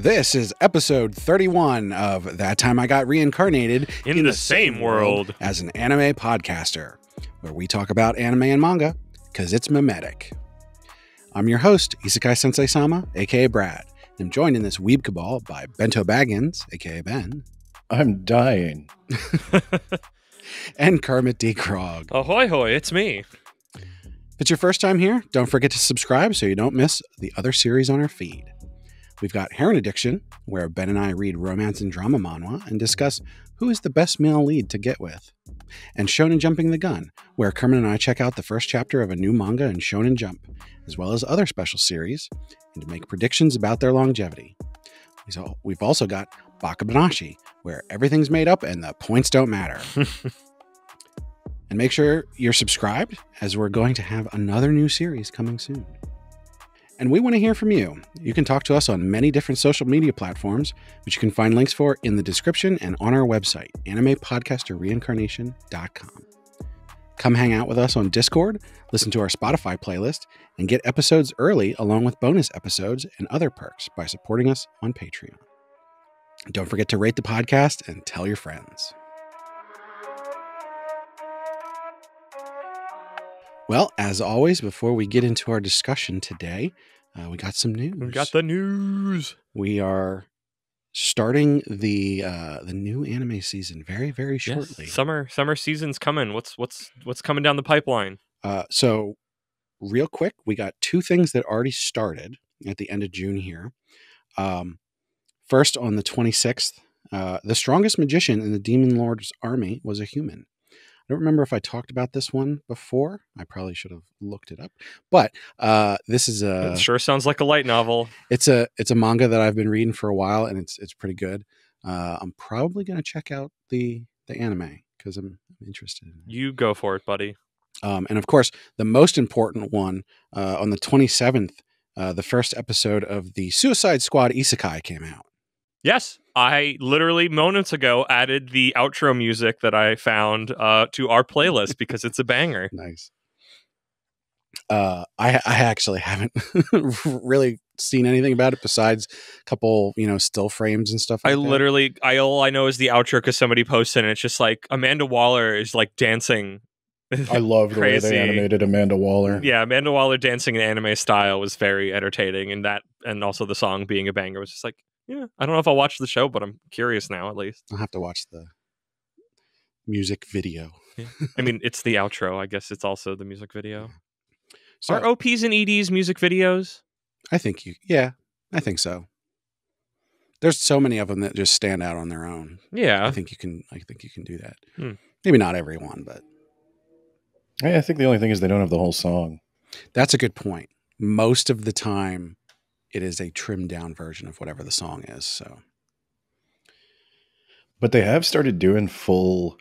This is episode 31 of That Time I Got Reincarnated In the Same World. as an anime podcaster, where we talk about anime and manga because it's memetic. I'm your host, Isekai Sensei Sama, aka Brad. I'm joined in this weeb Kabal by Bento Baggins, aka Ben, I'm dying. and Kermit D. Grog. Ahoy hoy, it's me. If it's your first time here, don't forget to subscribe so you don't miss the other series on our feed. We've got Heron Addiction, where Ben and I read romance and drama manhwa and discuss who is the best male lead to get with. And Shonen Jumping the Gun, where Kermit and I check out the first chapter of a new manga in Shonen Jump, as well as other special series, and to make predictions about their longevity. So We've also got Bakabanashi, where everything's made up and the points don't matter. And make sure you're subscribed, as we're going to have another new series coming soon. And we want to hear from you. You can talk to us on many different social media platforms, which you can find links for in the description and on our website, animepodcasterreincarnation.com. Come hang out with us on Discord, listen to our Spotify playlist, and get episodes early along with bonus episodes and other perks by supporting us on Patreon. Don't forget to rate the podcast and tell your friends. Well, as always, before we get into our discussion today, uh, we got some news. We got the news. We are starting the uh, the new anime season very very Yes, shortly. Summer summer season's coming. What's what's what's coming down the pipeline? Uh, so, real quick, we got two things that already started at the end of June here. Um, first, on the 26th, uh, the strongest magician in the Demon Lord's army was a human. I don't remember if I talked about this one before. I probably should have looked it up. But uh, this is a it sure sounds like a light novel. it's a it's a manga that I've been reading for a while, and it's it's pretty good. Uh, I'm probably gonna check out the the anime because I'm, I'm interested in. You go for it, buddy. Um, and of course, the most important one uh, on the 27th, uh, the first episode of the Suicide Squad Isekai came out. Yes, I literally moments ago added the outro music that I found uh, to our playlist because it's a banger. Nice. Uh, I I actually haven't really seen anything about it besides a couple, you know, still frames and stuff. I like that. literally, I all I know is the outro because somebody posted, and it's just like Amanda Waller is like dancing. I love the way they animated Amanda Waller. yeah, Amanda Waller dancing in anime style was very entertaining, and that, and also the song being a banger was just like, yeah, I don't know if I'll watch the show, but I'm curious now at least. I'll have to watch the music video. I mean, it's the outro. I guess it's also the music video. So Are OPs and EDs music videos? I think you, yeah, I think so. There's so many of them that just stand out on their own. Yeah, I think you can. I think you can do that. Hmm. Maybe not everyone, but I I think the only thing is they don't have the whole song. that's a good point. Most of the time, it is a trimmed down version of whatever the song is. So But they have started doing full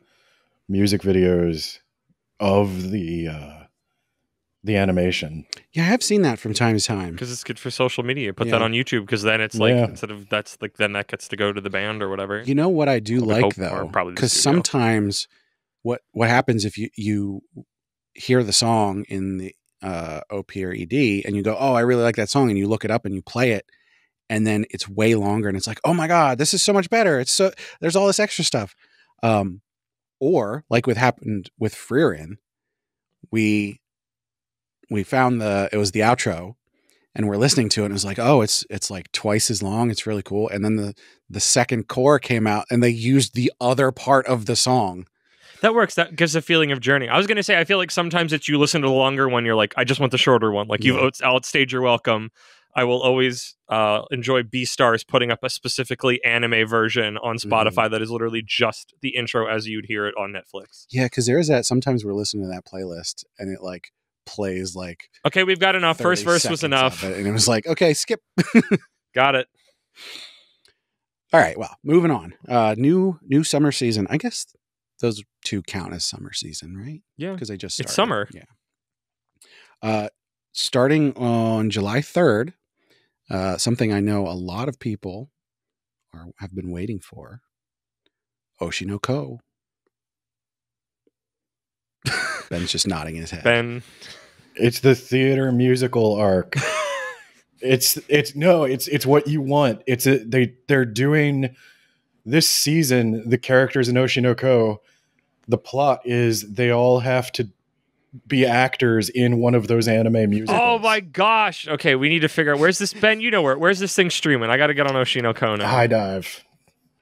music videos of the uh the animation. yeah, I have seen that from time to time. because it's good for social media. Put Yeah. that on YouTube because then it's like Yeah. instead of that's like then that gets to go to the band or whatever. You know what I do I like hope, though, probably because sometimes what what happens if you you hear the song in the uh, OP or ED and you go, oh, I really like that song, and you look it up and you play it, and then it's way longer, and it's like, oh my god, this is so much better. It's so there's all this extra stuff. Um, or like what happened with Frieren, we we found the it was the outro and we're listening to it and it's like oh it's it's like twice as long it's really cool and then the the second cour came out and they used the other part of the song That works. That gives a feeling of journey. I was gonna say I feel like sometimes it's you listen to the longer one, you're like, I just want the shorter one. Like you've out- outstayed your welcome. I will always uh, enjoy B Stars putting up a specifically anime version on Mm-hmm. Spotify that is literally just the intro as you'd hear it on Netflix. yeah because there is that sometimes we're listening to that playlist and it like plays like Okay, we've got enough. First verse was enough. it, and it was like okay skip Got it. all right well moving on uh new new summer season i guess those two count as summer season right Yeah. because they just It's summer. Yeah. Uh, starting on July third, uh, something I know a lot of people are have been waiting for. Oshi no Ko. Ben's just nodding his head. Ben It's the theater musical arc It's it's no, it's it's what you want. It's a they they're doing this season. The characters in Oshi no Ko, the plot is they all have to be actors in one of those anime musicals. Oh my gosh. Okay, we need to figure out where's this Ben. You know where? Where's this thing streaming? I got to get on Oshino Kona. High dive.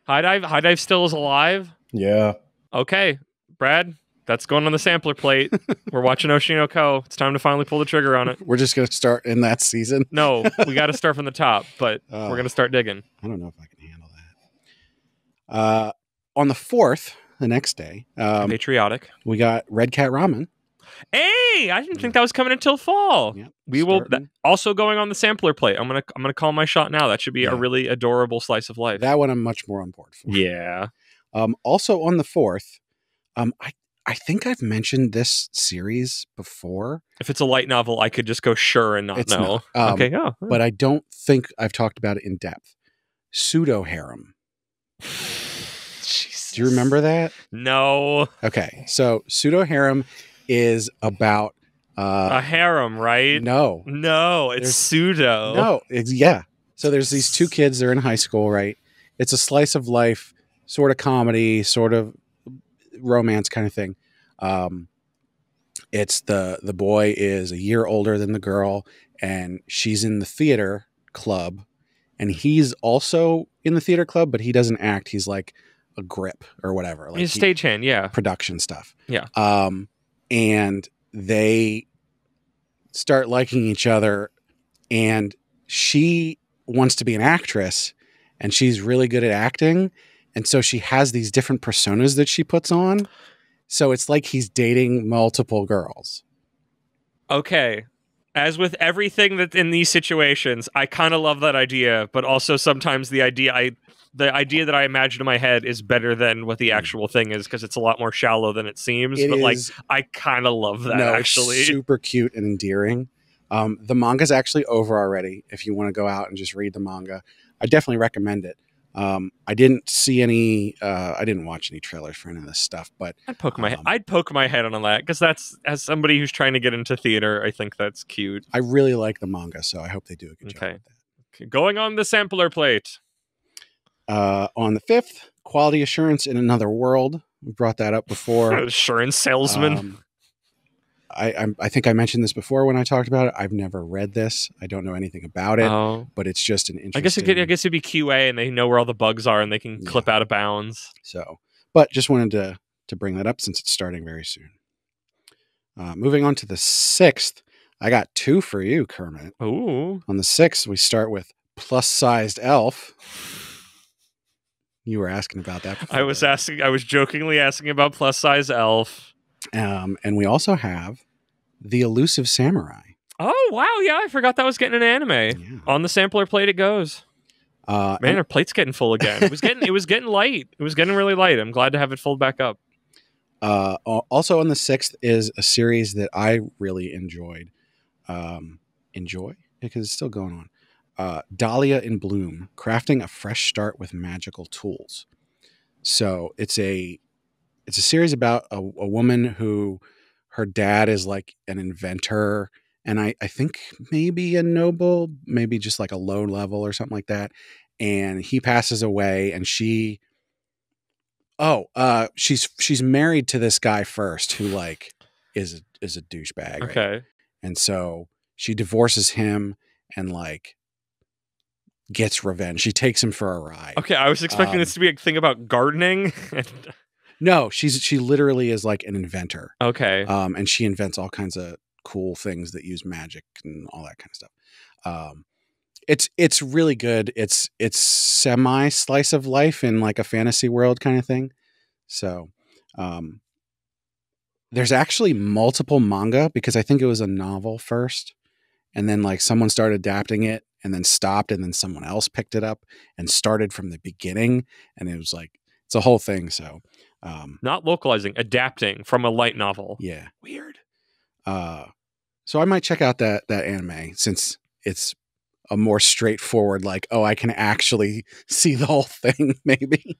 High dive. High dive still is alive. Yeah. Okay, Brad. That's going on the sampler plate. We're watching Oshi no Ko. It's time to finally pull the trigger on it. We're just gonna start in that season. No, we got to start from the top, but Oh. we're gonna start digging. I don't know if I can handle that. Uh, on the fourth, the next day, um, Patriotic. we got Red Cat Ramen. Hey, I didn't think that was coming until fall. Yep, We will that, also going on the sampler plate. I'm gonna I'm gonna call my shot now. That should be Yeah. a really adorable slice of life. That one I'm much more on board for. yeah. Um, also on the fourth, um, I I think I've mentioned this series before, If it's a light novel, I could just go sure and not It's know. not. Um, okay. Oh, but I don't think I've talked about it in depth. Pseudo harem. Do you remember that? No, Okay, so pseudo harem is about uh, a harem, right? no, No, it's There's- pseudo. no, it's yeah. So there's these two kids. They're in high school, right? It's a slice of life, sort of comedy, sort of romance kind of thing. Um, it's the the boy is a year older than the girl, and she's in the theater club, and he's also in the theater club, but he doesn't act. He's like a grip or whatever. Like He's he- stagehand. Yeah. production stuff. Yeah. Um, and they start liking each other, and she wants to be an actress, and she's really good at acting, and so she has these different personas that she puts on. So it's like he's dating multiple girls. Okay. As with everything that in these situations, I kind of love that idea, but also sometimes the idea I the idea that I imagine in my head is better than what the actual thing is because it's a lot more shallow than it seems. Hmm. It but like I kind of love that no, actually. super cute and endearing. Um, the manga's actually over already. If you want to go out and just read the manga, I definitely recommend it. Um, I didn't see any. Uh, I didn't watch any trailers for any of this stuff, but I'd poke my Um, I'd poke my head on that because that's as somebody who's trying to get into theater, I think that's cute. I really like the manga, so I hope they do a good job Okay. with that. Okay, Going on the sampler plate. Uh, on the fifth, quality assurance in another world. We brought that up before. Assurance salesman. Um, I, I I think I mentioned this before when I talked about it. I've never read this. I don't know anything about it, oh. but it's just an interesting. I guess it could, I guess it'd be QA and they know where all the bugs are and they can Yeah. clip out of bounds. So, but just wanted to to bring that up since it's starting very soon. Uh, moving on to the sixth, I got two for you, Kermit. Ooh. On the sixth, we start with plus sized elf. You were asking about that. I was asking I was jokingly asking about plus size elf. Um, and we also have the elusive samurai. Oh wow, yeah, I forgot that was getting an anime. Yeah. On the sampler plate it goes. Uh, Man, our plate's getting full again. It was getting it was getting light. It was getting really light. I'm glad to have it filled back up. uh, also on the sixth is a series that I really enjoyed. Um, enjoy because it's still going on. Uh, Dahlia in Bloom, crafting a fresh start with magical tools. So it's a it's a series about a, a woman who her dad is like an inventor and I, I think maybe a noble, maybe just like a low level or something like that. And he passes away and she oh, uh she's she's married to this guy first who like is a, is a douchebag. right? Okay. And so she divorces him and like gets revenge. She takes him for a ride. Okay, I was expecting Um, this to be a thing about gardening. No, she's she literally is like an inventor. okay. Um, and she invents all kinds of cool things that use magic and all that kind of stuff. Um, it's it's really good. It's it's semi slice of life in like a fantasy world kind of thing. So, um, there's actually multiple manga because I think it was a novel first, and then like someone started adapting it and then stopped, and then someone else picked it up and started from the beginning, and it was like it's a whole thing. So, um, Not localizing, adapting from a light novel. yeah. Weird. Uh, so I might check out that that anime since it's a more straightforward, like, oh, I can actually see the whole thing, maybe.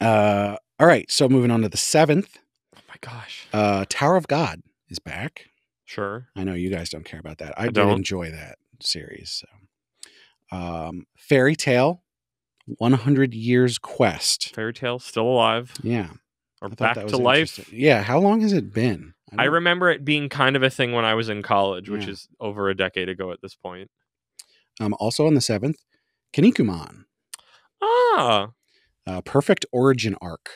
Uh, all right. So moving on to the seventh, Oh my gosh. uh, Tower of God is back. Sure. I know you guys don't care about that. I, I did don't. enjoy that series. So. Um, Fairy Tail, 100 Years Quest. Fairy Tail still alive Yeah. or back to life. Yeah. How long has it been? I don't- remember it being kind of a thing when I was in college, which Yeah. is over a decade ago at this point. Um, also on the 7th, Kinnikuman, Ah, uh, Perfect Origin Arc,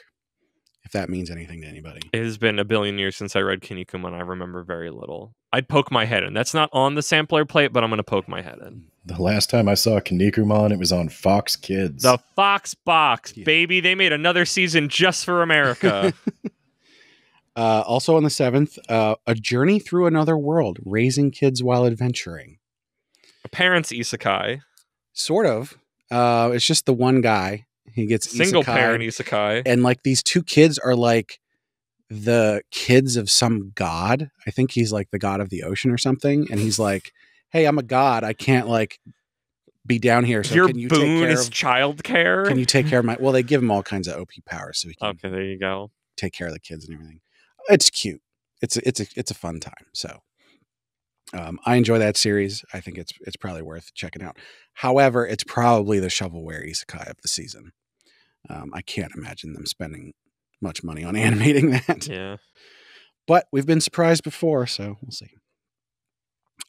that means anything to anybody. it has been a billion years since I read Kinnikuman. I remember very little. I'd poke my head in. That's not on the sampler plate, but I'm going to poke my head in. The last time I saw Kinnikuman, it was on Fox Kids. The Fox Box, Yeah. baby. They made another season just for America. Uh, also on the 7th, uh, A Journey Through Another World, Raising Kids While Adventuring. A Parents Isekai. Sort of. Uh, it's just the one guy. He gets Single isekai, parent Isekai. and like these two kids are like the kids of some god. I think he's like the god of the ocean or something. And he's like, "Hey, I'm a god. I can't like be down here. So Your can you take boon care is childcare. Can you take care of my? Well, they give him all kinds of OP powers so he can Okay, there you go. take care of the kids and everything. It's cute. It's a, it's a it's a fun time. So um, I enjoy that series. I think it's it's probably worth checking out. However, it's probably the shovelware isekai of the season. Um, I can't imagine them spending much money on animating that. Yeah. But we've been surprised before, so we'll see.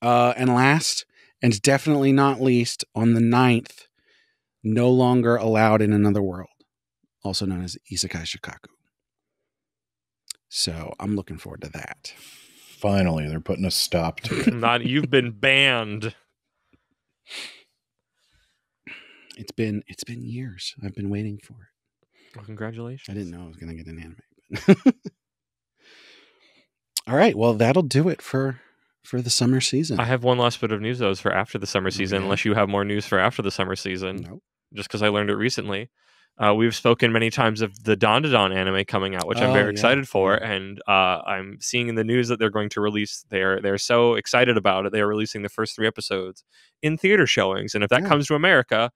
Uh, and last, and definitely not least, on the 9th, no longer allowed in another world, also known as Isekai Shikkaku. So I'm looking forward to that. Finally, they're putting a stop to it. Not you've been banned. It's been it's been years. I've been waiting for it. Well, congratulations. I didn't know I was going to get an anime. But All right, well that'll do it for for the summer season. I have one last bit of news though, for after the summer season, Okay. unless you have more news for after the summer season, no. just because I learned it recently. Uh, we've spoken many times of the Don Don anime coming out, which I'm Oh, very yeah, excited for, yeah. and uh, I'm seeing in the news that they're going to release. They're they're so excited about it. They are releasing the first three episodes in theater showings, and if that Yeah. comes to America,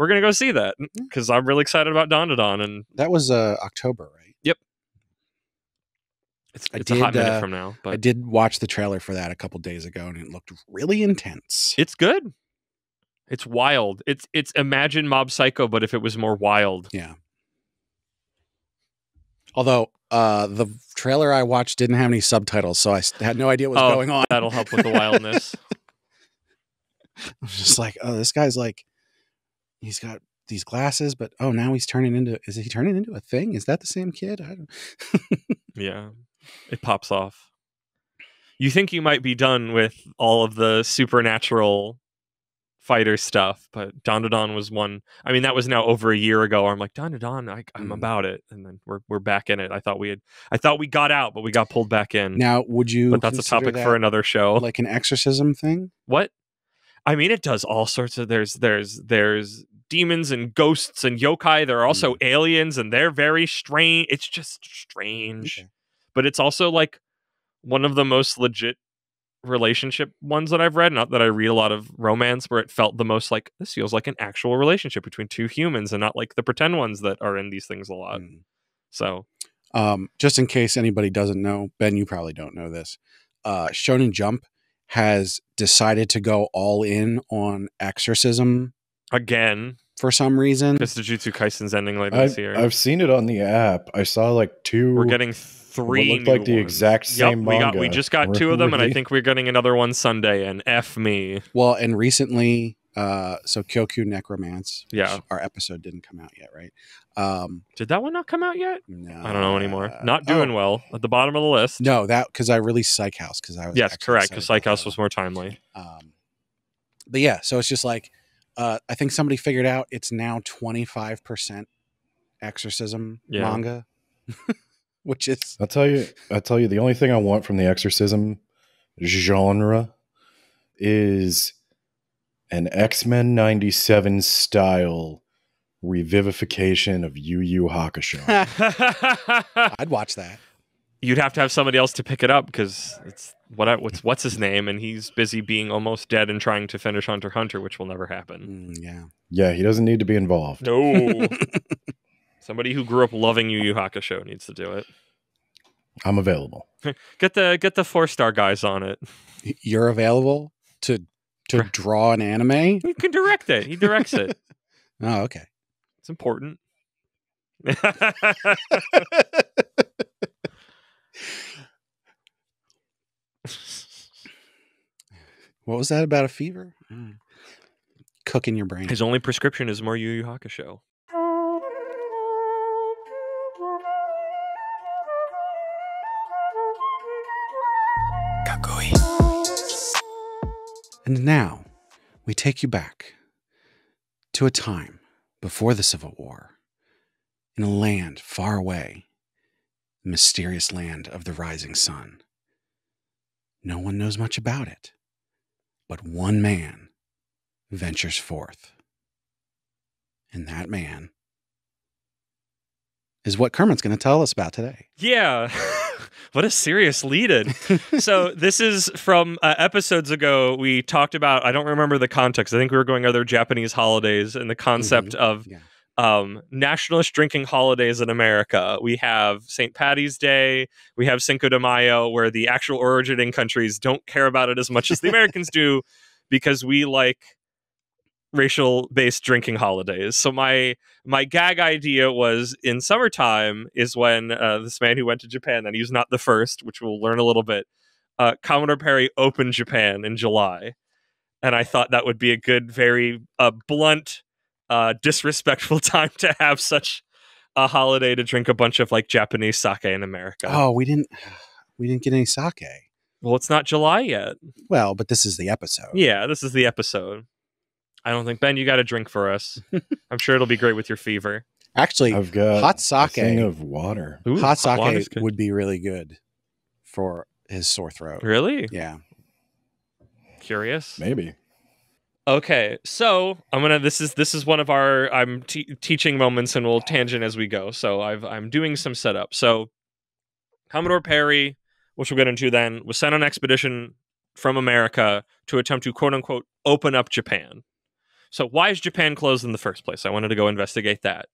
we're gonna go see that because I'm really excited about Don and That was uh, October, right? it's, I it's a hot minute uh, from now, but I did watch the trailer for that a couple days ago, and it looked really intense. it's good. It's wild. It's it's imagine Mob Psycho, but if it was more wild. yeah. Although uh, the trailer I watched didn't have any subtitles, so I had no idea what was Oh, going on. That'll help with the wildness. I'm just like, oh, this guy's like, he's got these glasses, but oh, now he's turning into. Is he turning into a thing? Is that the same kid? I don't. Yeah. It pops off. You think you might be done with all of the supernatural fighter stuff, but Don Don was one. I mean, that was now over a year ago. I'm like, Don Don, I, I'm Mm. about it. And then we're we're back in it. I thought we had I thought we got out, but we got pulled back in. Now, would you? but that's a topic that for another show. like an exorcism thing. what? I mean, it does all sorts of there's there's there's demons and ghosts and yokai. There are also Mm. aliens and they're very strange. It's just strange. Okay. But it's also like one of the most legit relationship ones that I've read. Not that I read a lot of romance where it felt the most like this feels like an actual relationship between two humans and not like the pretend ones that are in these things a lot. Mm. So Um, just in case anybody doesn't know, Ben, you probably don't know this. Uh, Shonen Jump has decided to go all in on exorcism again, for some reason. because Jujutsu Kaisen's ending later this I've, year. I've seen it on the app. I saw like two. We're getting three. looked like new the exact same Yep, we got. We just got two of them, and I think we're getting another one Sunday. And f me. Well, and recently, uh, so Kyokuto Necromance. which Yeah. our episode didn't come out yet, right? Um, Did that one not come out yet? no, I don't know anymore. uh, Not doing oh, well at the bottom of the list. No, that because I released Psych House because I was yes, correct. Because Psych House was more timely. Um, but yeah, so it's just like uh, I think somebody figured out it's now twenty five percent exorcism Yeah. manga, which is I'll tell you. I'll tell you. The only thing I want from the exorcism genre is an X Men '97 style revivification of Yu Yu Hakusho. I'd watch that. You'd have to have somebody else to pick it up because it's what I, what's what's his name, and he's busy being almost dead and trying to finish Hunter Hunter, which will never happen. Mm, yeah, yeah, he doesn't need to be involved. No. Somebody who grew up loving Yu Yu Hakusho needs to do it. I'm available. Get the get the four star guys on it. You're available to to draw an anime. He can direct it. He directs it. Oh, okay. It's important. What was that about a fever? Mm. Cooking your brain. His only prescription is more Yu Yu Hakusho. And now we take you back to a time before the Civil War in a land far away, the mysterious land of the rising sun. No one knows much about it, but one man ventures forth. And that man is what Kermit's going to tell us about today. Yeah. what a serious lead in. so this is from uh, episodes ago. We talked about. I don't remember the context. I think we were going other Japanese holidays and the concept of Yeah. um, nationalist drinking holidays in America. We have St. Patty's Day. We have Cinco de Mayo, where the actual originating countries don't care about it as much as the Americans do, because we like racial based drinking holidays. So my my gag idea was in summertime is when uh, this man who went to Japan and he's not the first, which we'll learn a little bit. Uh, Commodore Perry opened Japan in July, and I thought that would be a good, very uh, blunt, uh, disrespectful time to have such a holiday to drink a bunch of like Japanese sake in America. Oh, we didn't we didn't get any sake. Well, it's not July yet. Well, but this is the episode. Yeah, this is the episode. I don't think Ben, you got a drink for us. I'm sure it'll be great with your fever. Actually, I've got hot a sake. thing of water. Ooh, hot water's sake would be really good for his sore throat. really Yeah. curious. Maybe. Okay, so I'm gonna. This is this is one of our I'm te- teaching moments, and we'll tangent as we go. So I've I'm doing some setup. So Commodore Perry, which we'll get into then, was sent on an expedition from America to attempt to quote unquote open up Japan. So why is Japan closed in the first place? I wanted to go investigate that.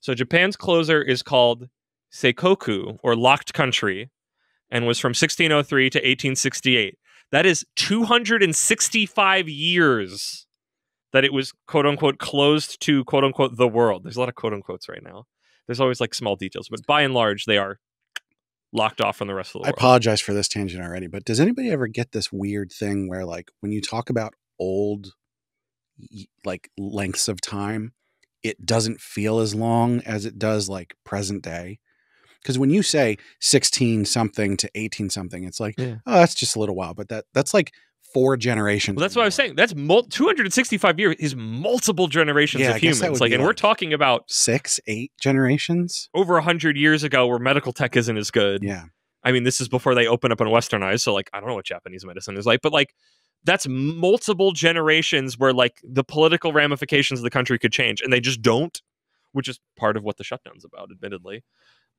So Japan's closer is called Sakoku or locked country, and was from 1603 to 1868. That is 265 years that it was quote unquote closed to quote unquote the world. There's a lot of quote unquotes right now. There's always like small details, but by and large, they are locked off from the rest of the world. I apologize for this tangent already, but does anybody ever get this weird thing where like when you talk about old like lengths of time, it doesn't feel as long as it does like present day? Because when you say 16 something to 18 something, it's like, Yeah. oh, that's just a little while, but that that's like four generations. Well, that's what I was saying. That's mul- 265 years is multiple generations Yeah, of humans. Like, and we're talking about Six, eight generations. over a 100 years ago where medical tech isn't as good. Yeah. I mean, this is before they open up and westernized. So, like, I don't know what Japanese medicine is like, but like, that's multiple generations where like the political ramifications of the country could change, and they just don't, which is part of what the shutdown's about, admittedly.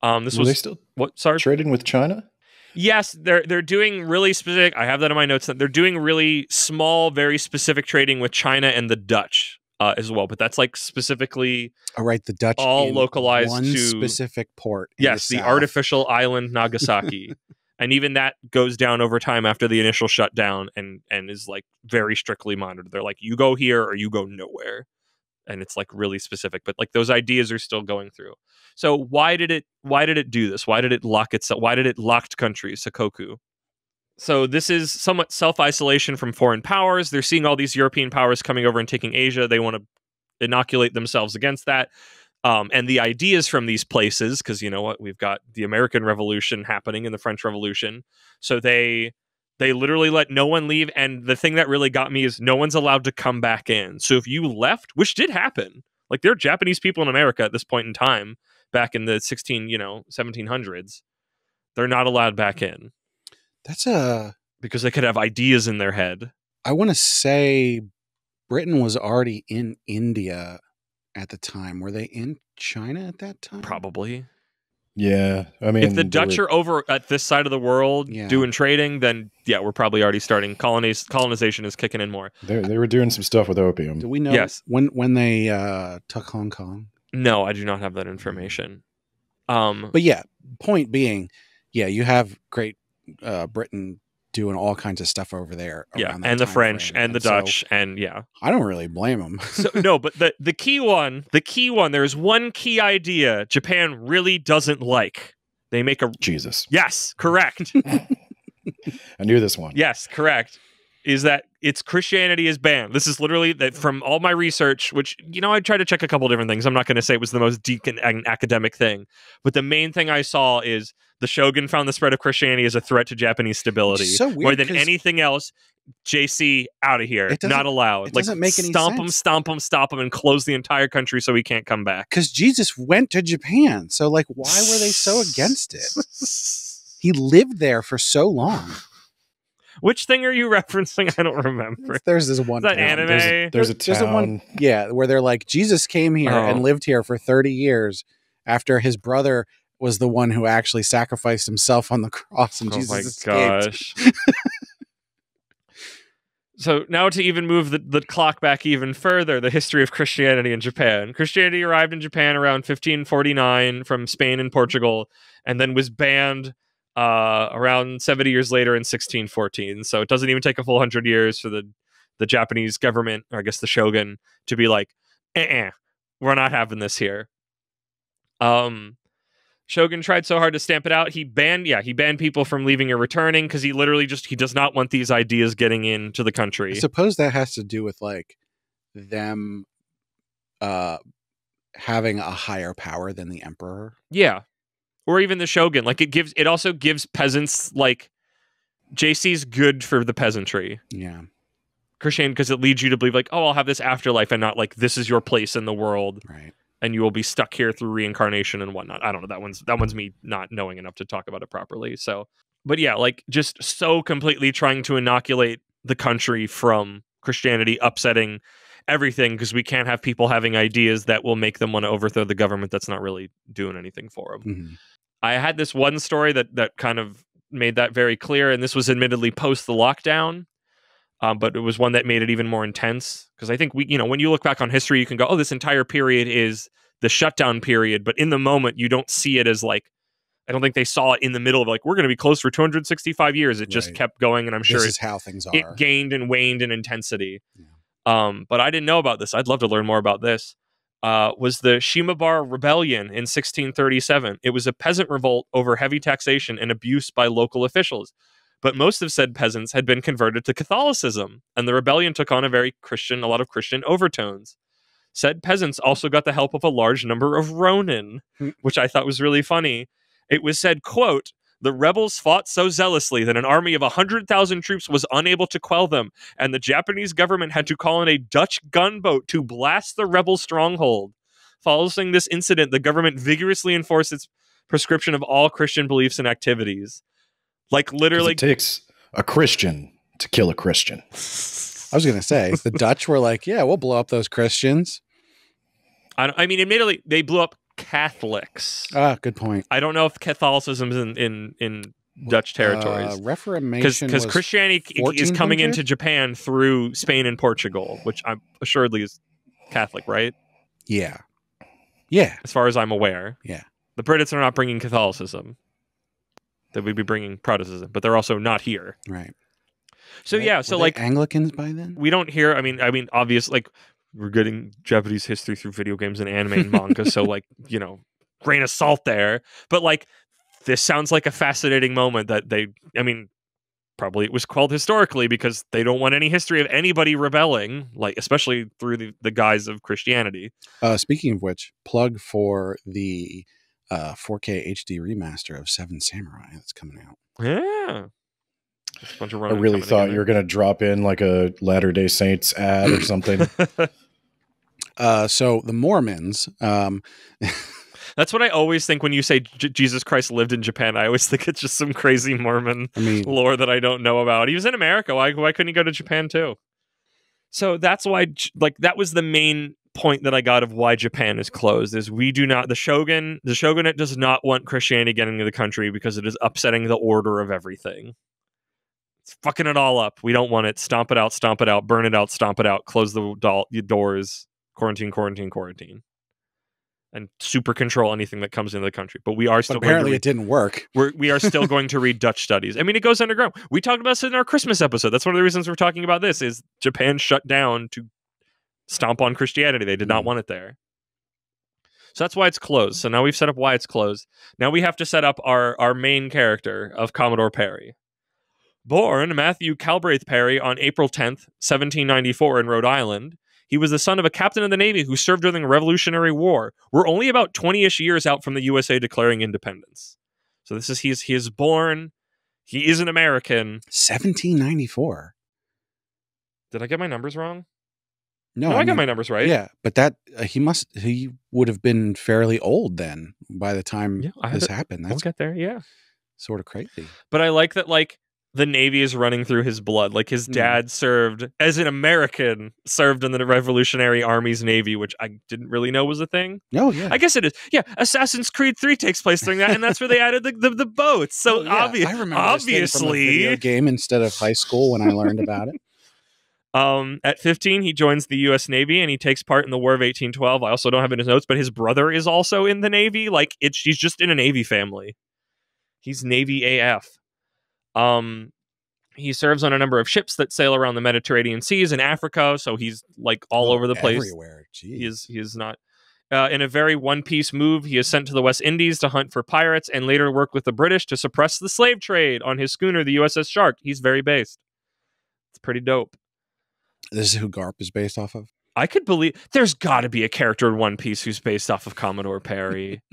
Um, this Were was they still what? Sorry, trading with China? Yes, they're they're doing really specific. I have that in my notes. That they're doing really small, very specific trading with China and the Dutch uh, as well. But that's like specifically All right. The Dutch All in localized one to- specific port. yes, the south. artificial island Nagasaki, and even that goes down over time after the initial shutdown, and and is like very strictly monitored. They're like, you go here or you go nowhere, and it's like really specific. But like those ideas are still going through. So why did it why did it do this? Why did it lock itself? Why did it locked countries? Sakoku. So this is somewhat self isolation from foreign powers. They're seeing all these European powers coming over and taking Asia. They want to inoculate themselves against that. Um, and the ideas from these places, because you know what, we've got the American Revolution happening and the French Revolution. So they they literally let no one leave. And the thing that really got me is no one's allowed to come back in. So if you left, which did happen, like there are Japanese people in America at this point in time, back in the 16, you know, 1700s, they're not allowed back in That's a. because they could have ideas in their head. I want to say Britain was already in India at the time. Were they in China at that time? Probably. Yeah, I mean, if the Dutch were- are over at this side of the world Yeah. doing trading, then yeah, we're probably already starting colonies. Colonization is kicking in more. they they were doing some stuff with opium. Do we know Yes. when when they uh, took Hong Kong? No, I do not have that information. Um, But yeah, point being, yeah, you have Great uh, Britain doing all kinds of stuff over there. Yeah, that and the French frame. and the so Dutch and yeah. I don't really blame them. So no, but the the key one, the key one, there's one key idea Japan really doesn't like. They make a Jesus. yes, correct. I knew this one. yes, correct. Is that it's Christianity is banned. This is literally that from all my research, which you know I tried to check a couple different things. I'm not going to say it was the most and academic thing, but the main thing I saw is the shogun found the spread of Christianity as a threat to Japanese stability so weird more than anything else. JC out of here, It doesn't- allowed. it like doesn't make any stomp him, stomp him, stop him, and close the entire country so he can't come back. because Jesus went to Japan. So, like, why were they so against it? He lived there for so long. Which thing are you referencing? I don't remember. There's this one Is that town. anime? There's a, there's a There's a town. one- Yeah, where they're like, Jesus came here and Oh. lived here for 30 years after his brother was the one who actually sacrificed himself on the cross and oh Jesus my escaped. gosh. so now to even move the, the clock back even further, the history of Christianity in Japan. Christianity arrived in Japan around 1549 from Spain and Portugal, and then was banned uh, around 70 years later in 1614. So it doesn't even take a full hundred years for the the Japanese government, or I guess the shogun, to be like, eh, we're not having this here. Um, Shogun tried so hard to stamp it out. He banned, yeah, he banned people from leaving or returning because he literally just he does not want these ideas getting into the country. I suppose that has to do with like them uh having a higher power than the emperor. yeah, or even the shogun. Like it gives, it also gives peasants like JC's good for the peasantry. Yeah. Christian because it leads you to believe like, oh, I'll have this afterlife and not like this is your place in the world Right. And you will be stuck here through reincarnation and whatnot. I don't know. That one's that one's me not knowing enough to talk about it properly. So, but yeah, like just so completely trying to inoculate the country from Christianity, upsetting everything because we can't have people having ideas that will make them want to overthrow the government that's not really doing anything for them. Mhm. I had this one story that that kind of made that very clear, and this was admittedly post the lockdown, um, but it was one that made it even more intense because I think we, you know, when you look back on history, you can go, "Oh, this entire period is the shutdown period," but in the moment, you don't see it as like. I don't think they saw it in the middle of like we're going to be closed for 265 years. It just Right. kept going, and I'm sure this it, is how things are. it gained and waned in intensity. Yeah. Um, but I didn't know about this. I'd love to learn more about this. Uh, was the Shimabara Rebellion in 1637. It was a peasant revolt over heavy taxation and abuse by local officials. But most of said peasants had been converted to Catholicism, and the rebellion took on a very Christian, a lot of Christian overtones. Said peasants also got the help of a large number of Ronin, Hmm. which I thought was really funny. It was said, quote, the rebels fought so zealously that an army of 100,000 troops was unable to quell them, and the Japanese government had to call in a Dutch gunboat to blast the rebel stronghold. Following this incident, the government vigorously enforced its prescription of all Christian beliefs and activities. Like 'Cause literally, it takes a Christian to kill a Christian. I was going to say the Dutch were like, "Yeah, we'll blow up those Christians." I, I mean, admittedly, they blew up Catholics. Ah, good point. I don't know if Catholicism is in in, in Dutch territories. Uh, because Reformation because was- Christianity is coming into Japan through Spain and Portugal, which I'm assuredly is Catholic, right? Yeah. Yeah. As far as I'm aware. Yeah. The Brits are not bringing Catholicism. They would be bringing Protestantism, but they're also not here. Right. So Right? yeah, so they like Anglicans by then. we don't hear. I mean, I mean, obvious like we're getting Japanese history through video games and anime and manga, so like you know, grain of salt there. But like, this sounds like a fascinating moment that they. I mean, probably it was called historically because they don't want any history of anybody rebelling, like especially through the, the guise of Christianity. Uh, speaking of which, plug for the uh, 4K HD remaster of Seven Samurai that's coming out. Yeah. A bunch of I really thought you were going to drop in like a Latter day Saints ad or something. Uh, so the Mormons, um, That's what I always think when you say J- Jesus Christ lived in Japan. I always think it's just some crazy Mormon I mean, lore that I don't know about. He was in America. Why why couldn't he go to Japan too? So that's why like that was the main point that I got of why Japan is closed is we do not the shogun the shogunate does not want Christianity getting into the country because it is upsetting the order of everything. It's fucking it all up. We don't want it. Stomp it out, stomp it out, burn it out, stomp it out, close the do- doors, quarantine, quarantine, quarantine. and super control anything that comes into the country. But we are But still going to apparently read it didn't work. we're, we are still going to read Dutch studies. I mean, it goes underground. We talked about this in our Christmas episode. That's one of the reasons we're talking about this. Is Japan shut down to stomp on Christianity? They did not Mm. want it there. So that's why it's closed. So now we've set up why it's closed. Now we have to set up our our main character of Commodore Perry. Born Matthew Calbraith Perry on April 10th, 1794 in Rhode Island, he was the son of a captain of the Navy who served during the Revolutionary War. We're only about 20-ish years out from the USA declaring independence. So this is he's he is born. He is an American. 1794. Did I get my numbers wrong? No, No, I, got mean- my numbers right. Yeah, but that uh, he must he would have been fairly old then by the time Yeah, this happened. We'll That's get there. Yeah. sort of crazy. But I like that like the Navy is running through his blood. Like his Mm. dad served as an American, served in the Revolutionary Army's Navy, which I didn't really know was a thing. Oh yeah. I guess it is. Yeah, Assassin's Creed 3 takes place during that, and that's where they added the, the, the boats. So Oh, yeah. obvious I remember this thing from a video obviously. game instead of high school when I learned about it. Um, at 15, he joins the U.S. Navy and he takes part in the War of 1812. I also don't have it in his notes, but his brother is also in the Navy. Like it's he's just in a Navy family. He's Navy AF. Um, he serves on a number of ships that sail around the Mediterranean seas and Africa, so he's like all over the place. Everywhere. Jeez. He is he is not. Uh, in a very one piece move, he is sent to the West Indies to hunt for pirates and later work with the British to suppress the slave trade on his schooner, the USS Shark. He's very based. It's pretty dope. This is who Garp is based off of. I could believe there's got to be a character in One Piece who's based off of Commodore Perry.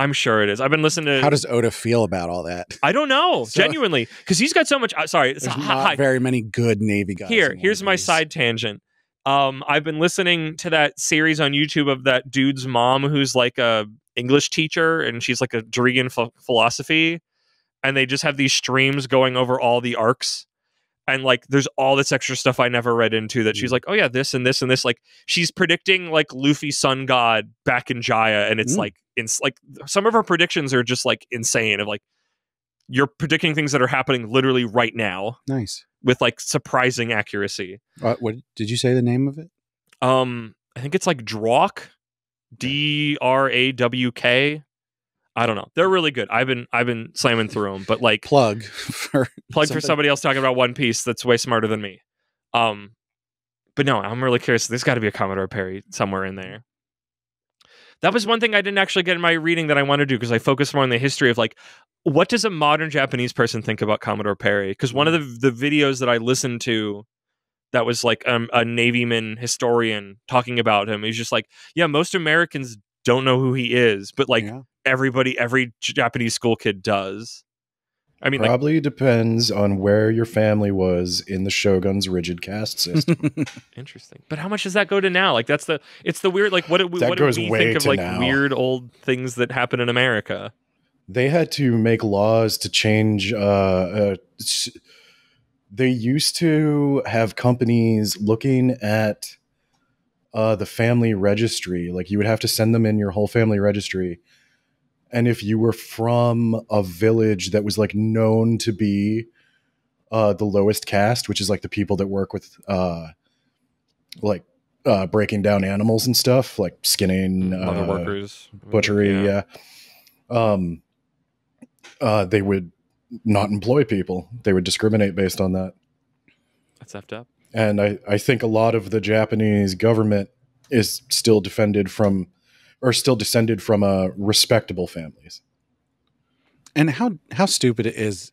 I'm sure it is. I've been listening to. How does Oda feel about all that? I don't know, So- genuinely, because he's got so much. Uh, sorry, There's hi- not hi. very many good Navy guys. here. Here's my side tangent. Um, I've been listening to that series on YouTube of that dude's mom who's like a English teacher and she's like a ph- philosophy, and they just have these streams going over all the arcs. And like, there's all this extra stuff I never read into that she's Mm. like, oh yeah, this and this and this. Like, she's predicting like Luffy Sun God back in Jaya, and it's Mm. like, it's like some of her predictions are just like insane. Of like, you're predicting things that are happening literally right now Nice. with like surprising accuracy. Uh, what did you say the name of it? Um, I think it's like Drawk, D R A W K. I don't know. They're really good. I've been I've been slamming through them, but like Plug for plug for somebody- else talking about One Piece that's way smarter than me. Um, but no, I'm really curious. There's got to be a Commodore Perry somewhere in there. That was one thing I didn't actually get in my reading that I want to do because I focused more on the history of like what does a modern Japanese person think about Commodore Perry? Because one of the the videos that I listened to that was like um, a Navyman historian talking about him. He's just like, yeah, most Americans don't know who he is, but like Yeah. everybody, every Japanese school kid does. I mean, like, Probably depends on where your family was in the Shogun's rigid caste system. Interesting. But how much does that go to now? Like that's the it's the weird like what do we That what do we way think of like now. weird old things that happen in America? they had to make laws to change. Uh, uh, they used to have companies looking at uh, the family registry. Like you would have to send them in your whole family registry. And if you were from a village that was like known to be uh, the lowest caste, which is like the people that work with uh, like uh, breaking down animals and stuff, like skinning, Mother uh, workers, butchery, yeah. Um, uh, they would not employ people. They would discriminate based on that. That's effed up. And I, I think a lot of the Japanese government is still defended from, or still descended from, uh, respectable families. and how how stupid it is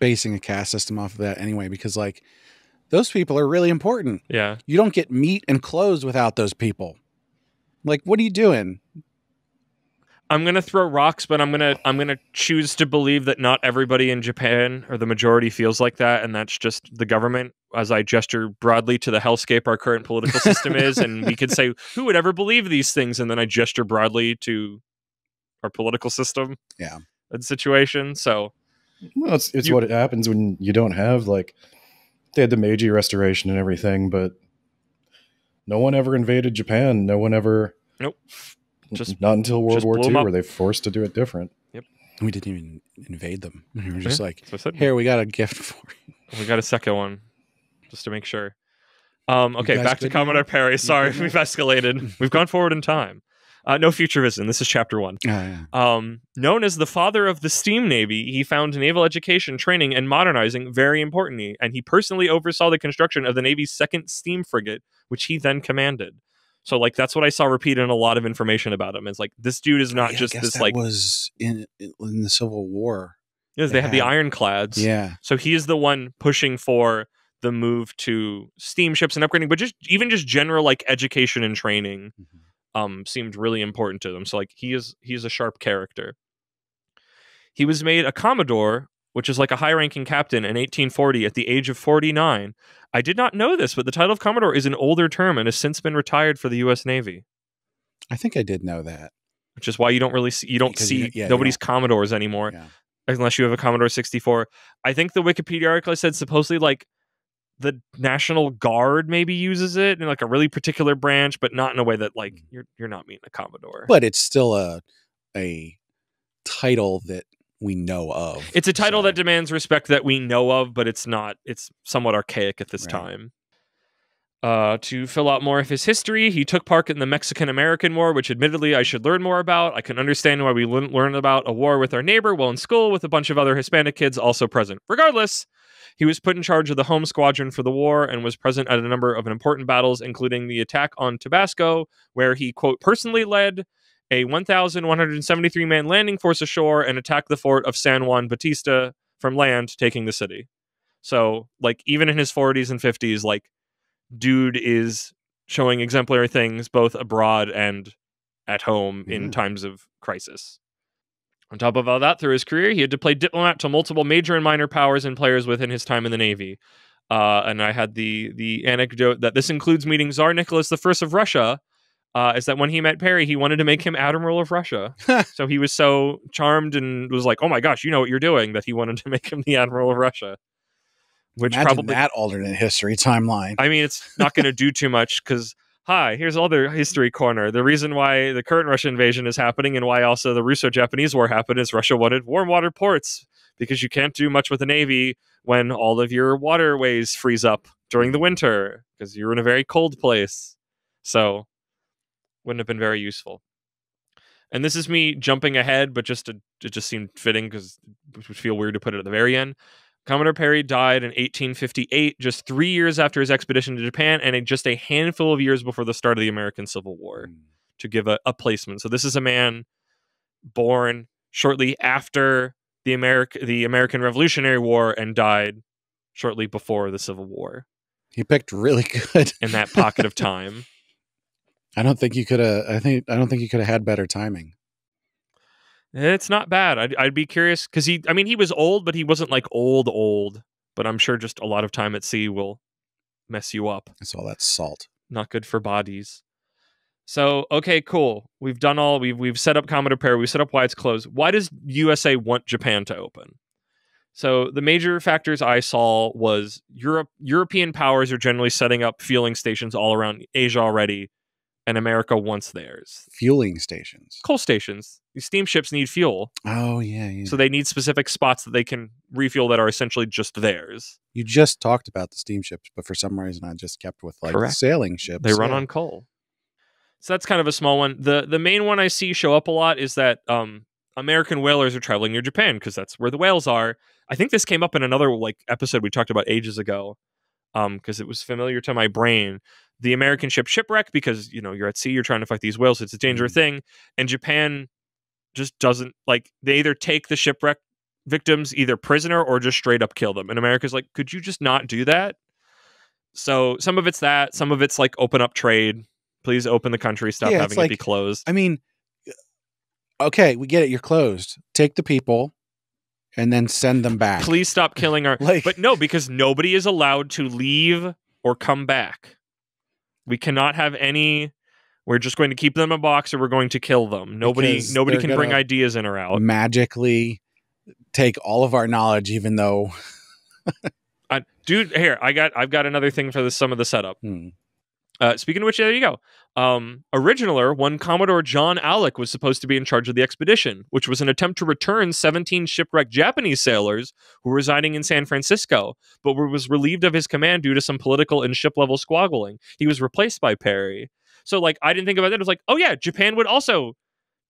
basing a caste system off of that anyway because like those people are really important Yeah. you don't get meat and clothes without those people like what are you doing I'm gonna throw rocks, but I'm gonna I'm gonna choose to believe that not everybody in Japan or the majority feels like that, and that's just the government. As I gesture broadly to the hellscape our current political system is, and we could say, who would ever believe these things? And then I gesture broadly to our political system. Yeah. And situation. So Well, it's, it's You- what happens when you don't have like, they had the Meiji restoration and everything, but no one ever invaded Japan. No one ever, Nope. Just- not until World War II were they forced to do it different. Yep. We didn't even invade them we were just like so I said, here we got a gift for you we got a second one, just to make sure. Um, okay, back to? Commodore Perry. Sorry, we've escalated. We've gone forward in time. Uh, no future vision. This is chapter one. Oh, yeah. Um, known as the father of the steam navy, he found naval education, training, and modernizing very important, and he personally oversaw the construction of the Navy's second steam frigate, which he then commanded. So, like, that's what I saw repeated in a lot of information about him. It's like this dude is not Yeah, just this like was in in the Civil War. Yes, they they have the ironclads. Yeah. So he is the one pushing for the move to steamships and upgrading, but just even just general like education and training um seemed really important to them. So like he is he is a sharp character. He was made a commodore, which is like a high-ranking captain in 1840 at the age of 49. I did not know this, but the title of commodore is an older term and has since been retired for the U.S. Navy, I think I did know that. which is why you don't really see you don't Because see you- yeah, nobody's commodores anymore. Yeah. unless you have a Commodore 64. I think the Wikipedia article said supposedly like the National Guard maybe uses it in like a really particular branch, but not in a way that like you're you're not meeting a Commodore. But it's still a a title that we know of. it's a title so- that demands respect that we know of, but it's not. It's somewhat archaic at this Right. time. Uh, to fill out more of his history, he took part in the Mexican American War, which admittedly I should learn more about. I can understand why we learn about a war with our neighbor while in school with a bunch of other Hispanic kids also present. Regardless, he was put in charge of the home squadron for the war and was present at a number of important battles, including the attack on Tabasco, where he, quote, personally led a 1,173 man landing force ashore and attacked the fort of San Juan Batista from land, taking the city. So, like, even in his 40s and 50s, like, dude is showing exemplary things both abroad and at home in times of crisis. On top of all that, through his career, he had to play diplomat to multiple major and minor powers and players within his time in the Navy. Uh, and I had the the anecdote that this includes meeting Tsar Nicholas I of Russia. Uh, is that when he met Perry, he wanted to make him admiral of Russia. so he was so charmed and was like, "Oh my gosh, you know what you're doing!" That he wanted to make him the admiral of Russia. Which Imagine probably that alternate history timeline. I mean, it's not going to do too much because, hi, here's all other history corner. The reason why the current Russian invasion is happening and why also the Russo Japanese war happened is Russia wanted warm water ports because you can't do much with the Navy when all of your waterways freeze up during the winter because you're in a very cold place. So, wouldn't have been very useful. And this is me jumping ahead, but just to, it just seemed fitting because it would feel weird to put it at the very end. Commodore Perry died in 1858, just three years after his expedition to Japan, and just a handful of years before the start of the American Civil War, Mm. to give a, a placement. So this is a man born shortly after the America, the American Revolutionary War, and died shortly before the Civil War. He picked really good. In that pocket of time, I don't think you could have. I think I don't think you could have had better timing. Eh, it's not bad. I'd, I'd be curious because he, I mean, he was old, but he wasn't like old old. But I'm sure just a lot of time at sea will mess you up. It's all that salt. not good for bodies. So okay, cool. We've done all. We've we've set up Commodore Perry. We've set up why it's closed. Why does USA want Japan to open? So the major factors I saw was Europe. European powers are generally setting up fueling stations all around Asia already, and America wants theirs. Fueling stations. Coal stations. These steamships need fuel, Oh yeah, yeah. so they need specific spots that they can refuel that are essentially just theirs. you just talked about the steamships, but for some reason I just kept with like Correct. sailing ships. They run yeah. on coal. So that's kind of a small one. The the main one I see show up a lot is that um, American whalers are traveling near Japan because that's where the whales are. I think this came up in another like episode we talked about ages ago, um, because it was familiar to my brain. The American ship shipwreck because you know you're at sea, you're trying to fight these whales. It's a dangerous mm-hmm. thing, and Japan just doesn't like. They either take the shipwreck victims either prisoner or just straight up kill them. And America's like, could you just not do that? So some of it's that, some of it's like open up trade. Please open the country, stop Yeah, having it be closed. I mean, uh, okay, we get it. You're closed. Take the people, and then send them back. Please stop killing our. Like- but no, because nobody is allowed to leave or come back. We cannot have any. We're just going to keep them in a box, or we're going to kill them. Nobody, Because nobody can bring ideas in or out. magically take all of our knowledge, even though I, dude, here I got, I've got another thing for the, some of the setup. hmm, Uh, speaking of which, there you go. Um, originaler, one Commodore John Aulick was supposed to be in charge of the expedition, which was an attempt to return 17 shipwrecked Japanese sailors who were residing in San Francisco, but was relieved of his command due to some political and ship level squabbling. He was replaced by Perry. So like I didn't think about that. It was like, oh yeah, Japan would also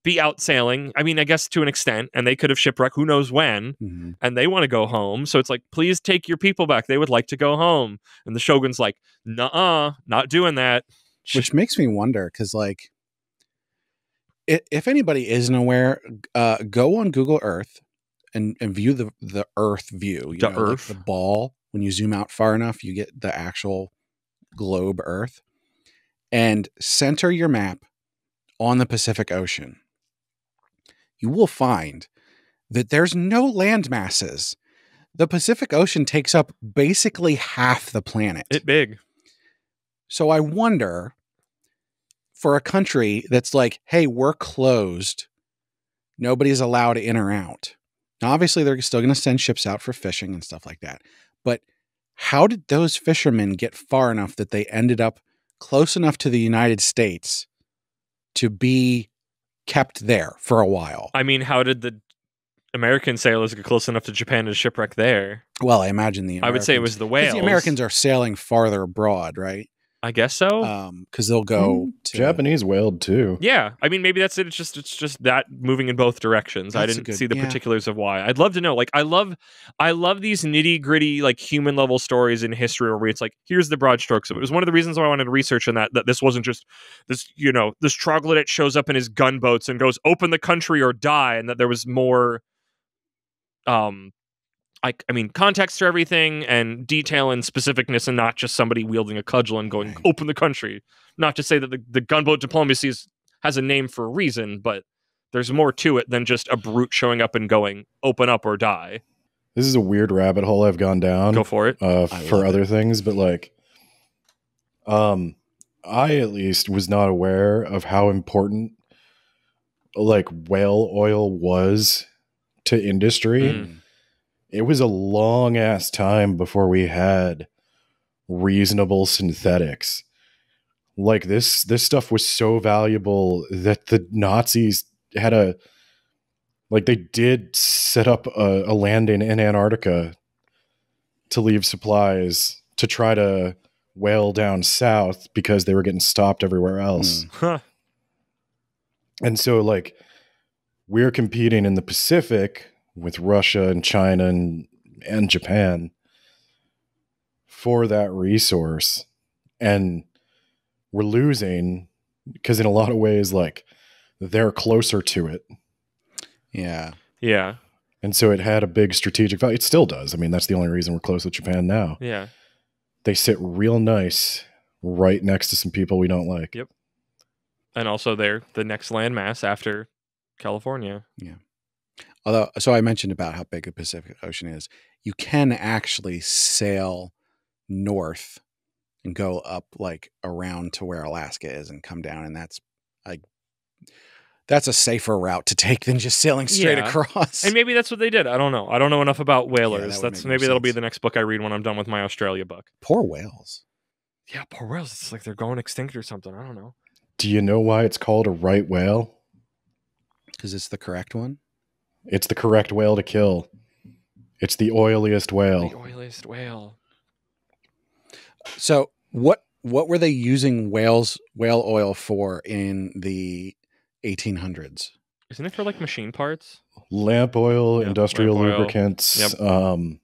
be out sailing. I mean, I guess to an extent, and they could have shipwrecked who knows when, Mhm. and they want to go home. So it's like, please take your people back. They would like to go home. And the shogun's like, nah, not doing that. Which makes me wonder because like if anybody isn't aware uh go on google earth and and view the the earth view you The know, like Earth? the ball when you zoom out far enough you get the actual globe earth and center your map on the pacific ocean you will find that there's no land masses the pacific ocean takes up basically half the planet It big. so I wonder for a country that's like, hey, we're closed, nobody's allowed in or out. Now, obviously, they're still going to send ships out for fishing and stuff like that. But how did those fishermen get far enough that they ended up close enough to the United States to be kept there for a while? I mean, how did the American sailors get close enough to Japan to shipwreck there? Well, I imagine the I would say it was the whales. The Americans are sailing farther abroad, right? I guess so. Um, because they'll go Mm, to Japanese whaled too. yeah, I mean, maybe that's it. It's just it's just that moving in both directions. I That's a didn't good- see the yeah. particulars of why. I'd love to know. Like, I love, I love these nitty gritty, like human level stories in history where it's like, here's the broad strokes of it. It was one of the reasons why I wanted to research on that. That this wasn't just this, you know, this troglodyte shows up in his gunboats and goes, "Open the country or die," and that there was more, um, I, I mean, context to everything and detail and specificness, and not just somebody wielding a cudgel and going, Right. "Open the country." Not to say that the, the gunboat diplomacy is, has a name for a reason, but there's more to it than just a brute showing up and going, "Open up or die." This is a weird rabbit hole I've gone down. Go for it. uh, for love other things, but like, um, I at least was not aware of how important like whale oil was to industry. Mm. It was a long ass time before we had reasonable synthetics. Like this, this stuff was so valuable that the Nazis had a like they did set up a, a landing in Antarctica to leave supplies to try to whale down south because they were getting stopped everywhere else. Hmm. Huh. And so like we're competing in the Pacific with Russia and China and and Japan for that resource and we're losing because in a lot of ways like they're closer to it Yeah. Yeah. and so it had a big strategic value it still does i mean that's the only reason we're close with japan now Yeah. they sit real nice right next to some people we don't like Yep. And also, they're the next landmass after California. Although, so I mentioned about how big the Pacific Ocean is. You can actually sail north and go up like around to where Alaska is and come down, and that's like that's a safer route to take than just sailing straight Yeah. across. And maybe that's what they did. I don't know. I don't know enough about whalers. would that's maybe that'll be the next book I read when I'm done with my Australia book. Poor whales. Yeah, poor whales. It's like they're going extinct or something. I don't know. do you know why it's called a right whale Because it's the correct one. It's the correct whale to kill it's the oiliest whale The oiliest whale. So what what were they using whales whale oil for in the 1800s? Isn't it for like machine parts? lamp oil, Yeah, industrial lamp oil. lubricants. Yep. Um,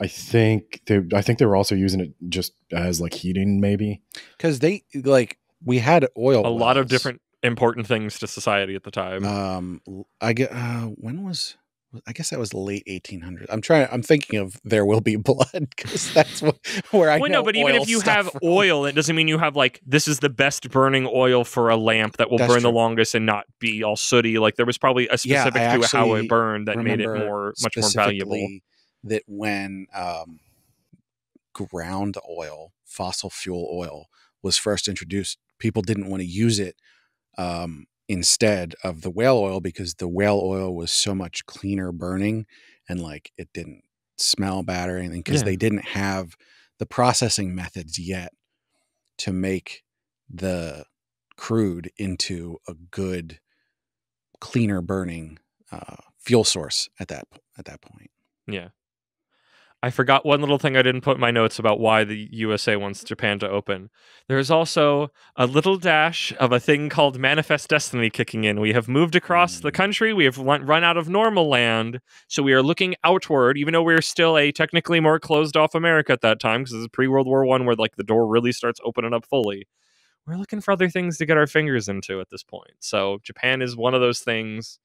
I think they. I think they were also using it just as like heating, maybe. Because they like we had oil. A lot of different important things to society at the time. Um, I get. Uh, when was? I guess that was late 1800s. I'm trying. I'm thinking of There Will Be Blood because that's what, where I well, know. no, but even if you have from. oil, it doesn't mean you have like this is the best burning oil for a lamp that will That's burn the longest and not be all sooty. Like there was probably a Yeah, specific to how it burned that made it more much more valuable. That when um, ground oil, fossil fuel oil, was first introduced, people didn't want to use it um, instead of the whale oil because the whale oil was so much cleaner burning and like it didn't smell bad or anything because Yeah. they didn't have the processing methods yet to make the crude into a good cleaner burning uh, fuel source at that at that point Yeah. I forgot one little thing I didn't put in my notes about why the USA wants Japan to open. There's also a little dash of a thing called Manifest Destiny kicking in. We have moved across the Mm. country. We have run run out of normal land. So we are looking outward, even though we're still a technically more closed off America at that time, because this is pre World War One, where like the door really starts opening up fully. We're looking for other things to get our fingers into at this point. So Japan is one of those things.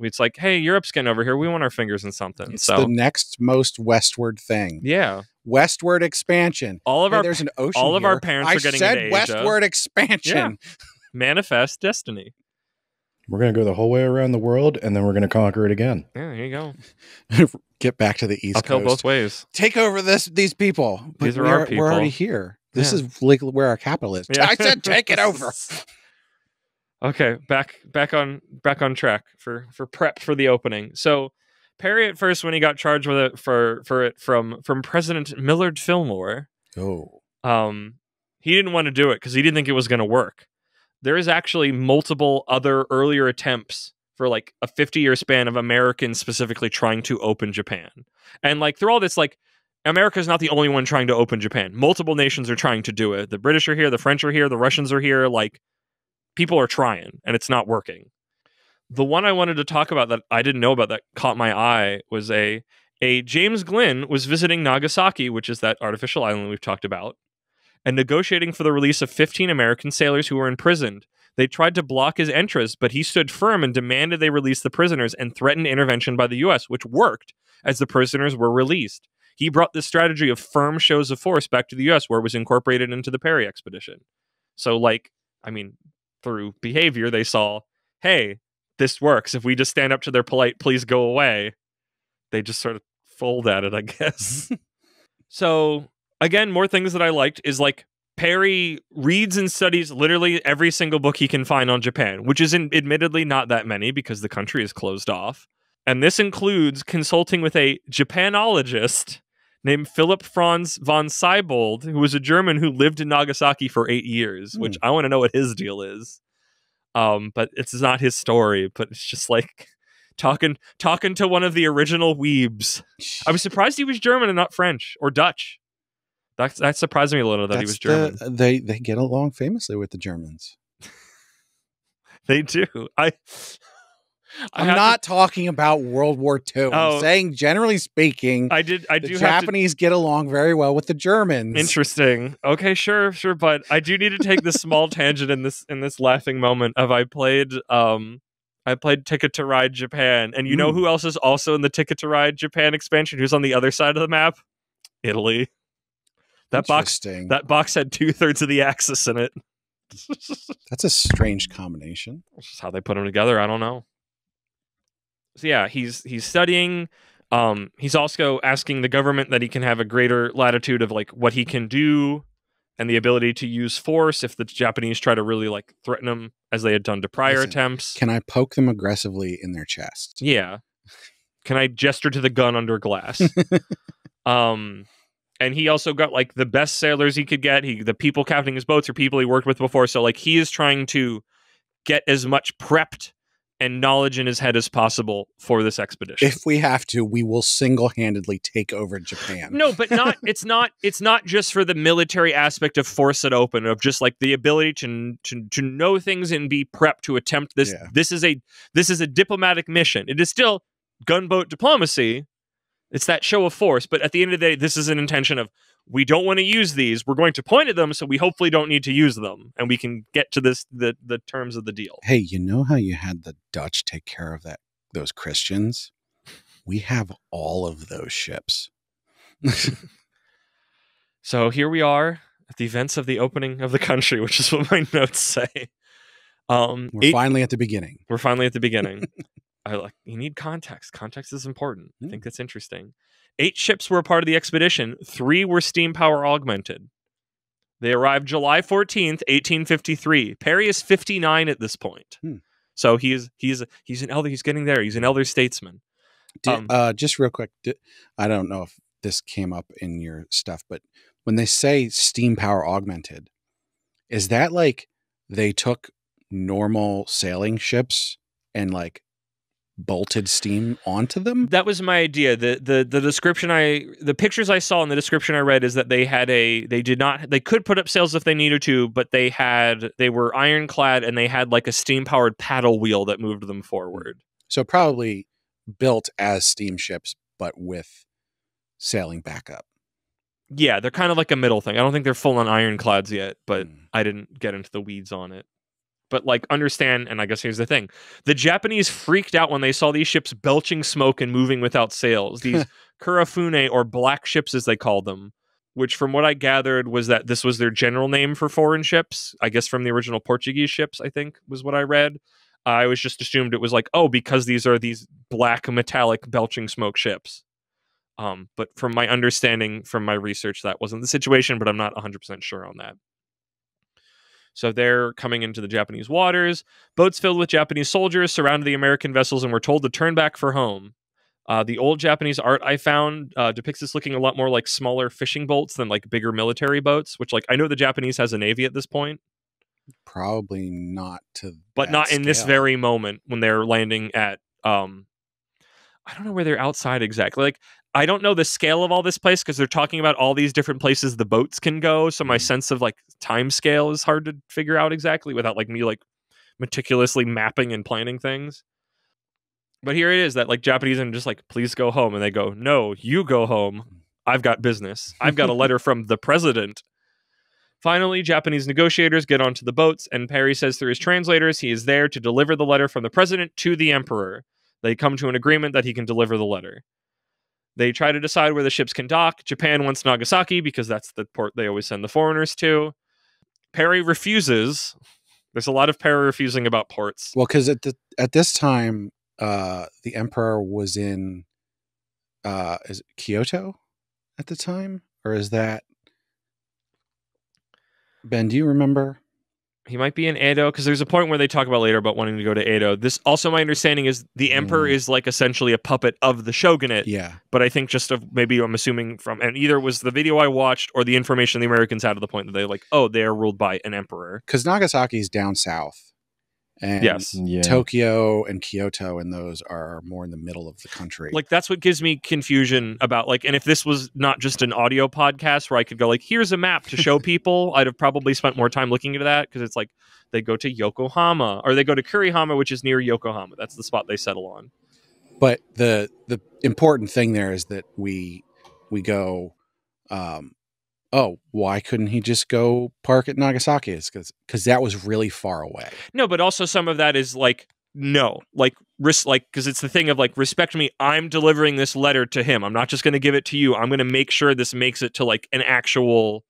It's like, hey, Europe's getting over here. We want our fingers in something. It's so the next most westward thing. yeah, Westward expansion. all of Hey, our there's an ocean. all of our parents I are getting said into Asia. westward expansion. manifest destiny. We're going to go the whole way around the world and then we're going to conquer it again. Yeah, there you go. Get back to the east Uphill coast. both ways. Take over this these people. But These are we're, our We're already here. This Yeah. is like where our capital is. I said take it over. Okay, back back on back on track for for prep for the opening. So Perry at first when he got charged with it for for it from from President Millard Fillmore, Oh. um he didn't want to do it because he didn't think it was going to work. There is actually multiple other earlier attempts for like a 50 year span of Americans specifically trying to open Japan. And like through all this like America's not the only one trying to open Japan. Multiple nations are trying to do it. The British are here, the French are here, the Russians are here. Like people are trying and it's not working. The one I wanted to talk about that I didn't know about that caught my eye was a a James Glynn was visiting Nagasaki, which is that artificial island we've talked about, and negotiating for the release of 15 American sailors who were imprisoned. They tried to block his entrance, but he stood firm and demanded they release the prisoners and threatened intervention by the US, which worked as the prisoners were released. He brought this strategy of firm shows of force back to the US, where it was incorporated into the Perry expedition. So, like, I mean, through behavior, they saw, hey, this works. If we just stand up to their polite, please go away, they just sort of fold at it, I guess. so, again, more things that I liked is like Perry reads and studies literally every single book he can find on Japan, which is in, admittedly not that many because the country is closed off. And this includes consulting with a Japanologist named Philip Franz von Siebold, who was a German who lived in Nagasaki for eight years, which I want to know what his deal is. Um, but it's not his story, but it's just like talking talking to one of the original weebs. I was surprised he was German and not French or Dutch. That that surprised me a little that he was German. the- they they get along famously with the Germans. They do. I. I'm have to- not talking about World War II. Oh. I'm saying, generally speaking, I did. I the do have to. Japanese get along very well with the Germans. Interesting. Okay, sure, sure, but I do need to take this small tangent in this in this laughing moment of I played um I played Ticket to Ride Japan, and you know Mm. who else is also in the Ticket to Ride Japan expansion? Who's on the other side of the map? Italy. That box. Interesting. That box had two thirds of the axis in it. That's a strange combination. That's just how they put them together. I don't know. So yeah, he's he's studying. Um, he's also asking the government that he can have a greater latitude of like what he can do and the ability to use force if the Japanese try to really like threaten him as they had done to prior Listen, attempts. Can I poke them aggressively in their chest? Yeah. Can I gesture to the gun under glass? um and he also got like the best sailors he could get. He the people captaining his boats are people he worked with before. So like he is trying to get as much prepped and knowledge in his head as possible for this expedition. If we have to, we will single-handedly take over Japan. no, but not it's not it's not just for the military aspect of force it open of just like the ability to to to know things and be prepped to attempt this Yeah. this is a this is a diplomatic mission. It is still gunboat diplomacy. It's that show of force, but at the end of the day this is an intention of we don't want to use these. We're going to point at them so we hopefully don't need to use them and we can get to this the the terms of the deal. Hey, you know how you had the Dutch take care of that those Christians? We have all of those ships. So here we are at the events of the opening of the country, which is what my notes say. Um, We're eight- finally at the beginning. We're finally at the beginning. I like you need context. Context is important. I Mm. think that's interesting. Eight ships were a part of the expedition. Three were steam power augmented. They arrived July 14th, 1853. Perry is 59 at this point. Hmm. So he's he's he's an elder he's getting there. He's an elder statesman. Did, Um, uh, just real quick, di- I don't know if this came up in your stuff, but when they say steam power augmented, is that like they took normal sailing ships and like bolted steam onto them. That was my idea. The the the description I the pictures I saw in the description I read is that they had a they did not they could put up sails if they needed to, but they had they were ironclad and they had like a steam powered paddle wheel that moved them forward. So probably built as steamships, but with sailing backup. Yeah, they're kind of like a middle thing. I don't think they're full on ironclads yet, but Mm. I didn't get into the weeds on it. But like understand, and I guess here's the thing: the Japanese freaked out when they saw these ships belching smoke and moving without sails. These kurofune or black ships, as they called them, which, from what I gathered, was that this was their general name for foreign ships. I guess from the original Portuguese ships, I think was what I read. I was just assumed it was like, oh, because these are these black metallic belching smoke ships. Um, but from my understanding from my research, that wasn't the situation, but I'm not 100% sure on that. So they're coming into the Japanese waters. Boats filled with Japanese soldiers surrounded the American vessels and were told to turn back for home. Uh, the old Japanese art I found uh, depicts this looking a lot more like smaller fishing boats than like bigger military boats, which like I know the Japanese has a navy at this point, Probably not to, but not in this very moment when they're landing at um I don't know where they're outside exactly. Like I don't know the scale of all this place because they're talking about all these different places the boats can go. So my Mhm. sense of like time scale is hard to figure out exactly without like me like meticulously mapping and planning things. But here it is that like Japanese and just like please go home and they go no you go home I've got business I've got a letter from the president. Finally, Japanese negotiators get onto the boats, and Perry says through his translators he is there to deliver the letter from the president to the emperor. They come to an agreement that he can deliver the letter. They try to decide where the ships can dock. Japan wants Nagasaki because that's the port they always send the foreigners to. Perry refuses. There's a lot of Perry refusing about ports. Well, because at the at this time, uh, the emperor was in, uh, is Kyoto, at the time, or is that Ben? Do you remember? He might be in Edo because there's a point where they talk about later about wanting to go to Edo. This also my understanding is the emperor Mm. is like essentially a puppet of the shogunate. Yeah, but I think just of maybe I'm assuming from and either was the video I watched or the information the Americans had at the point that they like, oh, they are ruled by an emperor. because Nagasaki's down south, and Yes. Yeah. Tokyo and Kyoto and those are more in the middle of the country. Like that's what gives me confusion about like and if this was not just an audio podcast where I could go like, here's a map to show people, I'd have probably spent more time looking into that because it's like they go to Yokohama or they go to Kurihama, which is near Yokohama. That's the spot they settle on. but the the important thing there is that we we go um oh why couldn't he just go park at nagasaki it's because that was really far away No, but also some of that is like no, like risk like because it's the thing of like respect me. I'm delivering this letter to him. I'm not just going to give it to you. I'm going to make sure this makes it to like an actual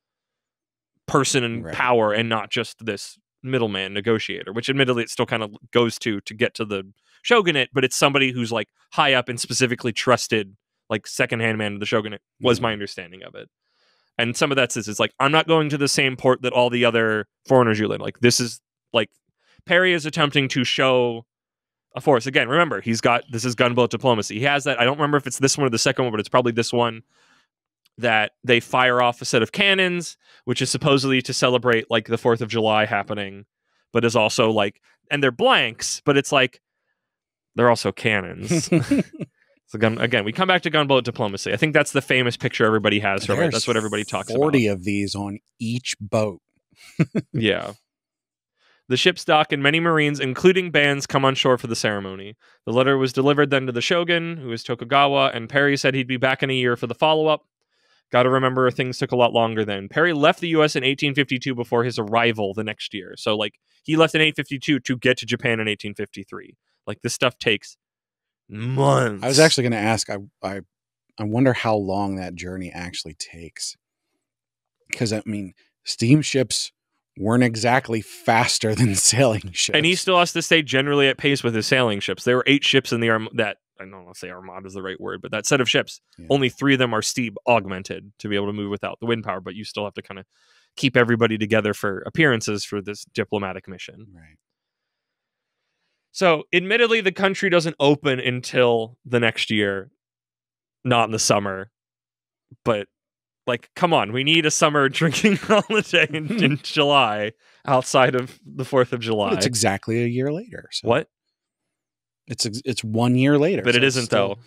person in Right. power and not just this middleman negotiator. Which admittedly it still kind of goes to to get to the shogunate, but it's somebody who's like high up and specifically trusted, like secondhand man of the shogunate was Mhm. my understanding of it. And some of that's is it's like I'm not going to the same port that all the other foreigners you live. Like this is like Perry is attempting to show a force. Again, remember, he's got this is gunboat diplomacy. He has that. I don't remember if it's this one or the second one, but it's probably this one that they fire off a set of cannons, which is supposedly to celebrate like the 4th of July happening, but is also like and they're blanks, but it's like they're also cannons. so gun again, we come back to gunboat diplomacy. I think that's the famous picture everybody has from it. That's what everybody talks 40 about. of these on each boat Yeah. The ship's dock and many Marines, including bands, come on shore for the ceremony. The letter was delivered then to the shogun, who is Tokugawa, and Perry said he'd be back in a year for the follow up. Got to remember, things took a lot longer then. Perry left the U.S. in 1852 before his arrival the next year. So, like, he left in 1852 to get to Japan in 1853. Like, this stuff takes months. i was actually going to ask I, I i wonder how long that journey actually takes because i mean steamships weren't exactly faster than sailing ships And he still has to stay generally at pace with his sailing ships. There were eight ships in the arm that I don't want to say armada is the right word, but that set of ships, Yeah. only three of them are steam augmented to be able to move without the wind power. But you still have to kind of keep everybody together for appearances for this diplomatic mission. right So, admittedly, the country doesn't open until the next year, not in the summer. But like, come on, we need a summer drinking holiday in, in July outside of the Fourth of July. Well, it's exactly a year later so what? It's it's one year later, but so it's isn't still- though.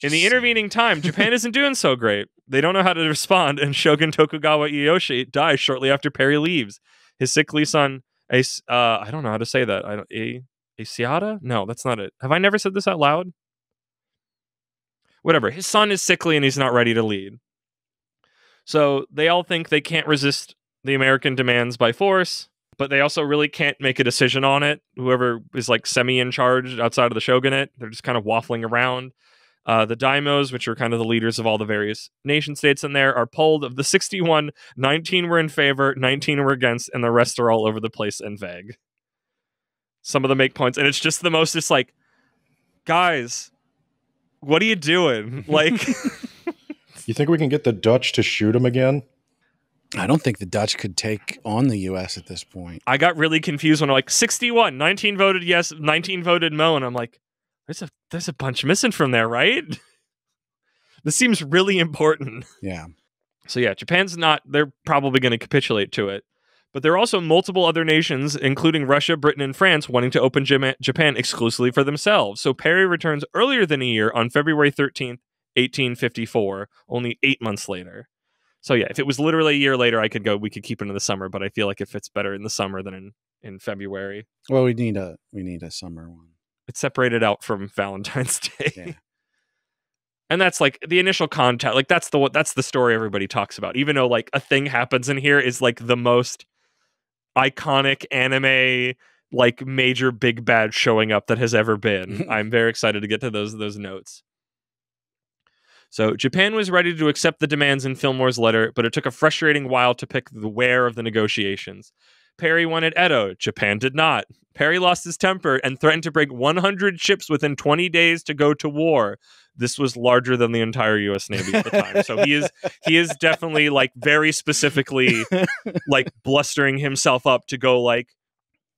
In the intervening time, Japan isn't doing so great. They don't know how to respond, and Shogun Tokugawa Ieyoshi dies shortly after Perry leaves. His sickly son, Ace, uh, I don't know how to say that. I don't, a, Asiata? No, that's not it. Have I never said this out loud? Whatever. His son is sickly and he's not ready to lead. So they all think they can't resist the American demands by force, but they also really can't make a decision on it. Whoever is like semi in charge outside of the shogunate, they're just kind of waffling around. Uh, the daimos, which are kind of the leaders of all the various nation states in there, are polled. Of the 61, 19 were in favor, 19 were against, and the rest are all over the place and vague. Some of them make points, and it's just the most, it's like, guys, what are you doing? Like, You think we can get the Dutch to shoot him again? I don't think the Dutch could take on the U.S. at this point. I got really confused when I'm like 61, 19 voted yes, 19 voted no, and I'm like, there's a there's a bunch missing from there, right? this seems really important. Yeah, So yeah, Japan's not. They're probably going to capitulate to it. But there are also multiple other nations, including Russia, Britain, and France, wanting to open Japan exclusively for themselves. So Perry returns earlier than a year on February 13th, 1854, only eight months later. So yeah, if it was literally a year later, I could go. We could keep it in the summer, but I feel like it fits better in the summer than in in February. well, we need a we need a summer one. It's separated out from Valentine's Day. Yeah. And that's like the initial contact. Like that's the that's the story everybody talks about. Even though like a thing happens in here is like the most iconic anime like major big bad showing up that has ever been. I'm very excited to get to those those notes. So Japan was ready to accept the demands in Fillmore's letter, but it took a frustrating while to pick the where of the negotiations. Perry wanted Edo. Japan did not. Perry lost his temper and threatened to break 100 ships within 20 days to go to war. This was larger than the entire U.S. Navy at the time. So he is he is definitely like very specifically like blustering himself up to go like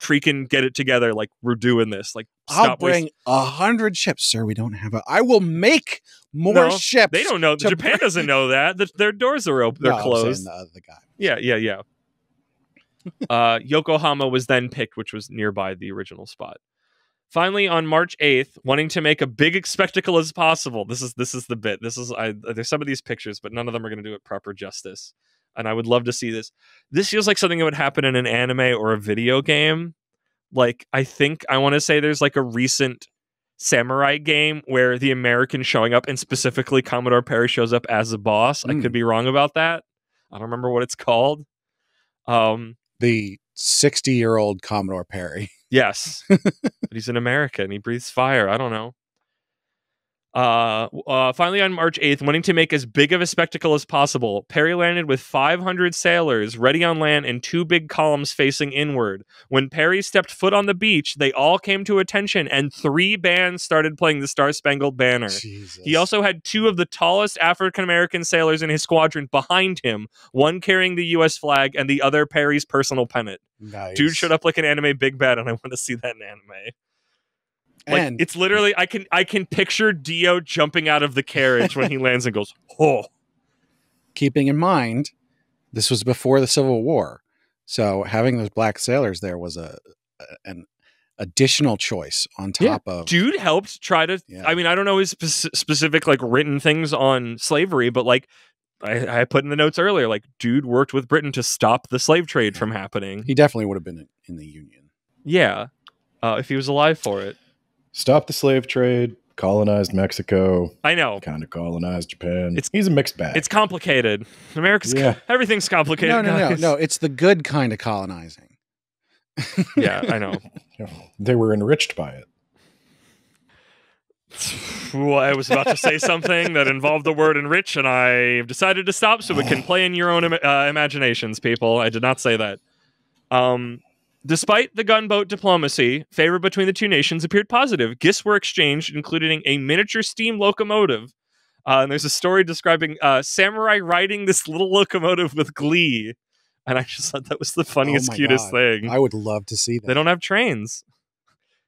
freaking get it together. Like we're doing this. Like I'll bring a hundred ships, sir. We don't have a. I will make more No, ships. They don't know. Japan bring- doesn't know that. The, their doors are open. They're No, closed. The other guy. Yeah, yeah, yeah. Uh, Yokohama was then picked, which was nearby the original spot. Finally, on March 8th, wanting to make a big spectacle as possible. This is this is the bit. This is I, there's some of these pictures, but none of them are going to do it proper justice. And I would love to see this. This feels like something that would happen in an anime or a video game. Like I think I want to say there's like a recent samurai game where the American showing up and specifically Commodore Perry shows up as a boss. I Mm. could be wrong about that. I don't remember what it's called. Um, The sixty-year-old Commodore Perry. yes, but he's an American. He breathes fire. I don't know. Uh, uh, finally, on March 8th, wanting to make as big of a spectacle as possible, Perry landed with 500 sailors ready on land and two big columns facing inward. When Perry stepped foot on the beach, they all came to attention, and three bands started playing the Star Spangled Banner. Jesus. He also had two of the tallest African American sailors in his squadron behind him, one carrying the U.S. flag and the other Perry's personal pennant. nice. Dude showed up like an anime big bad, and I want to see that in anime. Like and it's literally, I can I can picture Dio jumping out of the carriage when he lands and goes, "Oh, keeping in mind, this was before the Civil War, so having those black sailors there was a, a- an additional choice on Yeah, top of. dude helped try to." Yeah. I mean, I don't know his spec- specific like written things on slavery, but like. I, I put in the notes earlier, like, dude worked with Britain to stop the slave trade from happening. He definitely would have been in, in the Union. Yeah, uh, if he was alive for it. Stop the slave trade, colonized Mexico, I know kind of colonized Japan. It's- He's a mixed bag. it's complicated. America's Yeah. everything's complicated. No, no, no, guys. no. It's the good kind of colonizing. Yeah, I know. they were enriched by it. Well, I was about to say something that involved the word enrich, and I decided to stop so it can play in your own uh, imaginations, people. I did not say that. Um, despite the gunboat diplomacy, favor between the two nations appeared positive. Gifts were exchanged, including a miniature steam locomotive. Uh, and there's a story describing uh, samurai riding this little locomotive with glee. And I just thought that was the funniest, Oh cutest God. thing. I would love to see that. They don't have trains.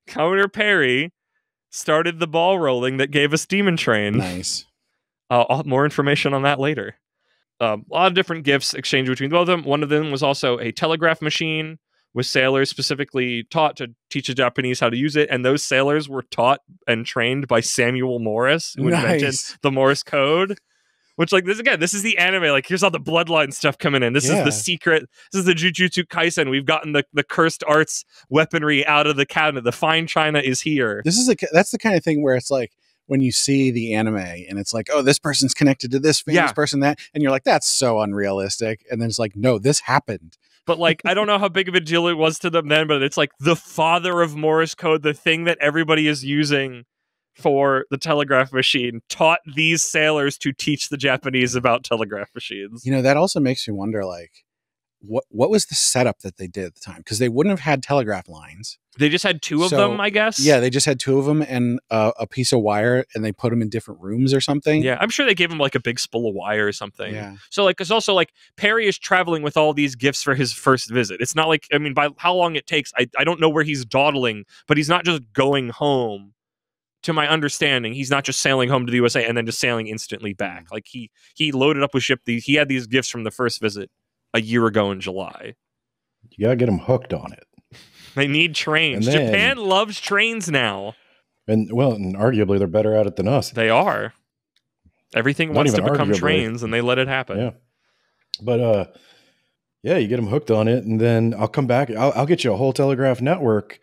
Commodore Perry started the ball rolling that gave us Demon Train. nice. Uh, more information on that later. Um, a lot of different gifts exchanged between both of them. One of them was also a telegraph machine, with sailors specifically taught to teach the Japanese how to use it, and those sailors were taught and trained by Samuel Morse, who invented the Morse code. Which, like this again, this is the anime. Like, here's all the bloodline stuff coming in. This is the secret. This is the Jujutsu Kaisen. We've gotten the the cursed arts weaponry out of the cabinet. The fine china is here. This is a that's the kind of thing where it's like when you see the anime and it's like, oh, this person's connected to this famous Yeah. person that, and you're like, that's so unrealistic. And then it's like, no, this happened. But like, I don't know how big of a deal it was to them then, but it's like the father of Morse code, the thing that everybody is using for the telegraph machine, taught these sailors to teach the Japanese about telegraph machines. You know, that also makes me wonder, like, what what was the setup that they did at the time? Because they wouldn't have had telegraph lines. They just had two of So, them, I guess. Yeah, they just had two of them and uh, a piece of wire, and they put them in different rooms or something. Yeah, I'm sure they gave him like a big spool of wire or something. yeah. So like, it's also like Perry is traveling with all these gifts for his first visit. It's not like I mean, by how long it takes, I I don't know where he's dawdling, but he's not just going home. To my understanding, he's not just sailing home to the USA and then just sailing instantly back. Like he he loaded up with ship these. He had these gifts from the first visit a year ago in July. You gotta get them hooked on it. They need trains. Then- Japan loves trains now. And well, and arguably they're better at it than us. They are. Everything Not wants to become arguably. trains, and they let it happen. Yeah. But uh yeah, you get them hooked on it, and then I'll come back. I'll, I'll get you a whole telegraph network.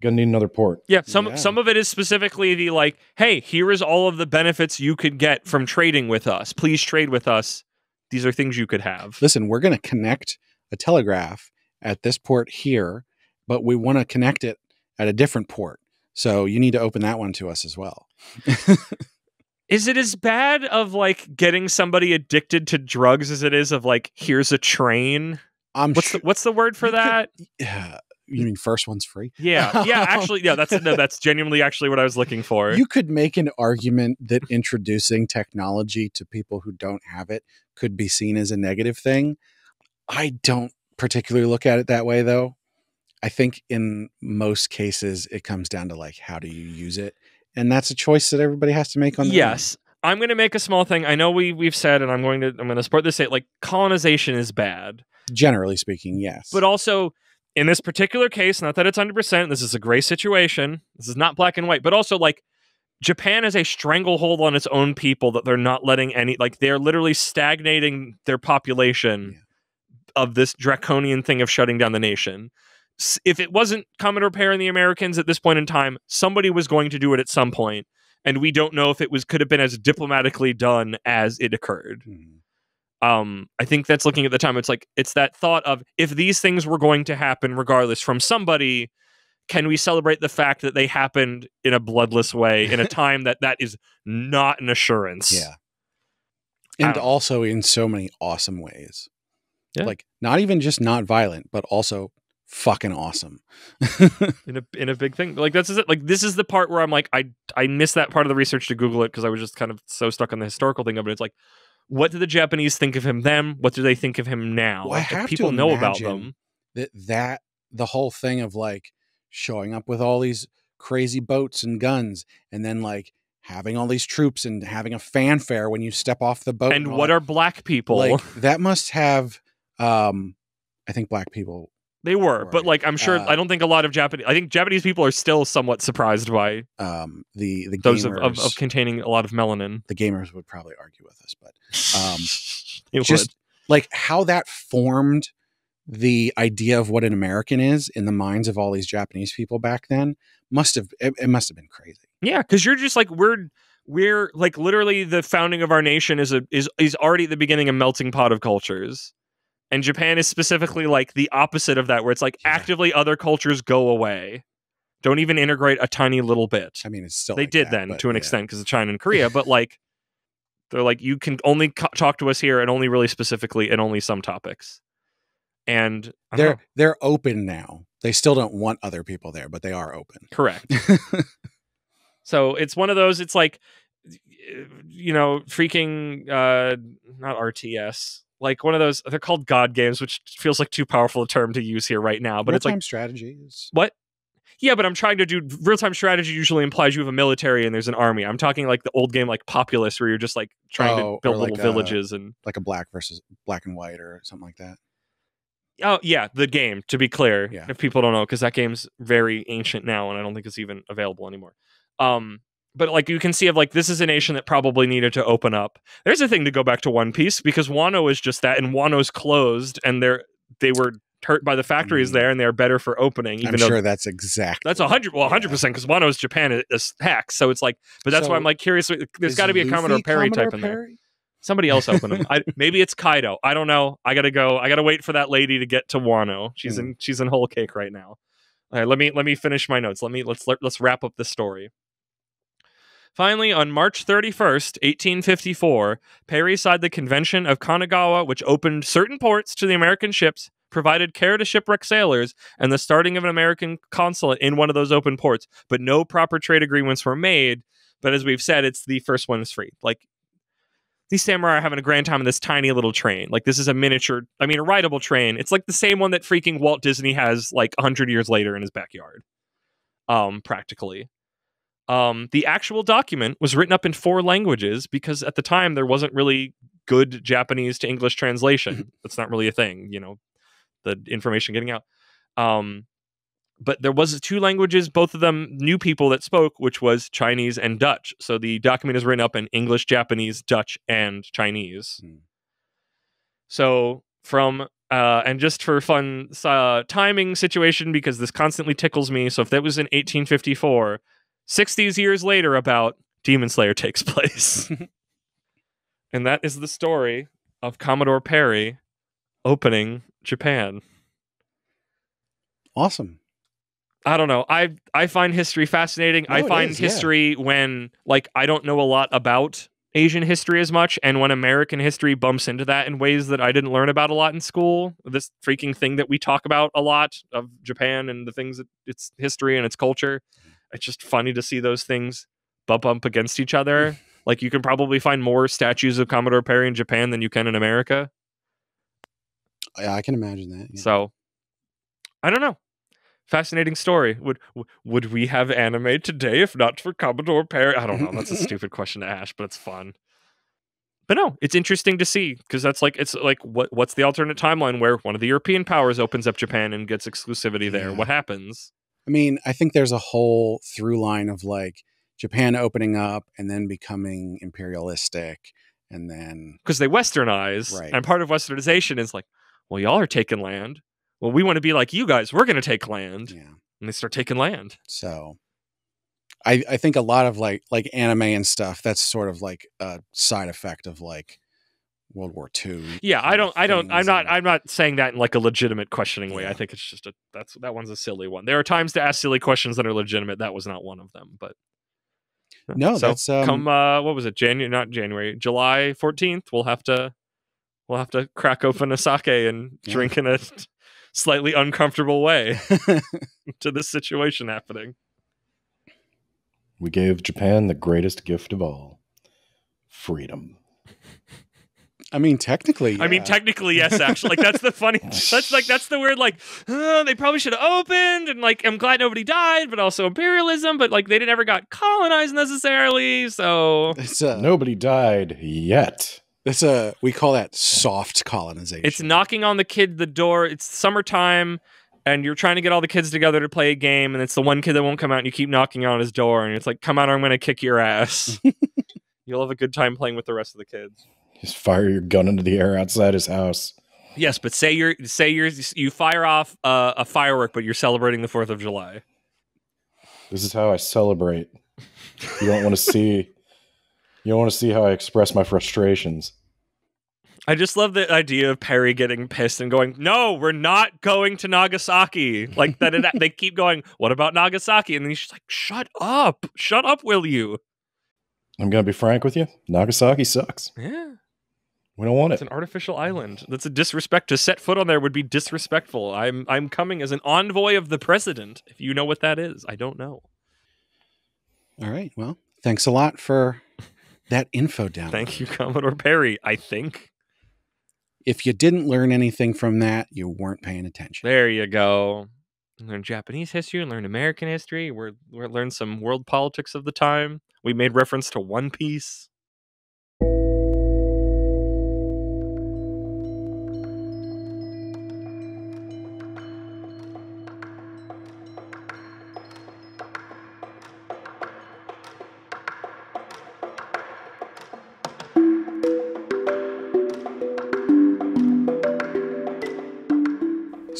Gonna need another port. Yeah, some Yeah. some of it is specifically the like, hey, here is all of the benefits you could get from trading with us. Please trade with us. These are things you could have. Listen, we're going to connect a telegraph at this port here, but we want to connect it at a different port. So you need to open that one to us as well. Is it as bad of like getting somebody addicted to drugs as it is of like, here's a train? I'm What's the what's the word for You could- that? Yeah, you mean first one's free? Yeah, yeah. Actually, yeah. That's no, that's genuinely actually what I was looking for. You could make an argument that introducing technology to people who don't have it could be seen as a negative thing. I don't particularly look at it that way, though. I think in most cases, it comes down to like, how do you use it? And that's a choice that everybody has to make on their own. yes. I'm going to make a small thing. I know we we've said, and I'm going to I'm going to support this. Say like colonization is bad. Generally speaking, yes. but also in this particular case not that it's 100% this is a gray situation. This is not black and white but also like japan has a stranglehold on its own people that they're not letting any like they're literally stagnating their population of this draconian thing of shutting down the nation. If it wasn't commodore perry and the americans at this point in time somebody was going to do it at some point and we don't know if it was could have been as diplomatically done as it occurred. Mhm. Um i think that's looking at the time it's like it's that thought of if these things were going to happen regardless from somebody can we celebrate the fact that they happened in a bloodless way in a time that that is not an assurance Yeah. And don't- also in so many awesome ways. Yeah. Like not even just not violent, but also fucking awesome. in a in a big thing like that's it like this is the part where i'm like i i missed that part of the research to google it because i was just kind of so stuck on the historical thing of it it's like what do the japanese think of him then? What do they think of him now? Well, Like, do have to people know about them. that that the whole thing of like showing up with all these crazy boats and guns and then like having all these troops and having a fanfare when you step off the boat and all what that, are black people? Like that must have um I think black people They were, but like I'm sure Uh, I don't think a lot of Japanese I think Japanese people are still somewhat surprised by um the the those gamers of, of, of containing a lot of melanin. the gamers would probably argue with us but um It just like how that formed the idea of what an American is in the minds of all these Japanese people back then must have it, it must have been crazy. yeah, because you're just like we're we're like literally the founding of our nation is a is is already the beginning a melting pot of cultures. And Japan is specifically like the opposite of that, where it's like Yeah. actively other cultures go away. Don't even integrate a tiny little bit. I mean, it's still they like did that, then to an yeah. extent because of China and Korea, but like they're like you can only co- talk to us here and only really specifically and only some topics. And They're know. they're open now. They still don't want other people there, but they are open. correct. So it's one of those. It's like you know, freaking uh not RTS. Like one of those they're called god games, which feels like too powerful a term to use here right now. But it's like Real-time strategy is What? Yeah, but I'm trying to do real time strategy. Usually implies you have a military and there's an army. I'm talking like the old game, like Populous, where you're just like trying Oh, to build or little like, uh, villages and like a black versus black and white or something like that. Oh yeah, the game. To be clear, Yeah. if people don't know, because that game's very ancient now, and I don't think it's even available anymore. Um, but like you can see, of like this is a nation that probably needed to open up. There's a thing to go back to One Piece because Wano is just that, and Wano's closed, and they're they were hurt by the factories Mm. there, and they're better for opening. Even I'm though sure that's exactly. that's a hundred, well, Yeah. hundred percent, because Wano is Japan is- heck. So it's like, but that's why I'm like curious. There's got to be a Commodore Perry Commodore type in there. Somebody else open them. I, maybe it's Kaido. I don't know. I gotta go. I gotta wait for that lady to get to Wano. She's Hmm. in. She's in whole cake right now. All right. Let me let me finish my notes. Let me let's let, let's wrap up the story. Finally, on March 31st, 1854, Perry signed the Convention of Kanagawa, which opened certain ports to the American ships, provided care to shipwreck sailors, and the starting of an American consulate in one of those open ports. But no proper trade agreements were made. But as we've said, it's the first one is free. Like these samurai are having a grand time in this tiny little train. Like this is a miniature, I mean, a rideable train. It's like the same one that freaking Walt Disney has like hundred years later in his backyard. Um, practically. Um, the actual document was written up in four languages because at the time there wasn't really good Japanese to English translation. That's not really a thing, you know, the information getting out. Um, but there was two languages, both of them new people that spoke, which was Chinese and Dutch. So the document is written up in English, Japanese, Dutch, and Chinese. Hmm. So from uh, and just for fun uh, timing situation, because this constantly tickles me. So if that was in 1854, 60s years later, about Demon Slayer takes place, and that is the story of Commodore Perry opening Japan. Awesome. I don't know. I I find history fascinating. No, I find is, yeah. history when like I don't know a lot about Asian history as much, and when American history bumps into that in ways that I didn't learn about a lot in school. This freaking thing that we talk about a lot of Japan and the things that its history and its culture. It's just funny to see those things bump up against each other. like you can probably find more statues of Commodore Perry in Japan than you can in America. I, I can imagine that. yeah. So I don't know. Fascinating story. Would would we have anime today if not for Commodore Perry? I don't know. That's a stupid question to ask, but it's fun. But no, it's interesting to see because that's like it's like what what's the alternate timeline where one of the European powers opens up Japan and gets exclusivity there? Yeah. What happens? I mean, I think there's a whole through line of like Japan opening up and then becoming imperialistic, and then Because they westernize, Right. and part of westernization is like, well, y'all are taking land. Well, we want to be like you guys. We're going to take land, yeah. and they start taking land. So I I think a lot of like like anime and stuff that's sort of like a side effect of like World War II. Yeah, I don't. I don't. I'm not. and- I'm not saying that in like a legitimate questioning way. Yeah. I think it's just a. That's that one's a silly one. There are times to ask silly questions that are legitimate. That was not one of them. But No, so that's, um, come. Uh, what was it? January? Not January. July 14th. We'll have to. We'll have to crack open a sake and Yeah. drink in a slightly uncomfortable way to this situation happening. We gave Japan the greatest gift of all freedom. I mean, technically, I mean, technically, yes. Actually, like that's the funny. That's like that's the weird. Like uh, they probably should have opened, and like I'm glad nobody died, but also imperialism. But like they didn't got colonized necessarily. So it's a Nobody died yet. it's a we call that soft colonization. it's knocking on the kid the door. It's summertime, and you're trying to get all the kids together to play a game, and it's the one kid that won't come out, and you keep knocking on his door, and it's like, come out, or I'm gonna kick your ass. You'll have a good time playing with the rest of the kids. Just fire your gun into the air outside his house. Yes, but say you're say you're you fire off uh, a firework, but you're celebrating the Fourth of July. This is how I celebrate. You don't want to see. You don't want to see how I express my frustrations. I just love the idea of Perry getting pissed and going, "No, we're not going to Nagasaki." Like that, it, they keep going. What about Nagasaki? And then he's just like, "Shut up, shut up, will you?" I'm gonna be frank with you. Nagasaki sucks. Yeah, We don't want it. it's an artificial island. That's a disrespect. To set foot on there would be disrespectful. I'm I'm coming as an envoy of the president. If you know what that is, I don't know. All right. Well, thanks a lot for that info down. Thank you, Commodore Perry. I think If you didn't learn anything from that, you weren't paying attention. there you go. Learn Japanese history and learn American history. We're we learn some world politics of the time. We made reference to One Piece.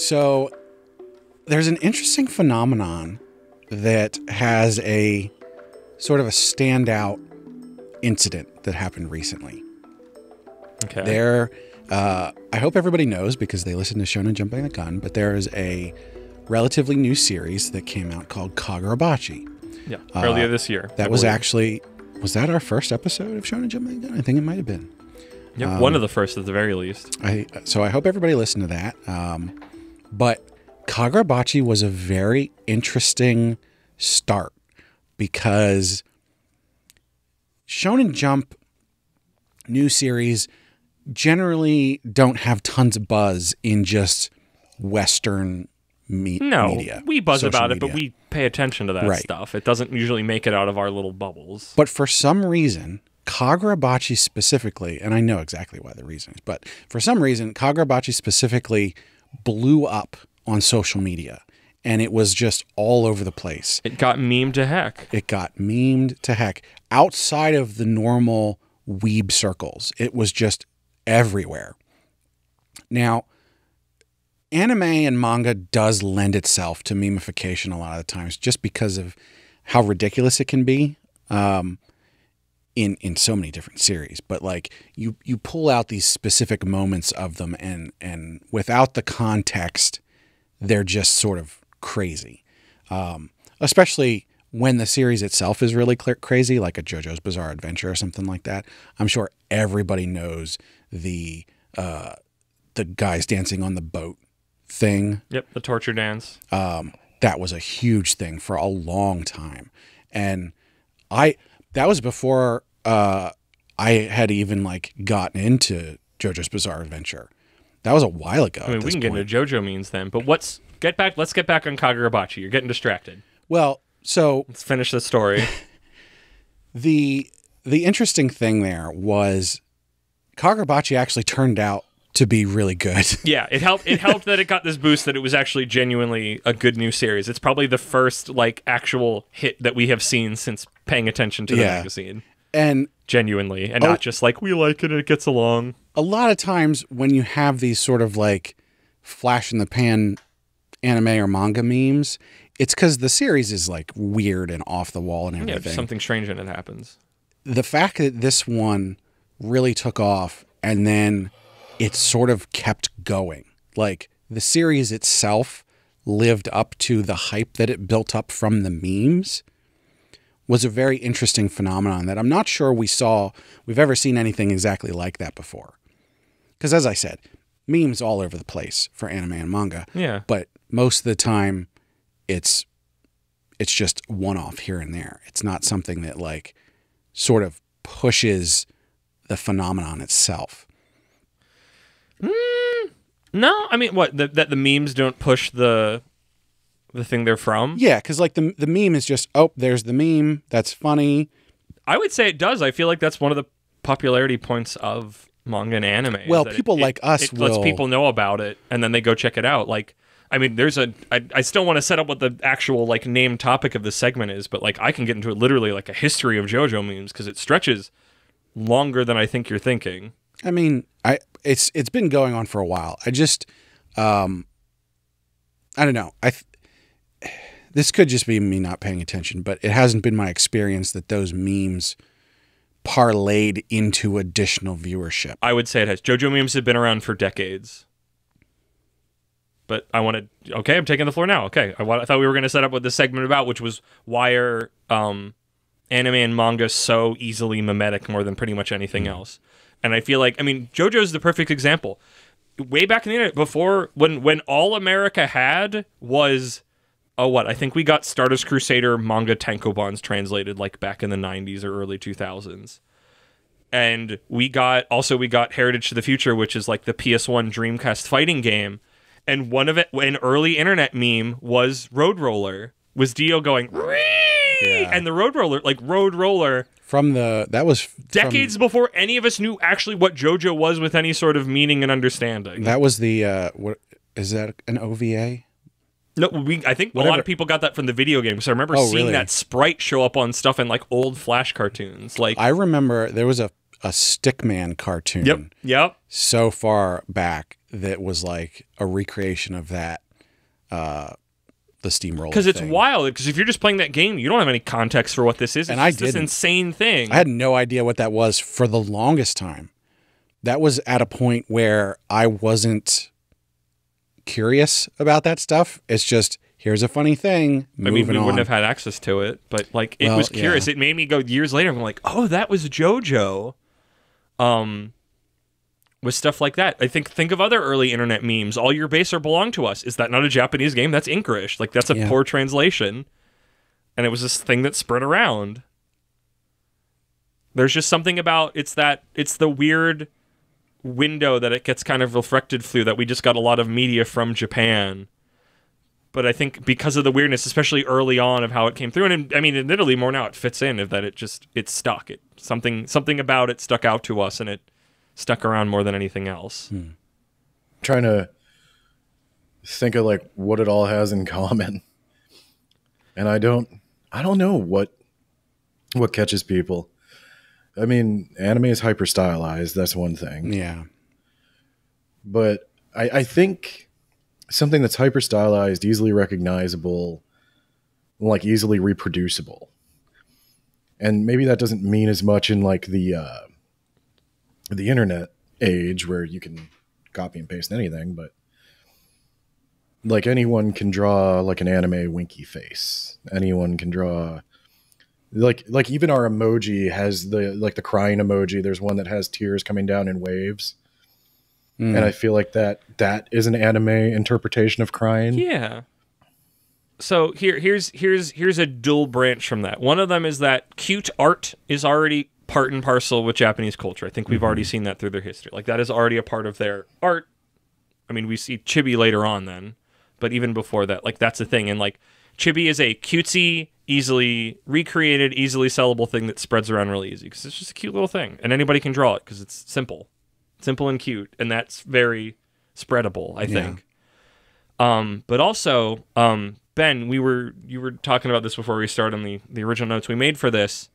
So there's an interesting phenomenon that has a sort of a standout incident that happened recently. Okay. There, uh, I hope everybody knows because they listen to Shonen Jumping the Gun, but there is a relatively new series that came out called Kagurabachi. yeah. uh, Earlier this year. That I was believe. actually was that our first episode of Shonen Jumping the Gun? I think it might have been. Yep, um, one of the first at the very least. I so I hope everybody listened to that. Um, but Kagurabachi was a very interesting start because Shonen Jump new series generally don't have tons of buzz in just Western me- No, media. we buzz about it, but we pay attention to that Right. stuff. It doesn't usually make it out of our little bubbles. But for some reason, Kagurabachi specifically, and I know exactly why the reason is, but for some reason, Kagurabachi specifically blew up on social media and it was just all over the place. It got memed to heck. It got memed to heck outside of the normal weeb circles. It was just everywhere. Now, anime and manga does lend itself to memification a lot of the times just because of how ridiculous it can be um, in in so many different series. But like you you pull out these specific moments of them and and without the context, they're just sort of crazy. Um, especially when the series itself is really cl- crazy, like a JoJo's Bizarre Adventure or something like that. I'm sure everybody knows the uh, the guys dancing on the boat thing. Yep, the torture dance. Um, that was a huge thing for a long time, and I that was before uh, I had even like gotten into JoJo's Bizarre Adventure. That was a while ago. I mean, at we this can get point. into JoJo means then, but what's get back? Let's get back on Kagurabachi. You're getting distracted. well, so Let's finish the story. the the interesting thing there was Kagurabachi actually turned out to be really good. yeah, it helped. It helped that it got this boost that it was actually genuinely a good new series. It's probably the first like actual hit that we have seen since paying attention to the Yeah. magazine. And Genuinely, and Oh. not just like we like it and it gets along. a lot of times when you have these sort of like flash in the pan anime or manga memes, it's because the series is like weird and off the wall and everything. just something strange and it happens. the fact that this one really took off and then it sort of kept going. Like the series itself lived up to the hype that it built up from the memes was a very interesting phenomenon that I'm not sure we saw we've ever seen anything exactly like that before. Cuz as I said, memes all over the place for anime and manga, Yeah, but most of the time it's it's just one off here and there. It's not something that like sort of pushes the phenomenon itself. Mm, no, I mean, what the, that the memes don't push the the thing they're from. Yeah, cuz like the the meme is just oh, there's the meme, that's funny. I would say it does. I feel like that's one of the popularity points of manga and anime. Well, it- people it- like us it lets people know about it, and then they go check it out. Like, I mean, there's a. I, I still want to set up what the actual like name topic of the segment is, but like I can get into it literally like a history of JoJo memes because it stretches longer than I think you're thinking. I mean, I it's it's been going on for a while. I just um I don't know. I this could just be me not paying attention, but it hasn't been my experience that those memes parlayed into additional viewership. I would say it has. JoJo memes have been around for decades. But I wanted. Okay, I'm taking the floor now. Okay, I, I thought we were going to set up what this segment about, which was why are um, anime and manga so easily memetic more than pretty much anything else. And I feel like, I mean, JoJo's the perfect example. Way back in the internet, before when when all America had was oh what I think we got Stardust Crusader manga tankobons translated like back in the 90s or early 2000s and we got also we got Heritage to the Future, which is like the PS1 Dreamcast fighting game. And one of it, an early internet meme was Road Roller, was Dio going, Yeah. and the Road Roller, like Road Roller, From the that was f- from- decades before any of us knew actually what JoJo was with any sort of meaning and understanding. that was the uh what is that an OVA? No, we I think a lot of people got that from the video game. So I remember Oh, seeing really? that sprite show up on stuff in like old Flash cartoons. Like, I remember there was a a Stickman cartoon yep, yep. so far back that was like a recreation of that uh the steamroller because it's thing. wild. Because if you're just playing that game, you don't have any context for what this is. It's And I just this insane thing. I had no idea what that was for the longest time. That was at a point where I wasn't curious about that stuff. It's just here's a funny thing. I mean, we on. wouldn't have had access to it, but like it Well, was curious. yeah. It made me go years later. I'm like, oh, that was JoJo. Um, with stuff like that, I think think of other early internet memes. All your base are belong to us. Is that not a Japanese game? That's Engrish. Like that's a Yeah. poor translation, and it was this thing that spread around. There's just something about it's that it's the weird window that it gets kind of reflected through that we just got a lot of media from Japan but I think because of the weirdness, especially early on of how it came through, and I mean, admittedly, more now it fits in of that it just it stuck. It something something about it stuck out to us, and it stuck around more than anything else. Hmm. trying to think of like what it all has in common and i don't i don't know what what catches people i mean anime is hyper stylized that's one thing. Yeah. but I, I think something that's hyper stylized easily recognizable like easily reproducible. And maybe that doesn't mean as much in like the uh the internet age where you can copy and paste anything but like anyone can draw like an anime winky face. Anyone can draw like like even our emoji has the like the crying emoji there's one that has tears coming down in waves Mm. and i feel like that that is an anime interpretation of crying Yeah. So here here's here's here's a dual branch from that. One of them is that cute art is already part and parcel with Japanese culture. I think we've already seen that through their history. Like that is already a part of their art. I mean, we see chibi later on then, but even before that, like that's a thing. And like chibi is a cutesy, easily recreated, easily sellable thing that spreads around really easy because it's just a cute little thing, and anybody can draw it because it's simple, simple and cute, and that's very spreadable. I think. Um, but also, um, Ben, we were you were talking about this before we started on the the original notes we made for this.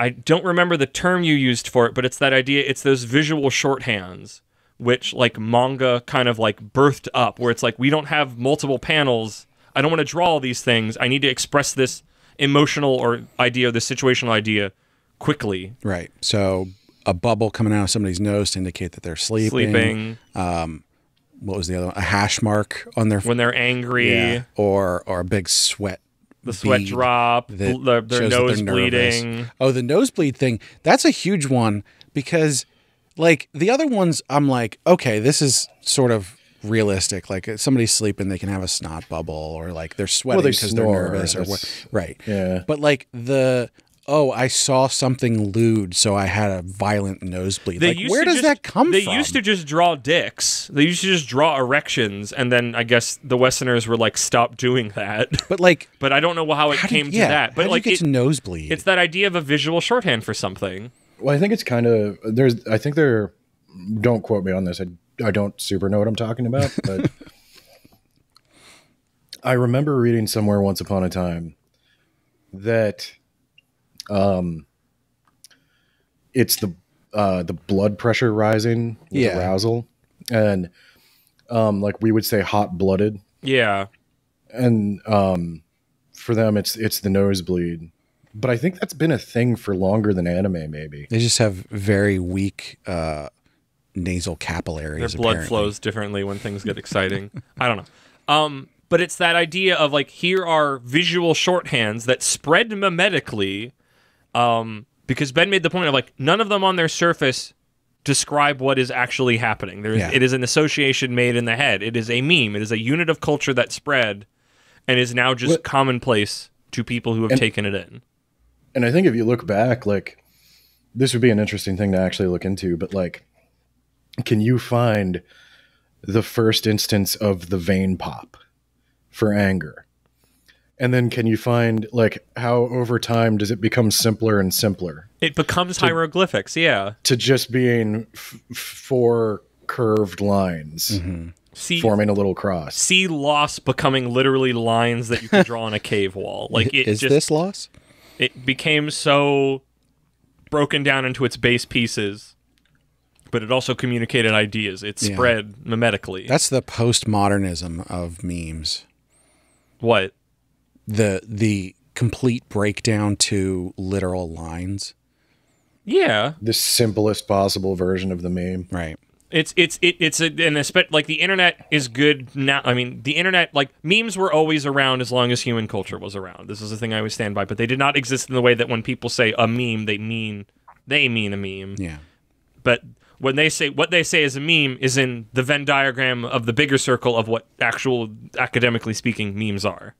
I don't remember the term you used for it, but it's that idea. It's those visual shorthands, which like manga kind of like birthed up, where it's like we don't have multiple panels. I don't want to draw all these things. I need to express this emotional or idea, this situational idea, quickly. Right. So a bubble coming out of somebody's nose to indicate that they're sleeping. Sleeping um, What was the other one? A hash mark on their when they're angry, yeah. or or a big sweat. the sweat drop, bl- their, their shows that nose bleeding. Oh, the nosebleed thing. That's a huge one because like the other ones I'm like, okay, this is sort of realistic. Like uh, somebody's sleeping, they can have a snot bubble or like they're sweating they because they are nervous or what. Right. Yeah. But like the oh, I saw something lewd, so I had a violent nosebleed. like, where does just- that come they from? They used to just draw dicks. They used to just draw erections, and then I guess the Westerners were like, "Stop doing that." but like, but I don't know how it how did- came yeah, to that. But how like, you it, to nosebleed? it's that idea of a visual shorthand for something. Well, I think it's kind of there's. I think there. Don't quote me on this. I I don't super know what I'm talking about, but I remember reading somewhere once upon a time that, um, it's the uh the blood pressure rising with Yeah. arousal, and um like we would say hot blooded, Yeah, and um for them it's it's the nosebleed. But I think that's been a thing for longer than anime, maybe. they just have very weak uh, nasal capillaries. their blood apparently. flows differently when things get exciting. I don't know. Um, but it's that idea of like here are visual shorthands that spread memetically. Um, because Ben made the point of like none of them on their surface describe what is actually happening. There is Yeah. it is an association made in the head. It is a meme. It is a unit of culture that spread and is now just What- commonplace to people who have And- taken it in. and I think if you look back, like this would be an interesting thing to actually look into, but like, can you find the first instance of the vein pop for anger? And then can you find like how over time does it become simpler and simpler It becomes hieroglyphics, yeah. to just being f- f- four curved lines mm-hmm. See forming a little cross? see loss becoming literally lines that you can draw on a cave wall. Like it Is just this loss? it became so broken down into its base pieces but it also communicated ideas. It Yeah. spread memetically. That's the postmodernism of memes. what? The the complete breakdown to literal lines. Yeah, The simplest possible version of the meme. Right. it's it's it, it's a, an aspect like the internet is good now. I mean, the internet like memes were always around as long as human culture was around. This is the thing I always stand by. But they did not exist in the way that when people say a meme, they mean they mean a meme. Yeah. But when they say what they say is a meme is in the Venn diagram of the bigger circle of what actual academically speaking memes are.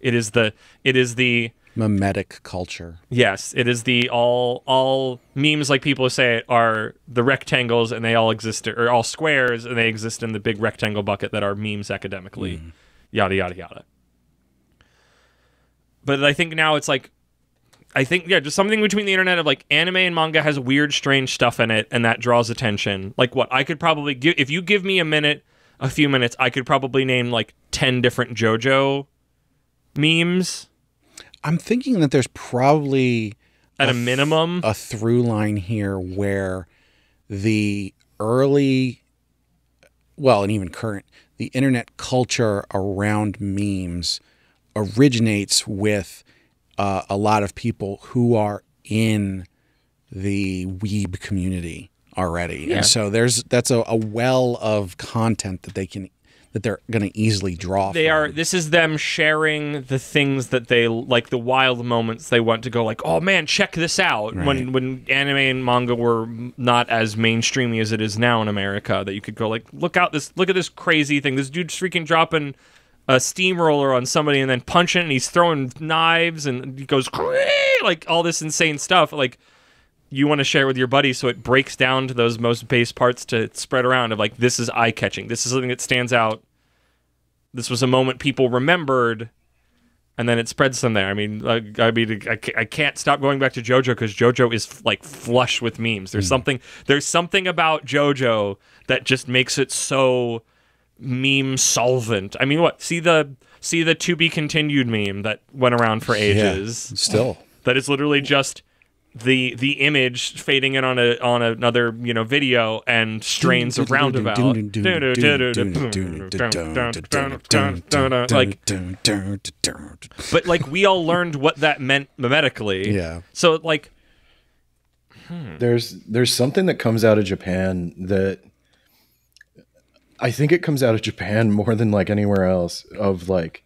It is the it is the Memetic culture. Yes, it is the all all memes like people say it are the rectangles and they all exist or all squares and they exist in the big rectangle bucket that are memes academically. Hmm. Yada yada yada. But I think now it's like I think yeah, just something between the internet of like anime and manga has weird strange stuff in it and that draws attention. Like what? I could probably give if you give me a minute, a few minutes, I could probably name like 10 different JoJo memes I'm thinking that there's probably at a th- minimum. a through line here where the early well and even current the internet culture around memes originates with uh, a lot of people who are in the weeb community already Yeah. and so there's that's a, a well of content that they can that they're going to easily draw they from. are this is them sharing the things that they like the wild moments they want to go like oh man check this out Right. when when anime and manga were not as mainstreamy as it is now in america that you could go like look out this look at this crazy thing this dude's freaking dropping a steamroller on somebody and then punching and he's throwing knives and he goes like all this insane stuff. Like you want to share it with your buddy so it breaks down to those most base parts to spread around of like this is eye catching this is something that stands out. This was a moment people remembered and then it spreads from there. I mean like, i mean I, I can't stop going back to jojo because jojo is like flush with memes. There's mm. something there's something about jojo that just makes it so meme solvent. I mean what see the see the to be continued meme that went around for ages? still. That is literally just the the image fading in on a on another you know video and strains of roundabout. Like but like we all learned what that meant memetically. Yeah. So like hmm. There's there's something that comes out of Japan that I think it comes out of Japan more than like anywhere else of like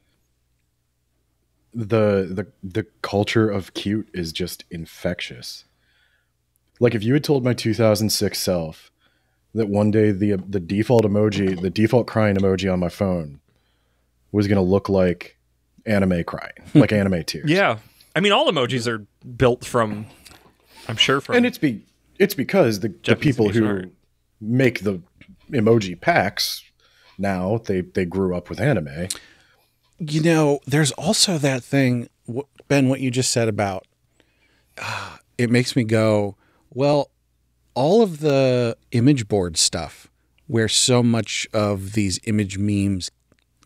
the the the culture of cute is just infectious. Like if you had told my 2006 self that one day the the default emoji, the default crying emoji on my phone was going to look like anime crying, hmm. like anime tears. yeah i mean all emojis are built from i'm sure from and it's be it's because the, the people who art. make the emoji packs now they they grew up with anime You know, there's also that thing, Ben, what you just said about ah, it makes me go, well, all of the image board stuff where so much of these image memes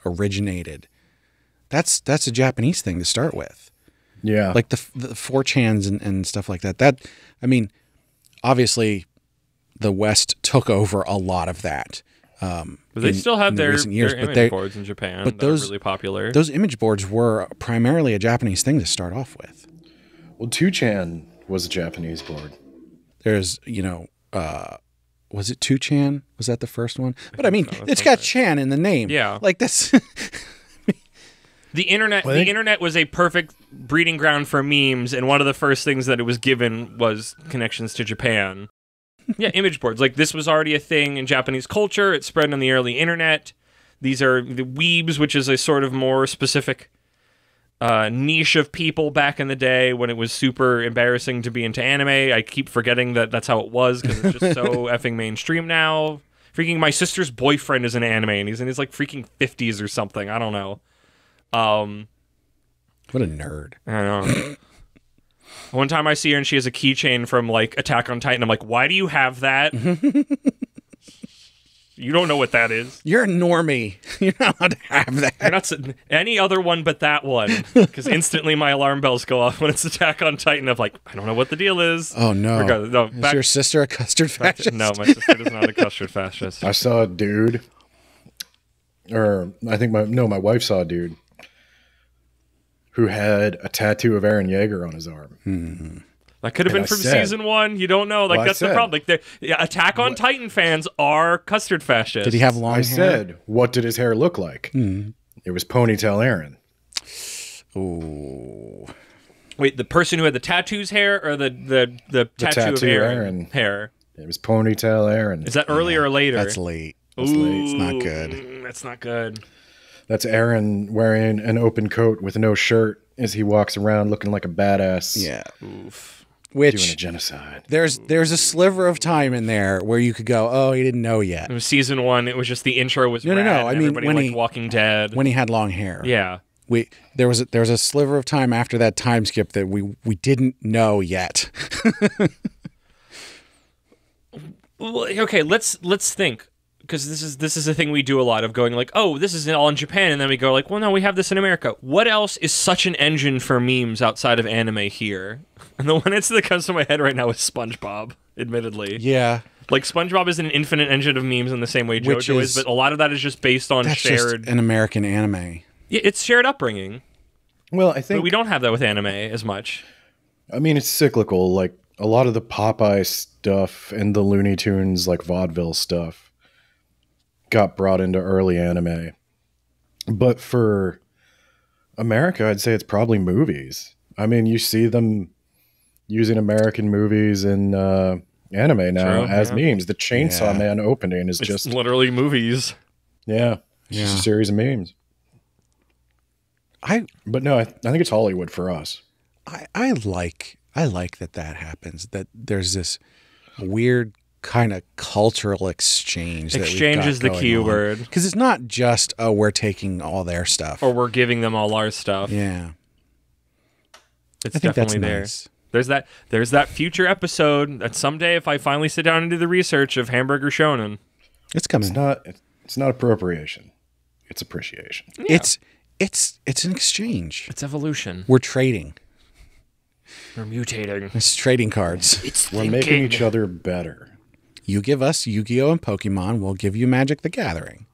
originated, that's that's a Japanese thing to start with. yeah Like the the 4chans and, and stuff like that. That I mean, obviously the West took over a lot of that. Um, but they in- still have the their, years, their image they- boards in japan but that are those- really popular those image boards were primarily a Japanese thing to start off with. well 2chan was a japanese board There's, you know, uh, was it 2chan? Was that the first one? But I mean, so. it's got Chan in the name. Yeah. Like that's The internet, Well, I the internet was a perfect breeding ground for memes, and one of the first things that it was given was connections to Japan. Yeah, image boards. Like this was already a thing in Japanese culture. It spread on the early internet. These are the weebs, which is a sort of more specific uh, niche of people back in the day when it was super embarrassing to be into anime. I keep forgetting that that's how it was because it's just so effing mainstream now. Freaking my sister's boyfriend is an anime, and he's in his like freaking fifties or something. I don't know. Um, what a nerd. I don't know. One time I see her and she has a keychain from like Attack on Titan. I'm like, why do you have that? You don't know what that is. You're a normie. You're not allowed to have that. You're not any other one but that one. Because instantly my alarm bells go off when it's Attack on Titan. Of like, I don't know what the deal is. Oh no! Regardless- no, Is back- your sister a custard Back to- fascist? no, my sister is not a custard fascist. I saw a dude, or I think my no, my wife saw a dude who had a tattoo of Eren Yeager on his arm. Mm-hmm. That could have been I from said- season one. You don't know. Like Well, I that's the problem. Like, the yeah, Attack on Titan fans are custard fascists. Did he have long I hair? said, "What did his hair look like?" Mm-hmm. It was ponytail Eren. Ooh. Wait, the person who had the tattoos hair or the the the, tattoo, of Eren, Eren. hair? It was ponytail Eren. Is that earlier or later? That's late. That's late. It's not good. That's not good. That's Eren wearing an open coat with no shirt as he walks around looking like a badass. Yeah. Oof. Which Doing a genocide. there's there's a sliver of time in there where you could go, oh, he didn't know yet It was season one. It was just the intro was No, no, no, I mean, everybody when liked he- Walking Dead. when he had long hair. yeah, We there was a, there was a sliver of time after that time skip that we we didn't know yet. Well, okay, let's let's think because this is this is a thing we do a lot of going like, oh, this is all in Japan, and then we go like, well, no, we have this in America. What else is such an engine for memes outside of anime here? And the one answer that comes to my head right now is SpongeBob. Admittedly, yeah. like SpongeBob is an infinite engine of memes in the same way Which JoJo is, is- but a lot of that is just based on That's shared. just an American anime. Yeah, it's shared upbringing, Well, I but think we don't have that with anime as much. I mean, it's cyclical. Like a lot of the Popeye stuff and the Looney Tunes, like vaudeville stuff, got brought into early anime. But for America, I'd say it's probably movies. I mean, you see them using American movies in uh, anime now True, as yeah. means. The Chainsaw Yeah. Man opening is It's just literally movies. yeah, it's just a series of memes. I But no, I, I think it's Hollywood for us. I, I like I like that that happens. That there's this weird kind of cultural exchange. Exchange is the key word. because it's not just oh we're taking all their stuff. Or we're giving them all our stuff. yeah, It's I think that's definitely there. nice. There's that. There's that future episode that someday, if I finally sit down and do the research of Hamburger Shonen, It's coming. It's not. It's not appropriation. It's appreciation. It's it's it's an exchange. it's evolution. We're trading. We're mutating. It's trading cards. It's We're making each other better. You give us Yu-Gi-Oh and Pokemon, we'll give you Magic the Gathering.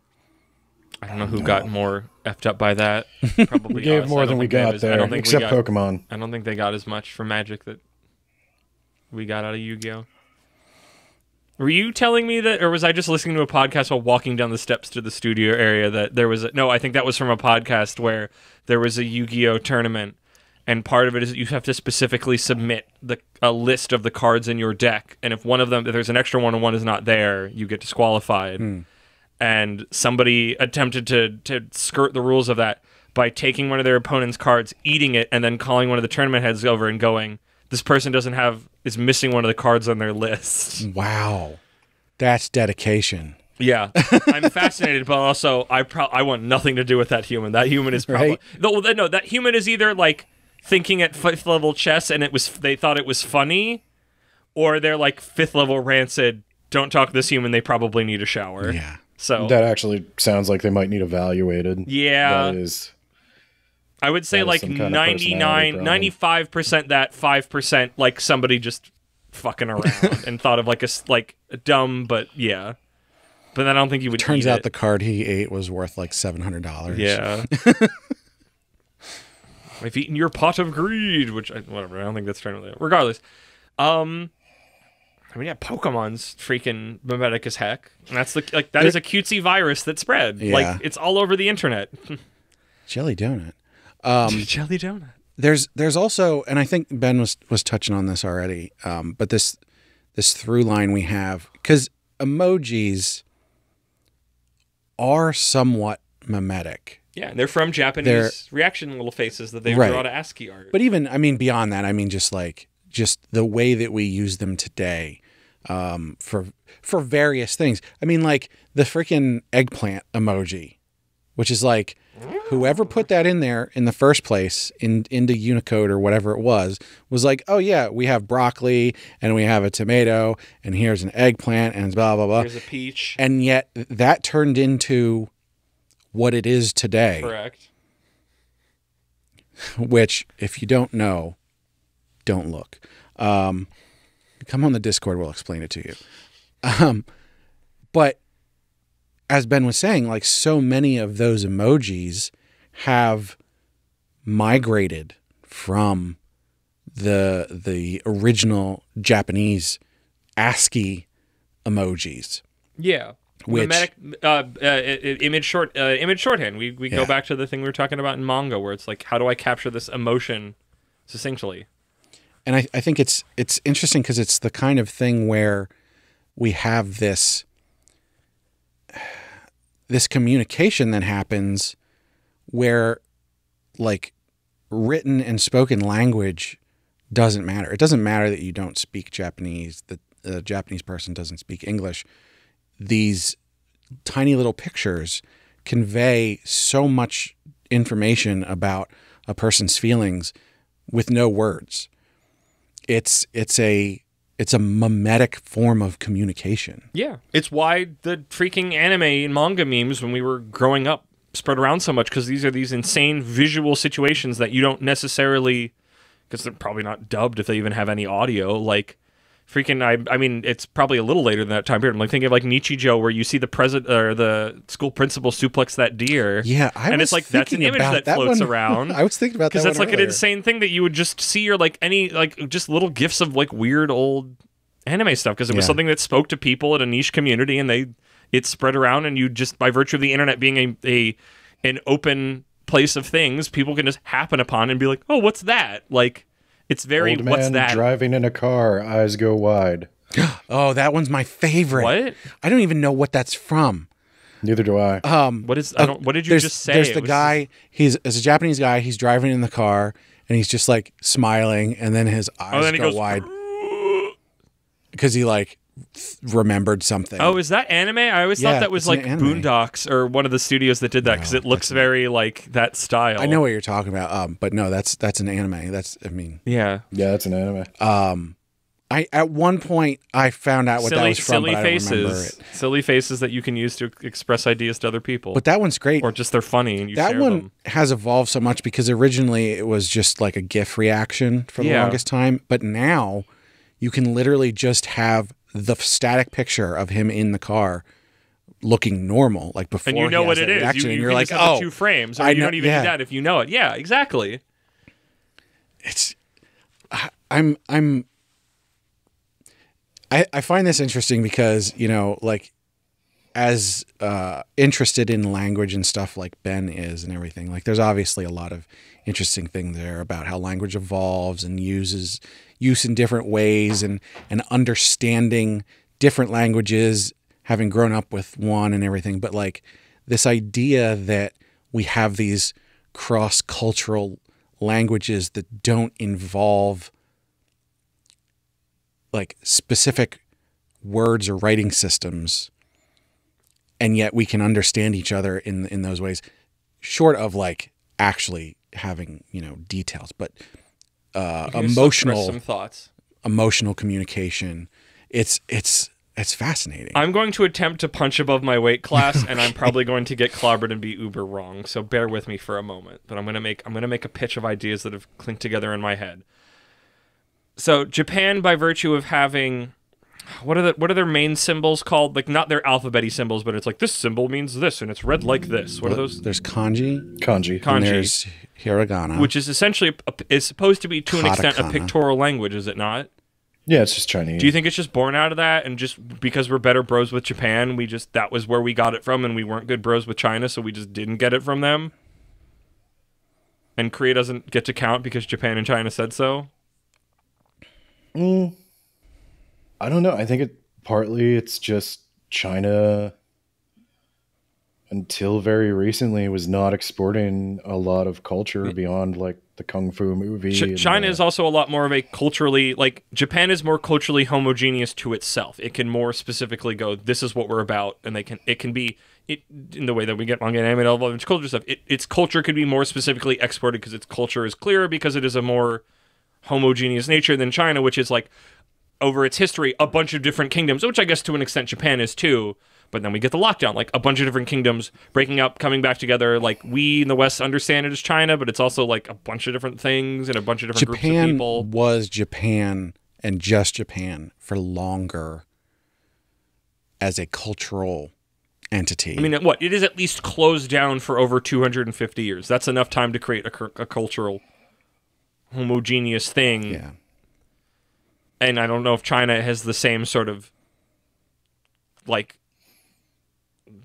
I don't know who got more effed up by that. Probably We gave us. more than we think they got was- I there, don't think except got- Pokemon. I don't think they got as much for Magic that we got out of Yu-Gi-Oh. Were you telling me that, or was I just listening to a podcast while walking down the steps to the studio area that there was a, no? I think that was from a podcast where there was a Yu-Gi-Oh tournament, and part of it is that you have to specifically submit the a list of the cards in your deck, and if one of them, if there's an extra one and one is not there, you get disqualified. Hmm. And somebody attempted to to skirt the rules of that by taking one of their opponent's cards, eating it, and then calling one of the tournament heads over and going, "This person doesn't have is missing one of the cards on their list." Wow. That's dedication. Yeah, I'm fascinated, but also I pro- I want nothing to do with that human. That human is probably Right. no, no, that human is either like thinking at fifth level chess and it was they thought it was funny, or they're like fifth level rancid. Don't talk to this human. They probably need a shower. Yeah. So That actually sounds like they might need evaluated. yeah, That is. I would say like some 99, 95% that, 5% like somebody just fucking around and thought of like a s- like a dumb, but yeah. But I don't think you would. Turns eat out it. the card he ate was worth like seven hundred dollars. Yeah. I've eaten your pot of greed, which I, whatever. I don't think that's trying to. Regardless, um, I mean, yeah, Pokemon's freaking memetic as heck, and that's the like that is a cutesy virus that spread. Yeah. Like it's all over the internet. Jelly donut. Um, Jelly donut. there's there's also, and I think Ben was was touching on this already. Um, but this this through line we have because emojis are somewhat memetic. Yeah, and they're from Japanese reaction little faces that they Right. draw to ASCII art. But even, I mean, beyond that, I mean, just like just the way that we use them today um, for for various things. I mean, like the freaking eggplant emoji, which is like whoever put that in there in the first place in into Unicode or whatever it was was like, oh yeah, we have broccoli and we have a tomato and here's an eggplant and blah blah blah. Here's a peach. And yet that turned into what it is today, Correct. which if you don't know, don't look. Um, come on the Discord, we'll explain it to you. Um, but as Ben was saying, like so many of those emojis have migrated from the the original Japanese ASCII emojis. Yeah. Which- Memetic, uh, uh, image short uh, image shorthand. We we go back to the thing we were talking about in manga, where it's like, how do I capture this emotion succinctly? and I, I think it's it's interesting because it's the kind of thing where we have this this communication that happens where like written and spoken language doesn't matter. It doesn't matter that you don't speak Japanese, that a Japanese person doesn't speak English. These tiny little pictures convey so much information about a person's feelings with no words. It's it's a it's a memetic form of communication. Yeah, it's why the freaking anime and manga memes when we were growing up spread around so much because these are these insane visual situations that you don't necessarily because they're probably not dubbed if they even have any audio. Like freaking, I I mean, it's probably a little later than that time period. I'm like thinking of like Nichijou where you see the president or the school principal suplex that deer. Yeah, I And it's like, that's an image about that floats one. around. I was thinking about that because that's like an insane thing that you would just see or like any like just little gifs of like weird old anime stuff because it was Yeah. something that spoke to people in a niche community and they it spread around and you just by virtue of the internet being a, a an open place of things people can just happen upon and be like oh what's that like it's very Old man what's that driving in a car, eyes go wide. Oh, that one's my favorite. what I don't even know what that's from. Neither do I. Um, what is I don't what did you just say There's the was- guy. He's as a Japanese guy. He's driving in the car and he's just like smiling, and then his eyes oh then go goes wide because he like th- remembered something. Oh, is that anime? I always Yeah, thought that was it's an like. Boondocks or one of the studios that did that because No, it looks that's- very like that style. I know what you're talking about. Um, but no, that's that's an anime. That's I mean, Yeah. Yeah, that's an anime. um, I at one point I found out what that was from, silly but I don't remember faces, it. silly faces that you can use to express ideas to other people, But that one's great. or just they're funny and you that share one them. has evolved so much because originally it was just like a GIF reaction for the Yeah. longest time, but now you can literally just have the static picture of him in the car looking normal, like before. And you know what it is. reaction, You, and you you're can like, oh, two frames, or I you know- don't even yeah. need that if you know it. Yeah, exactly. it's. I- I'm I'm. I I find this interesting because you know like. As uh, interested in language and stuff like Ben is and everything, like there's obviously a lot of interesting thing there about how language evolves and uses use in different ways and and understanding different languages having grown up with one and everything. But like this idea that we have these cross cultural languages that don't involve like specific words or writing systems and yet we can understand each other in in those ways short of like actually having you know details but uh You can just express emotional some thoughts. emotional communication it's it's it's fascinating I'm going to attempt to punch above my weight class, and I'm probably going to get clobbered and be uber wrong. So bear with me for a moment. But I'm gonna make I'm gonna make a pitch of ideas that have clinked together in my head. So Japan, by virtue of having what are the what are their main symbols called? Like not their alphabety symbols, but it's like this symbol means this, and it's read like this. What are those? there's kanji Kanji. Kanji. and there's hiragana Which is essentially a, is supposed to be to an extent a pictorial language, is it not? yeah, it's just Chinese. Do you think it's just born out of that, and just because we're better bros with Japan, we just that was where we got it from, and we weren't good bros with China, so we just didn't get it from them? And Korea doesn't get to count because Japan and China said so. Mm, I don't know. I think it partly it's just China until very recently was not exporting a lot of culture beyond like the kung fu movie. Ch- China the- is also a lot more of a culturally like Japan is more culturally homogeneous to itself. It can more specifically go, "This is what we're about," and they can it can be it in the way that we get manga and anime and all of its culture stuff. It, its culture could be more specifically exported because its culture is clearer because it is a more homogeneous nature than China, which is like over its history a bunch of different kingdoms, which I guess to an extent Japan is too. But then we get the lockdown, like a bunch of different kingdoms breaking up, coming back together. Like we in the West understand it as China, but it's also like a bunch of different things and a bunch of different groups of Japan people. was Japan and just Japan for longer as a cultural entity. I mean, what it is at least closed down for over 250 years. That's enough time to create a, a cultural homogeneous thing. yeah. And I don't know if China has the same sort of like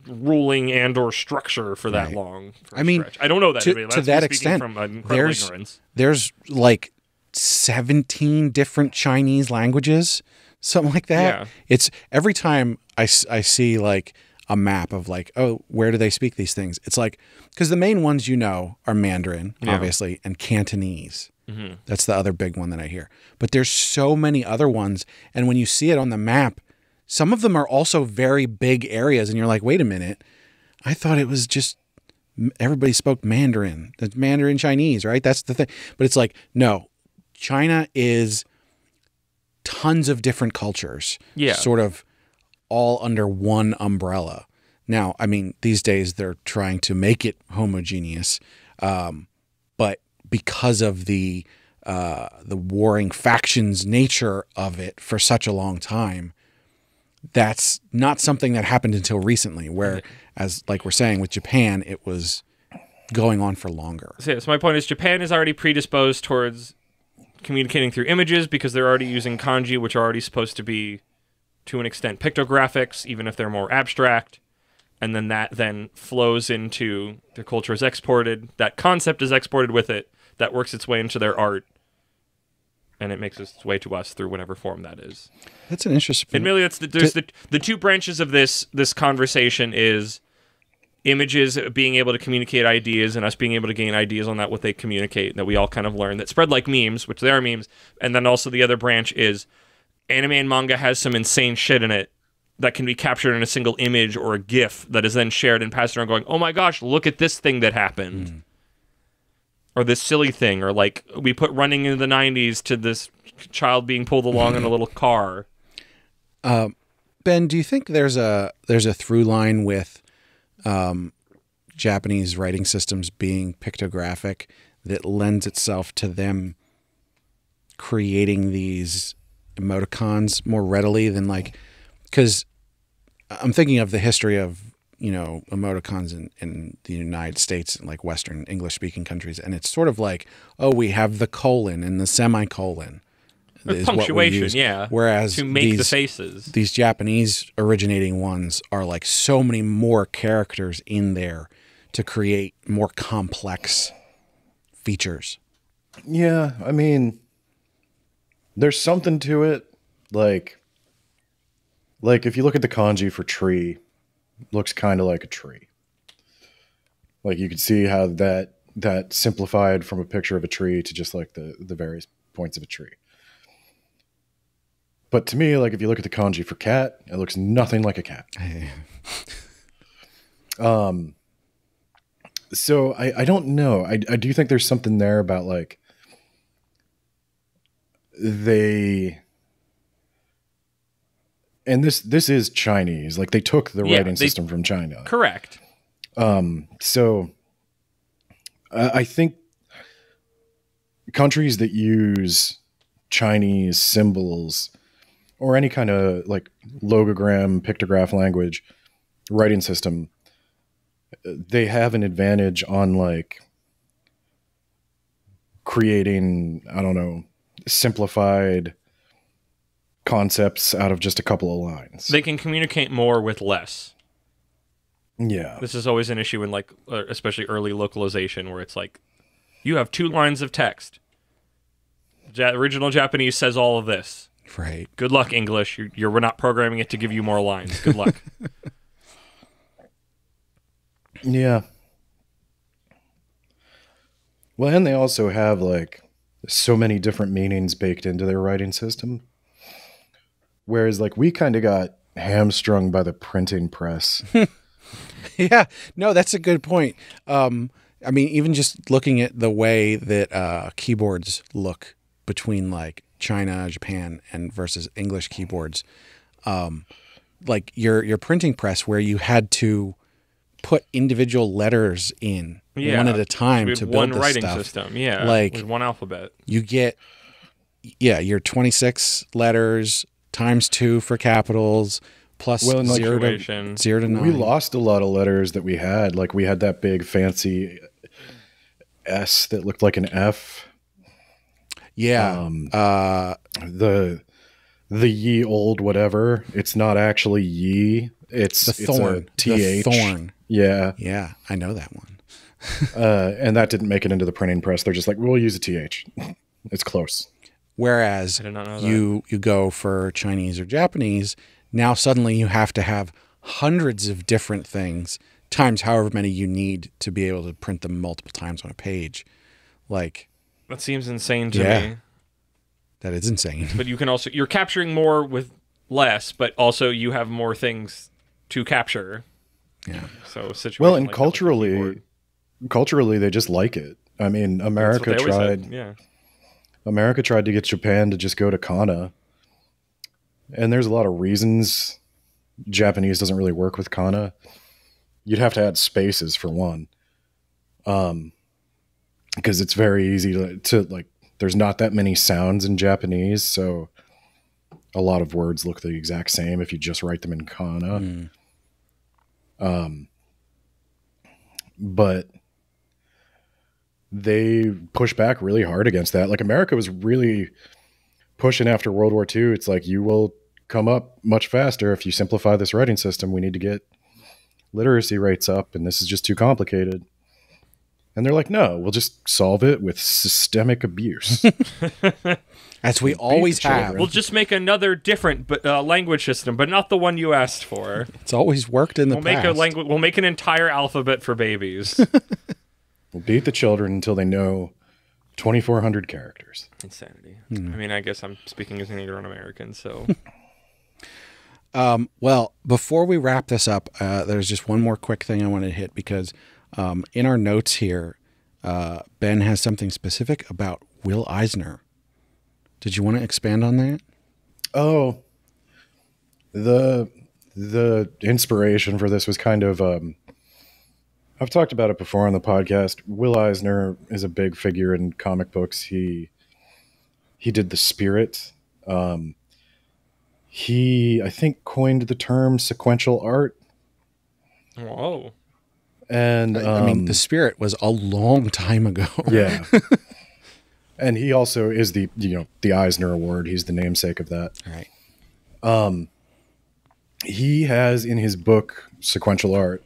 ruling and or structure for that Right. long. for I mean, stretch. I don't know that. to- to that extent, from there's- ignorance. There's like 17 different Chinese languages, something like that. Yeah. It's every time I I see like a map of like, oh, where do they speak these things? It's like, because the main ones you know are Mandarin, Yeah. obviously, and Cantonese. Mhm. That's the other big one that I hear. But there's so many other ones. And when you see it on the map, some of them are also very big areas. And you're like, wait a minute. I thought it was just everybody spoke Mandarin. That's Mandarin Chinese, right? That's the thing. But it's like, no, China is tons of different cultures. Yeah. Sort of all under one umbrella. Now, I mean, these days they're trying to make it homogeneous. Um, because of the uh, the warring factions nature of it for such a long time, that's not something that happened until recently. Where, as like we're saying with Japan, it was going on for longer. So, yeah, so my point is, Japan is already predisposed towards communicating through images because they're already using kanji, which are already supposed to be, to an extent, pictographics, even if they're more abstract. And then that then flows into their culture is exported. That concept is exported with it. That works its way into their art, and it makes its way to us through whatever form that is. That's an interesting. And really, that's the, there's the the two branches of this this conversation is images uh, being able to communicate ideas and us being able to gain ideas on that what they communicate that we all kind of learn that spread like memes, which they are memes, and then also the other branch is anime and manga has some insane shit in it that can be captured in a single image or a GIF that is then shared and passed around, going, "Oh my gosh, look at this thing that happened." Hmm. Or this silly thing, or like we put running in the '90s to this child being pulled along in a little car. Ben, do you think there's a there's a through line with um, Japanese writing systems being pictographic that lends itself to them creating these emoticons more readily than like because I'm thinking of the history of you know emoticons in, in the United States and like Western English speaking countries, and it's sort of like oh we have the colon and the semicolon. is what we punctuation, use. yeah, Whereas to make the faces. these Japanese originating ones are like so many more characters in there to create more complex features. Yeah, I mean, there's something to it. Like, like if you look at the kanji for tree, looks kind of like a tree. Like you can see how that that simplified from a picture of a tree to just like the the various points of a tree. But to me, like if you look at the kanji for cat, it looks nothing like a cat. Um, so I, I don't know. I, I do think there's something there about like they and this this is Chinese. Like they took the Yeah, writing they- system from China. Correct. Um, so I I think countries that use Chinese symbols or any kind of like logogram, pictograph language writing system, they have an advantage on like creating, I don't know, simplified concepts out of just a couple of lines. They can communicate more with less. yeah. This is always an issue in like, uh, especially early localization, where it's like, you have two lines of text. Ja- original Japanese says all of this. Right. Good luck, English. You're, you're we're not programming it to give you more lines. Good luck. Yeah. Well, and they also have like so many different meanings baked into their writing system. Whereas, like, we kind of got hamstrung by the printing press. yeah, no, that's a good point. Um, I mean, even just looking at the way that uh, keyboards look between like China, Japan, and versus English keyboards, um, like your your printing press, where you had to put individual letters in Yeah, one at a time to build one this writing stuff. system. Yeah, Like- with one alphabet. You get yeah, your twenty six letters times two for capitals plus Well, and, zero to zero to nine. we lost a lot of letters that we had. Like, we had that big fancy S that looked like an F. Yeah. Um, uh, the the ye old whatever. It's not actually ye. It's the it's a thorn. th. The thorn. Yeah, Yeah, I know that one. uh, and that didn't make it into the printing press. They're just like, we'll use a th. It's close. Whereas I did not know that. you you go for Chinese or Japanese, now suddenly you have to have hundreds of different things times however many you need to be able to print them multiple times on a page. Like That seems insane to Yeah. me. that is insane. But you can also you're capturing more with less, but also you have more things to capture. Yeah. So situation Well, and like that with the culturally, culturally, they just like it. I mean, America tried. said. Yeah. America tried to get Japan to just go to kana, and there's a lot of reasons Japanese doesn't really work with kana. You'd have to add spaces for one, um, because it's very easy to, to like. There's not that many sounds in Japanese, so a lot of words look the exact same if you just write them in kana. Mm. Um, but they push back really hard against that. Like America was really pushing after World War II. It's like you will come up much faster if you simplify this writing system. We need to get literacy rates up, and this is just too complicated. And they're like, no, we'll just solve it with systemic abuse. As we always have. children. We'll just make another different but uh, language system, but not the one you asked for. It's always worked in the We'll past. make a language. We'll make an entire alphabet for babies. we'll beat the children until they know 2,400 characters. Insanity. Hmm. I mean, I guess I'm speaking as an ignorant American, so Um, well, before we wrap this up, uh, there's just one more quick thing I want to hit because um, in our notes here, uh, Ben has something specific about Will Eisner. Did you want to expand on that? Oh, the the inspiration for this was kind of um, I've talked about it before on the podcast. Will Eisner is a big figure in comic books. He he did the Spirit. Um, he I think coined the term sequential art, whoa. and I, I mean, um, the spirit was a long time ago. yeah. and he also is the you know the Eisner Award. He's the namesake of that. right. Um, he has in his book sequential art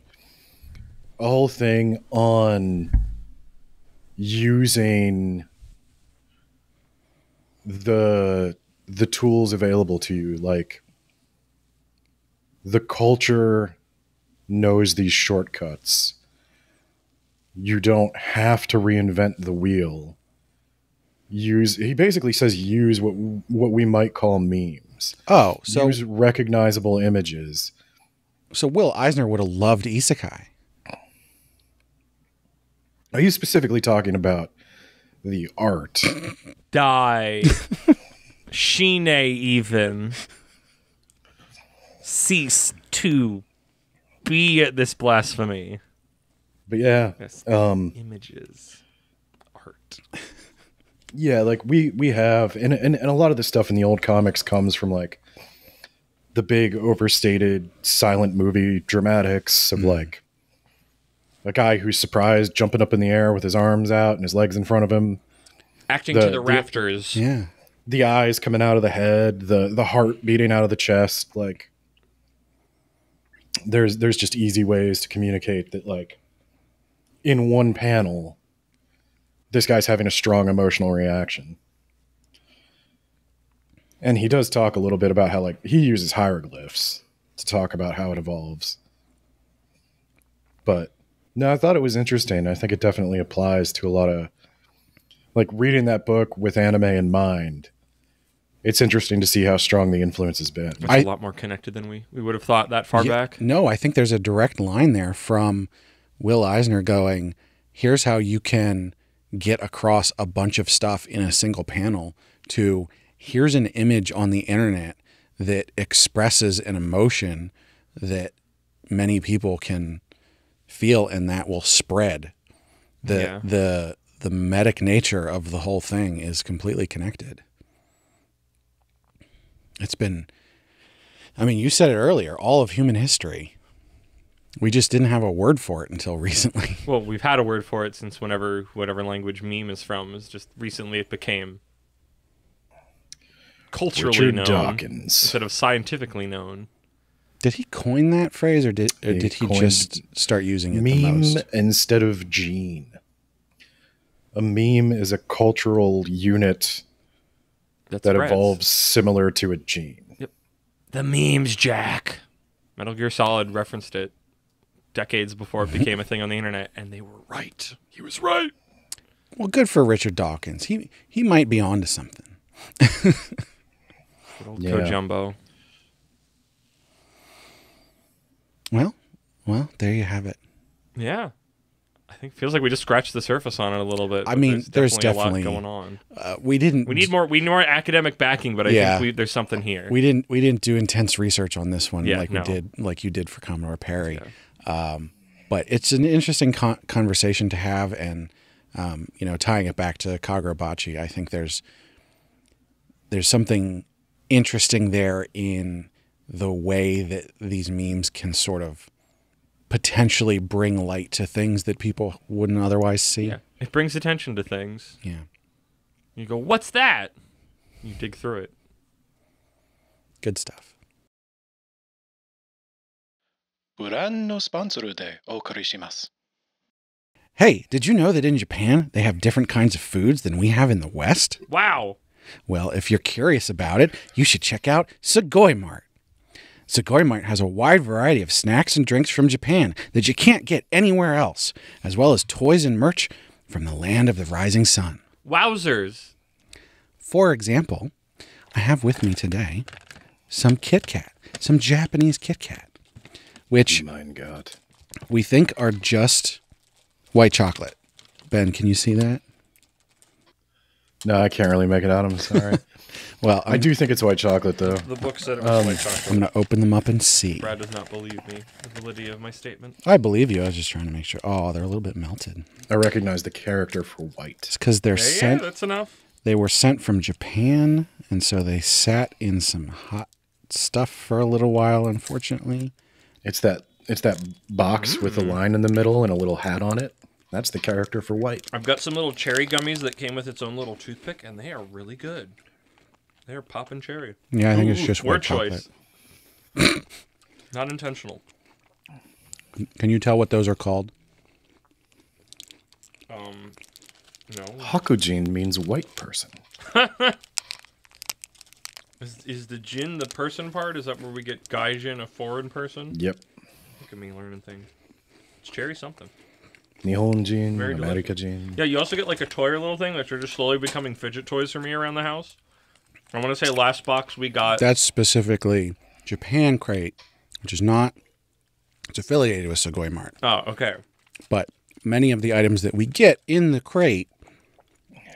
a whole thing on using the the tools available to you like the culture knows these shortcuts you don't have to reinvent the wheel use he basically says use what what we might call memes Oh, so use recognizable images. so Will Eisner would have loved Isekai. Are you specifically talking about the art? Die. Shine even. Cease to be at this blasphemy. But yeah, Yes. um, Images. Art. yeah, like we we have, and, and and a lot of the stuff in the old comics comes from like the big overstated silent movie dramatics of like a guy who's surprised jumping up in the air with his arms out and his legs in front of him, Acting The- to the the- rafters. Yeah. the eyes coming out of the head, the the heart beating out of the chest, like there's there's just easy ways to communicate that like in one panel this guy's having a strong emotional reaction. And he does talk a little bit about how like he uses hieroglyphs to talk about how it evolves. But No, I thought it was interesting. I think it definitely applies to a lot of like reading that book with anime in mind. It's interesting to see how strong the influence has been. It's I- a lot more connected than we, we would have thought that far Yeah, back. No, I think there's a direct line there from Will Eisner going, here's how you can get across a bunch of stuff in a single panel to here's an image on the internet that expresses an emotion that many people can feel and that will spread. The Yeah. the the memetic nature of the whole thing is completely connected. It's been I mean, you said it earlier, all of human history. We just didn't have a word for it until recently. Well, we've had a word for it since whenever whatever language meme is from is just recently it became culturally Richard known Dawkins. instead of scientifically known. Did he coin that phrase or did or He did he just start using it the Meme most? instead of gene. A meme is a cultural unit That's that Brett's. evolves similar to a gene. Yep. The memes, Jack. Metal Gear Solid referenced it decades before it mm-hmm. became a thing on the internet, and they were right. He was right. Well, good for Richard Dawkins. He he might be onto something. Good old Yeah. Kojumbo. Well, well, there you have it. Yeah. I think feels like we just scratched the surface on it a little bit. I mean, there's a definitely- lot going on. Uh, we didn't We need more. We need more academic backing, but I Yeah. think we, there's something here. we didn't we didn't do intense research on this one Yeah, like no. we did like you did for Commodore Perry. Um, but it's an interesting con- conversation to have, and um, you know, tying it back to Kagurabachi, I think there's there's something interesting there in the way that these memes can sort of potentially bring light to things that people wouldn't otherwise see. yeah, it brings attention to things. yeah. You go, "What's that?" You dig through it. good stuff. ご覧のスポンサーでお送りします。 Hey, did you know that in Japan they have different kinds of foods than we have in the West? Wow. Well, if you're curious about it, you should check out Sugoi Mart. Sugoi Mart has a wide variety of snacks and drinks from Japan that you can't get anywhere else, as well as toys and merch from the land of the rising sun. Wowzers. For example, I have with me today some Kit Kat, some Japanese Kit Kat, which Mein God. we think are just white chocolate. Ben, can you see that? No, I can't really make it out. I'm sorry. Well, I I'm, do think it's white chocolate, though. The book said it was white um, chocolate. I'm going to open them up and see. Brad does not believe me. The validity of my statement. I believe you. I was just trying to make sure. Oh, they're a little bit melted. I recognize the character for white. It's because they're Yeah, yeah, sent. that's enough. They were sent from Japan, and so they sat in some hot stuff for a little while. Unfortunately, It's that it's that box with a mm. line in the middle and a little hat on it. That's the character for white. I've got some little cherry gummies that came with its own little toothpick, and they are really good. They are popping cherry. yeah, I think it's just word white chocolate. choice. Not intentional. Can you tell what those are called? Um, no. Hakujin means white person. Is, is the Jin the person part? Is that where we get Gaijin, a foreign person? Yep. Look at me learning things. It's cherry something. Nihonjin, Very America Jin. Yeah, you also get like a toy or little thing that are just slowly becoming fidget toys for me around the house. I want to say last box we got. That's specifically Japan Crate, which is not. It's affiliated with Sugoi Mart, Oh, okay. but many of the items that we get in the crate,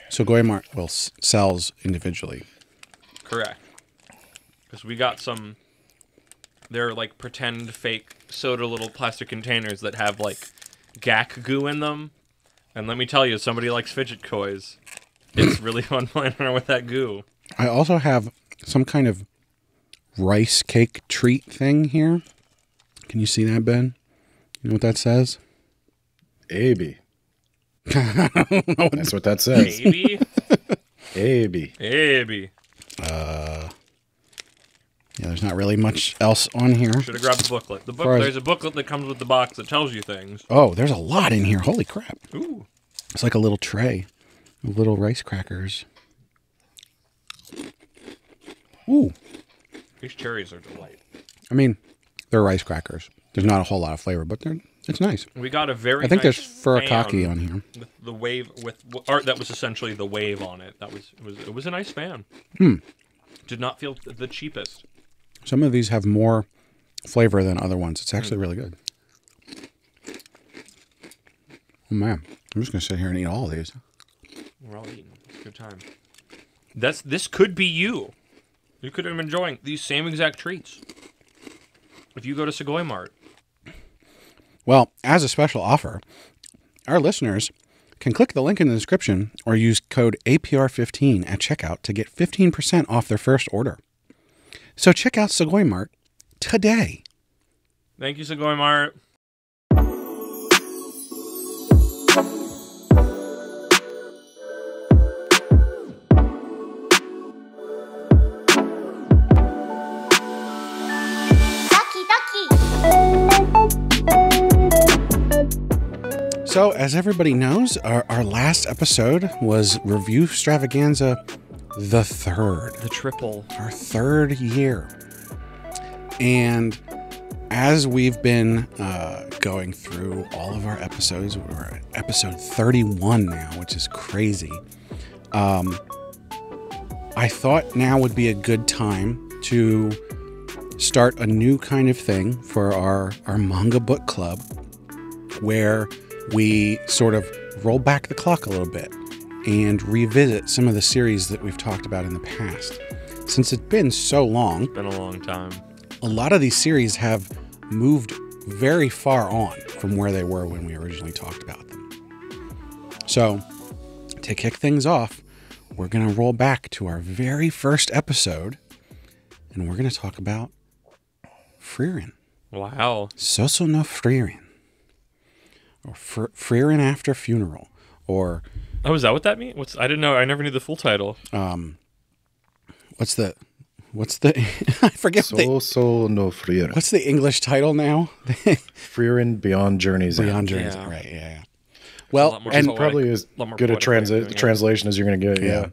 Sugoi Mart will s- sells individually. Correct. Because we got some. They're like pretend fake soda little plastic containers that have like gack goo in them. And let me tell you, somebody likes fidget toys. It's really fun playing around with that goo. I also have some kind of rice cake treat thing here. Can you see that, Ben? You know what that says? AB. That's what that says. Baby. AB. Baby. Uh, yeah, there's not really much else on here. Should have grabbed the booklet. The book. Far as- There's a booklet that comes with the box that tells you things. Oh, there's a lot in here. Holy crap. Ooh. It's like a little tray of little rice crackers. Ooh. These cherries are delight. I mean, they're rice crackers. There's not a whole lot of flavor, but they're It's nice. We got a very. I think nice there's furikake on here. the wave with art that was essentially the wave on it. That was it was it was a nice fan. Hmm. Did not feel the cheapest. Some of these have more flavor than other ones. It's actually really good. Oh man, I'm just gonna sit here and eat all of these. We're all eating. It's a good time. That's this could be you. You could have been enjoying these same exact treats. If you go to Sugoi Mart. Well, as a special offer, our listeners can click the link in the description or use code APR15 at checkout to get 15% off their first order. So check out Sugoi Mart today. Thank you, Sugoi Mart. So, as everybody knows, our, our last episode was Review Extravaganza the third. The triple. our third year. And as we've been uh, going through all of our episodes, we're at episode 31 now, which is crazy. Um, I thought now would be a good time to start a new kind of thing for our, our manga book club where we sort of roll back the clock a little bit and revisit some of the series that we've talked about in the past. Since it's been so long, Been a long time. a lot of these series have moved very far on from where they were when we originally talked about them. So, to kick things off, we're going to roll back to our very first episode and we're going to talk about Frieren. Wow. Soso no Frieren. Or Fr- and after funeral. Or Oh, is that what that means? What's I didn't know. I never knew the full title. um what's the what's the I forget what the, Soul Soul no Freer. what's the English title now? Frieren Beyond Journeys. Beyond Journeys, Yeah. right? Yeah. yeah. Well, more and poetic. Probably as lot good a poetic way of transi- doing it. translation as you're going to get. Yeah.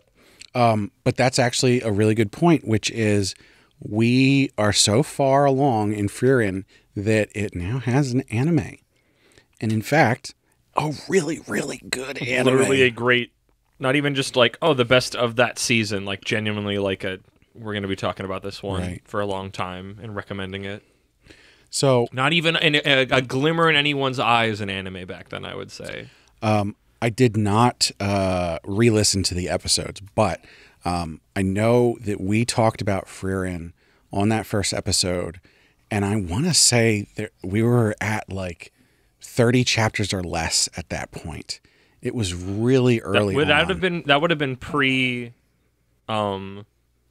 um, but that's actually a really good point, which is we are so far along in Frieren that it now has an anime, and in fact, a really, really good anime. Literally a great, not even just like oh the best of that season. Like genuinely like a. We're going to be talking about this one Right. for a long time and recommending it. so Not even an, a, a glimmer in anyone's eye as an anime back then. I would say. Um, I did not uh, re-listen to the episodes, but um, I know that we talked about Frieren on that first episode, and I want to say that we were at like thirty chapters or less at that point. It was really That early. would that have been that would have been pre, um,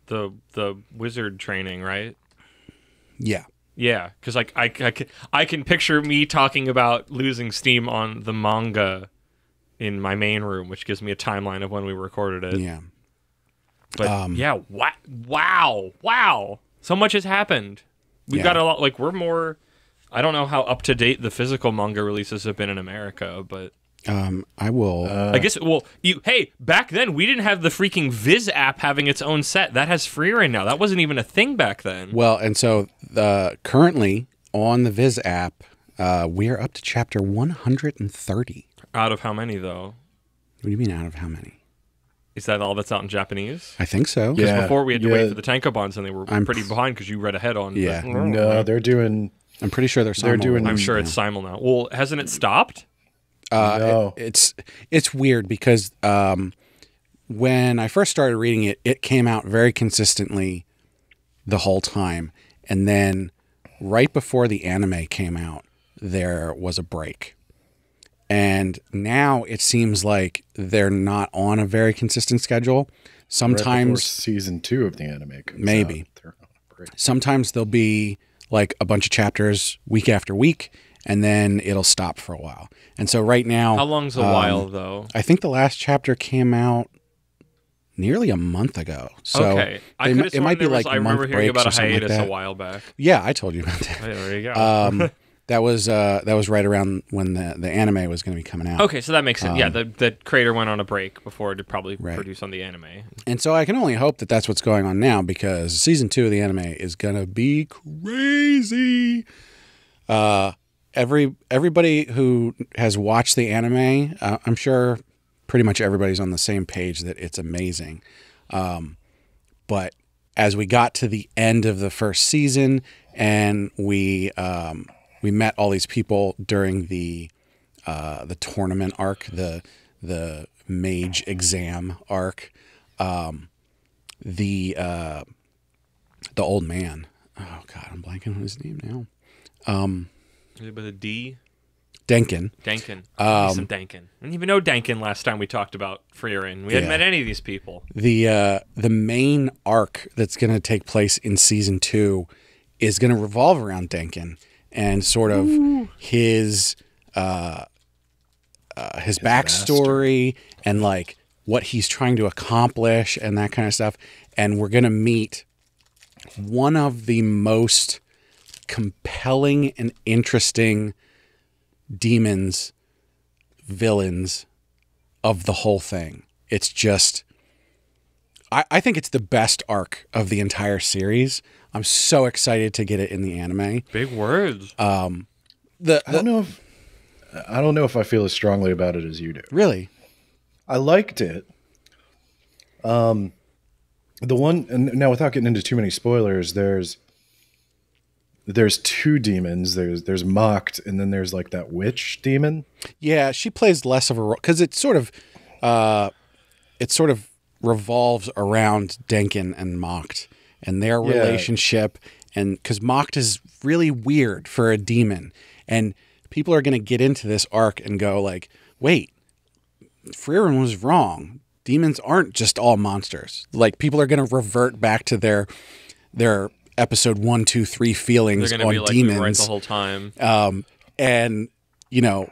the the wizard training, right? yeah, Yeah, because like I, I, can, I can picture me talking about losing steam on the manga in my main room, which gives me a timeline of when we recorded it. yeah. But Um, yeah, wa- wow, wow, so much has happened. We've Yeah. got a lot. Like we're more. I don't know how up to date the physical manga releases have been in America, but Um, I will. Uh, I guess well, you hey, back then we didn't have the freaking Viz app having its own set. That has free right now. That wasn't even a thing back then. well, and so the currently on the Viz app, uh, we are up to chapter one hundred and thirty. Out of how many though? What do you mean out of how many? Is that all that's out in Japanese? I think so. Because Yeah, before we had to wait for the tankobons, and they were I'm pretty behind because you read ahead on. the- Yeah. no, they're doing. I'm pretty sure they're They're doing- I'm sure it's simul now. Well, hasn't it stopped? Uh, No. it- it's it's weird because um, when I first started reading it, it came out very consistently the whole time, and then right before the anime came out, there was a break, and now it seems like they're not on a very consistent schedule. right Sometimes season two of the anime. Comes Maybe. out. They're on a break. sometimes there'll be like a bunch of chapters week after week, and then it'll stop for a while. And so right now, How long's a um, while though? I think the last chapter came out nearly a month ago. So okay, I they could mi- have it might be there was- like I remember month hearing about a something like a while back. yeah, I told you about that. There you go. Um, that was uh, that was right around when the the anime was going to be coming out. okay, so that makes sense. yeah, um, the the creator went on a break before to probably Right. produce on the anime. And so I can only hope that that's what's going on now because season two of the anime is gonna be crazy. Uh, every everybody who has watched the anime, uh, I'm sure pretty much everybody's on the same page that it's amazing. Um, but as we got to the end of the first season and we um, we met all these people during the uh, the tournament arc, the the mage exam arc, um, the uh, the old man. Oh God, I'm blanking on his name now. Um, With a D. Denken. Dankin. Um, Some Dankin. I didn't even know Dankin last time we talked about Frieren. We hadn't met any of these people. the uh, the main arc that's going to take place in season two is going to revolve around Denken and sort of his uh, uh, his backstory and like what he's trying to accomplish and that kind of stuff. And we're going to meet one of the most compelling and interesting demons, villains of the whole thing. It's just I, I think it's the best arc of the entire series. I'm so excited to get it in the anime. Big words. Um, the, I don't know if I don't know if I feel as strongly about it as you do. really, I liked it. Um, the one and now without getting into too many spoilers, there's there's two demons. There's there's Macht, and then there's like that witch demon. yeah, she plays less of a role because it's sort of, uh, it sort of revolves around Denken and Macht and their Yeah. relationship, and because Macht is really weird for a demon, and people are going to get into this arc and go like, wait, Frieren was wrong. Demons aren't just all monsters. Like people are going to revert back to their their episode one, two, three feelings on like demons. right the whole time. Um, and you know,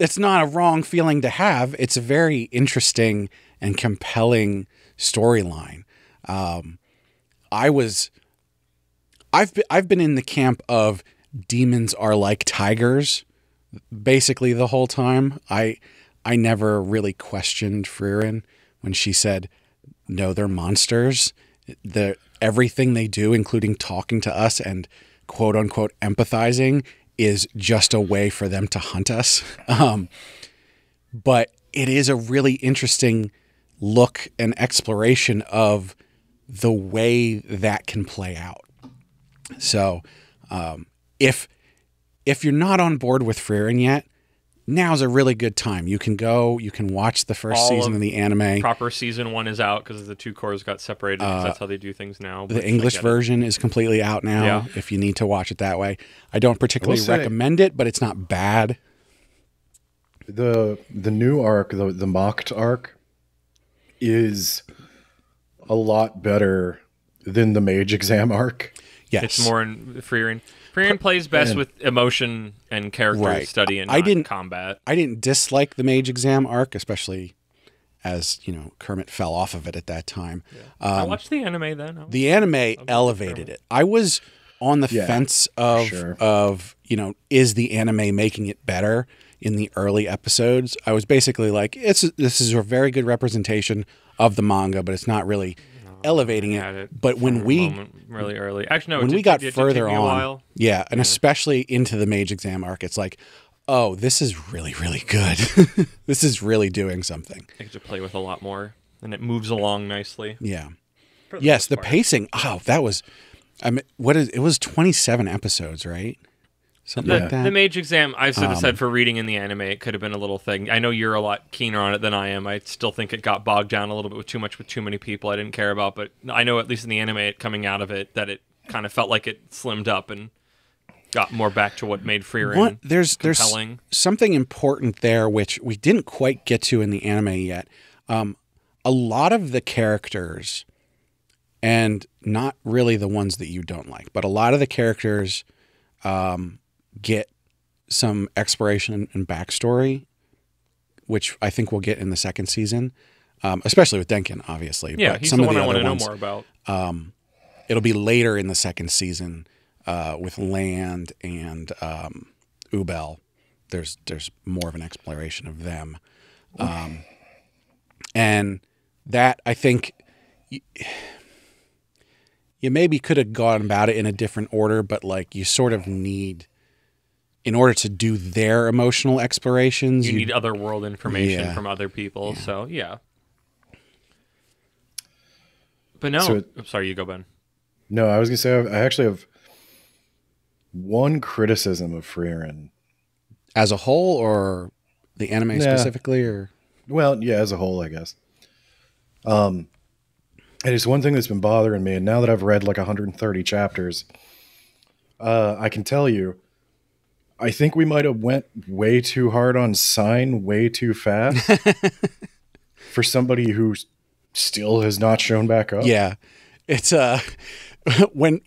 it's not a wrong feeling to have. It's a very interesting and compelling storyline. Um, I was, I've been, I've been in the camp of demons are like tigers, basically the whole time. I, I never really questioned Frieren when she said, "No, they're monsters." The everything they do, including talking to us and quote unquote empathizing, is just a way for them to hunt us. Um, but it is a really interesting look and exploration of the way that can play out. So, um, if if you're not on board with Frieren yet, now's a really good time. You can go, you can watch the first All season of of the anime. Proper season one is out because the two cours got separated. Uh, that's how they do things now. The English version is completely out now. Yeah. If you need to watch it that way, I don't particularly say- recommend it, but it's not bad. the The new arc, the the Macht arc, is a lot better than the mage exam arc. Yes, It's more in Frieren. Frieren plays best and- with emotion and character Right. study and I not didn't- combat. I didn't dislike the mage exam arc, especially as you know Kermit fell off of it at that time. I Um, watched the anime then. I was- the anime elevated it. I was on the Yeah, fence of sure. of you know is the anime making it better in the early episodes. I was basically like it's this is a very good representation of the manga, but it's not really elevating I had it. But when we moment really early, actually no, when did we got did further a on, yeah, and especially into the mage exam arc, it's like, oh, this is really really good. this is really doing something. I get to play with a lot more, and it moves along nicely. Yeah. for Yes, the part. pacing. Oh, that was. I mean, what is it? Was twenty seven episodes, right? Something The, like that. the mage exam, I sort of Um, said for reading in the anime, it could have been a little thing. I know you're a lot keener on it than I am. I still think it got bogged down a little bit with too much with too many people I didn't care about. But I know at least in the anime, it coming out of it, that it kind of felt like it slimmed up and got more back to what made Frieren What- there's there's something important there which we didn't quite get to in the anime yet. Um, a lot of the characters, and not really the ones that you don't like, but a lot of the characters um, get some exploration and backstory, which I think we'll get in the second season, um, especially with Denken, obviously. yeah, but he's some the of one the I want to know more about. um, it'll be later in the second season uh, with Land and um, Ubel. There's there's more of an exploration of them, um, and that I think you, you maybe could have gone about it in a different order, but like you sort of need in order to do their emotional explorations, You you- need other world information Yeah. from other people. So yeah. But no, So it- I'm sorry, you go, Ben. No, I was gonna say I actually have one criticism of Frieren. as a whole or the anime Yeah. specifically or Well, yeah, as a whole, I guess. Um, and it's one thing that's been bothering me, and now that I've read like 130 chapters, uh, I can tell you, I think we might have went way too hard on Sein way too fast for somebody who still has not shown back up. Yeah. It's uh when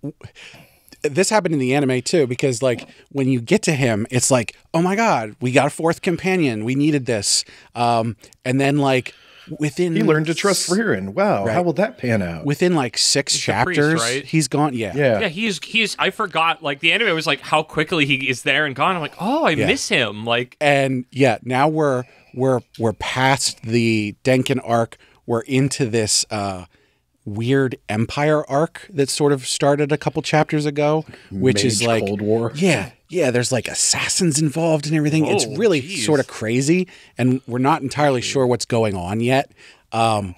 this happened in the anime too because like when you get to him it's like oh my god we got a fourth companion we needed this um and then like within he learned to trust Frieren. Wow, Right. how will that pan out? within like 6 He's the priest, chapters right? he's gone yeah yeah, Yeah, he's he's. I forgot. Like the anime was like how quickly he is there and gone. I'm like, oh, I Yeah. miss him. Like and yeah now we're we're we're past the Denken arc we're into this uh weird empire arc that sort of started a couple chapters ago which is like Cold War. Yeah, yeah. There's like assassins involved and everything. it's Oh, really geez. sort of crazy, and we're not entirely sure what's going on yet. Um,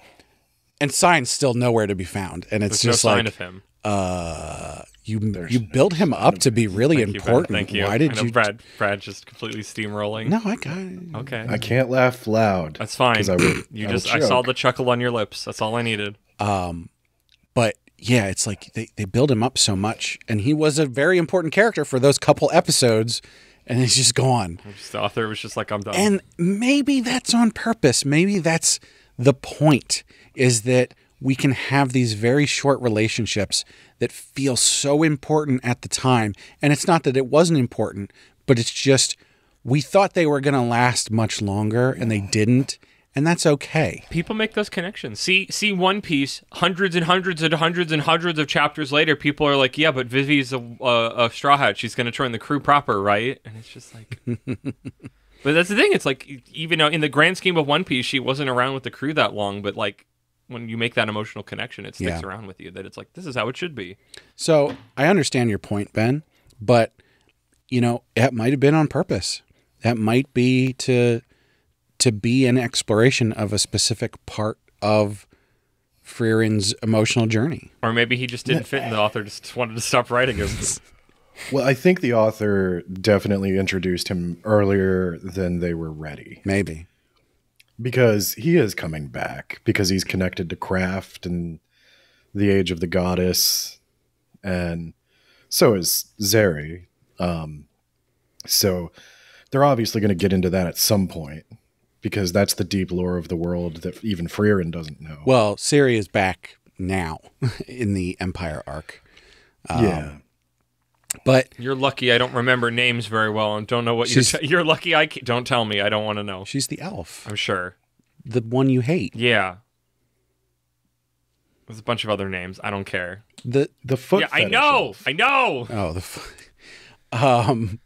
and Sein's still nowhere to be found, and it's there's no just sign like of him. uh, you There's you no build him up to be really Thank you, Ben. important. Thank you. Why did I know you? Brad? Brad just completely steamrolling. No, I got it. Okay. I can't laugh loud. That's fine. I will- you I just I saw the chuckle on your lips. That's all I needed. Um, but yeah, it's like they, they build him up so much, and he was a very important character for those couple episodes, and he's just gone. Just, the author was just like, I'm done. And maybe that's on purpose. Maybe that's the point is that we can have these very short relationships that feel so important at the time. And it's not that it wasn't important, but it's just we thought they were going to last much longer and they didn't. And that's okay. people make those connections. See, see One Piece, hundreds and hundreds and hundreds and hundreds of chapters later, people are like, "Yeah, but Vivi's a, a, a straw hat. She's going to join the crew proper, right?" And it's just like, but that's the thing. It's like even though in the grand scheme of One Piece, she wasn't around with the crew that long, but like when you make that emotional connection, it sticks Yeah. around with you. That it's like this is how it should be. So I understand your point, Ben, but you know, it might have been on purpose. That might be to to be an exploration of a specific part of Frieren's emotional journey. Or maybe he just didn't fit, and the author just wanted to stop writing him. Well, I think the author definitely introduced him earlier than they were ready Maybe. because he is coming back because he's connected to Kraft and the age of the goddess, and so is Serie. Um, so they're obviously going to get into that at some point because that's the deep lore of the world that even Frieren doesn't know. Well, Serie is back now in the Empire arc. Um, yeah. But You're lucky I don't remember names very well and don't know what you're. T- you're lucky I ca- don't tell me. I don't want to know. she's the elf, I'm sure. the one you hate. Yeah. There's a bunch of other names. I don't care. The The foot. yeah, I know. elf. I know. oh, the f- um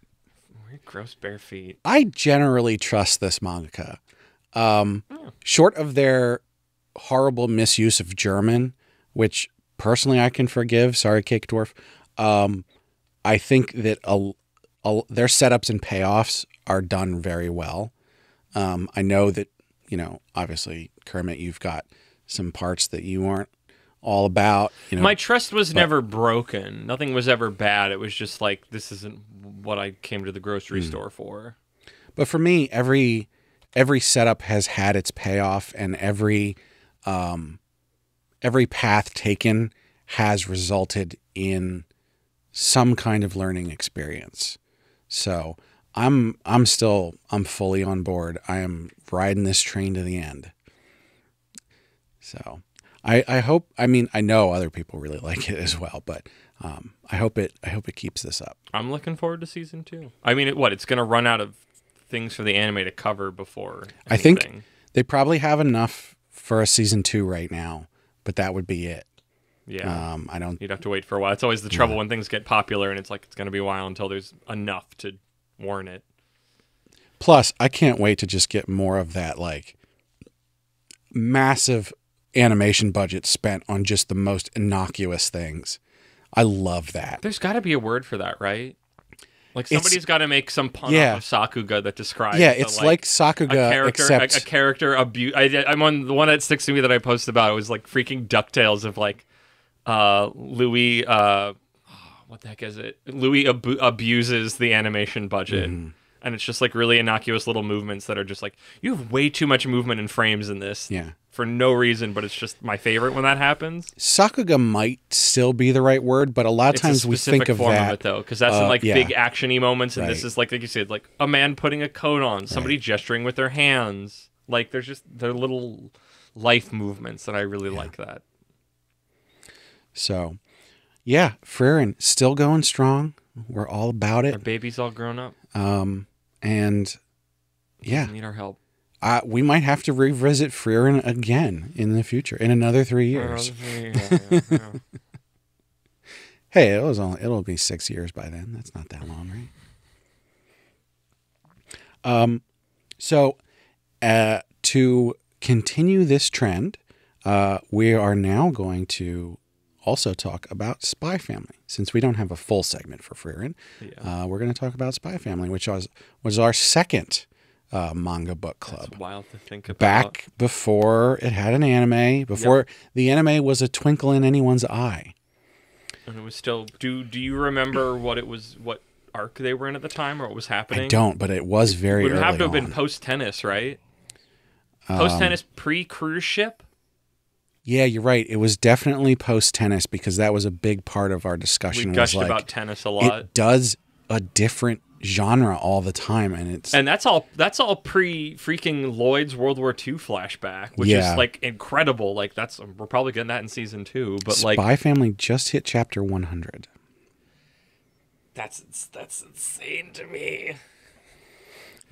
Gross bare feet. I generally trust this mangaka. Um, Oh. Short of their horrible misuse of German, which personally I can forgive. Sorry, Cake Dwarf. Um, I think that a, a, their setups and payoffs are done very well. Um, I know that you know, obviously, Kermit, you've got some parts that you aren't all about. You know, My trust was never broken. Nothing was ever bad. It was just like this isn't what I came to the grocery Hmm. store for. But for me, every every setup has had its payoff, and every um, every path taken has resulted in some kind of learning experience. So I'm I'm still I'm fully on board. I am riding this train to the end. So I I hope I mean I know other people really like it as well, but um, I hope it I hope it keeps this up. I'm looking forward to season two. I mean, it, what? It's going to run out of things for the anime to cover before. I think- They probably have enough for a season two right now, but that would be it. Yeah. Um, I don't. You'd have to wait for a while. It's always the trouble when things get popular, and it's like it's going to be a while until there's enough to warrant it. Plus, I can't wait to just get more of that like massive animation budget spent on just the most innocuous things. I love that. There's got to be a word for that, right? Like somebody's got to make some pun Yeah. off of Sakuga that describes. yeah, the, it's like, a Sakuga character, except a, a character abuse. I, I'm on the one that sticks to me that I posted about. It was like freaking Ducktales of like uh Louie. Uh, what the heck is it? Louie abu- abuses the animation budget. Mm-hmm. And it's just like really innocuous little movements that are just like you have way too much movement in frames in this yeah. for no reason, but it's just my favorite when that happens. Sakuga might still be the right word, but a lot of It's times we think of that. of it though, because that's uh, in like yeah. big actiony moments, and this is like like you said, like a man putting a coat on, somebody gesturing with their hands. Like there's just they're little life movements, and I really like that. So, yeah, Frieren still going strong. We're all about Our it. baby's all grown up. Um, and yeah, need our help. uh, we might have to revisit Frieren again in the future in another three years. Yeah, yeah, yeah. Hey, it was only it'll be six years by then. That's not that long, right? Um, so uh, to continue this trend, uh, we are now going to also talk about Spy Family. Since we don't have a full segment for Frieren, Yeah. uh, we're going to talk about Spy Family, which was was our second uh, manga book club. It's wild to think about. Back before it had an anime, before the anime was a twinkle in anyone's eye. and it was still. Do Do you remember what it was? What arc they were in at the time, or what was happening? I don't, but it was very It would early have to have been post tennis, right? Um, Post tennis, pre cruise ship. Yeah, you're right. It was definitely post tennis because that was a big part of our We discussion. was gushed like, about tennis a lot. it does a different genre all the time, and it's and that's all that's all pre freaking Lloyd's World War II flashback, which Yeah. is like incredible. Like that's we're probably getting that in season two, but Spy like Family just hit chapter 100. that's that's insane to me.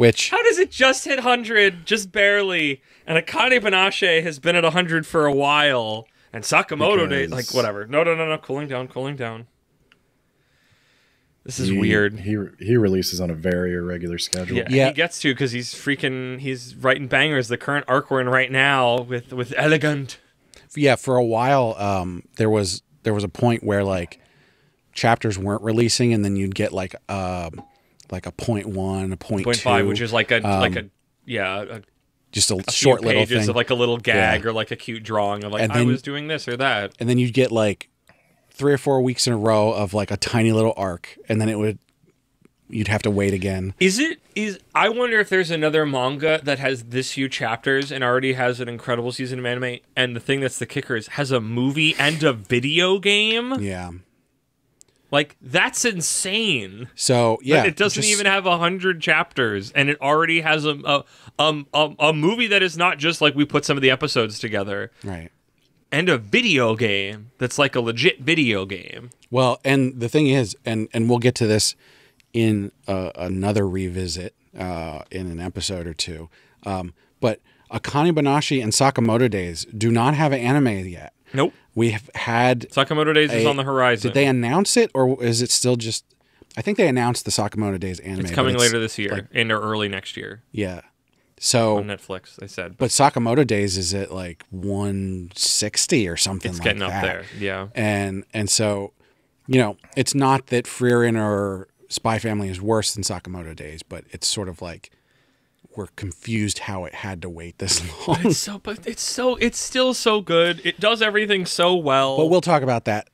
Which How does it just hit hundred, just barely? And Akane Banashi has been at hundred for a while, and Sakamoto Day, Because- like whatever. No, no, no, no. Cooling down, cooling down. This is He- weird. He he releases on a very irregular schedule. Yeah, Yeah. he gets to because he's freaking he's writing bangers. The current arc we're in right now with with Elegant. yeah, for a while, um, there was there was a point where like chapters weren't releasing, and then you'd get like um like a point one, a point, point two, five, which is like a like um, a yeah a, just a, a short little thing. of like a little gag Yeah. or like a cute drawing of like And I was doing this or that. and then you'd get like three or four weeks in a row of like a tiny little arc, and then it would you'd have to wait again. Is it is I wonder if there's another manga that has this few chapters and already has an incredible season of anime. And the thing that's the kicker is has a movie and a video game. Yeah. Like that's insane. So yeah, But it doesn't just- even have a hundred chapters, and it already has a a, um a a movie that is not just like we put some of the episodes together, right. and a video game that's like a legit video game. Well, and the thing is, and and we'll get to this in uh, another revisit uh, in an episode or two. Um, but Akane Banashi and Sakamoto Days do not have an anime yet. Nope. We have had. Sakamoto Days is on the horizon. Did they announce it, or is it still just? I think they announced the Sakamoto Days anime. It's coming later this year, in or early next year Yeah. So, on Netflix. They said, but Sakamoto Days is at like 160 or something. it's like getting up that. there. Yeah. and and so you know it's not that Frieren or Spy Family is worse than Sakamoto Days, but it's sort of like we're confused how it had to wait this long. It's so, but it's so, it's still so good. It does everything so well. but we'll talk about that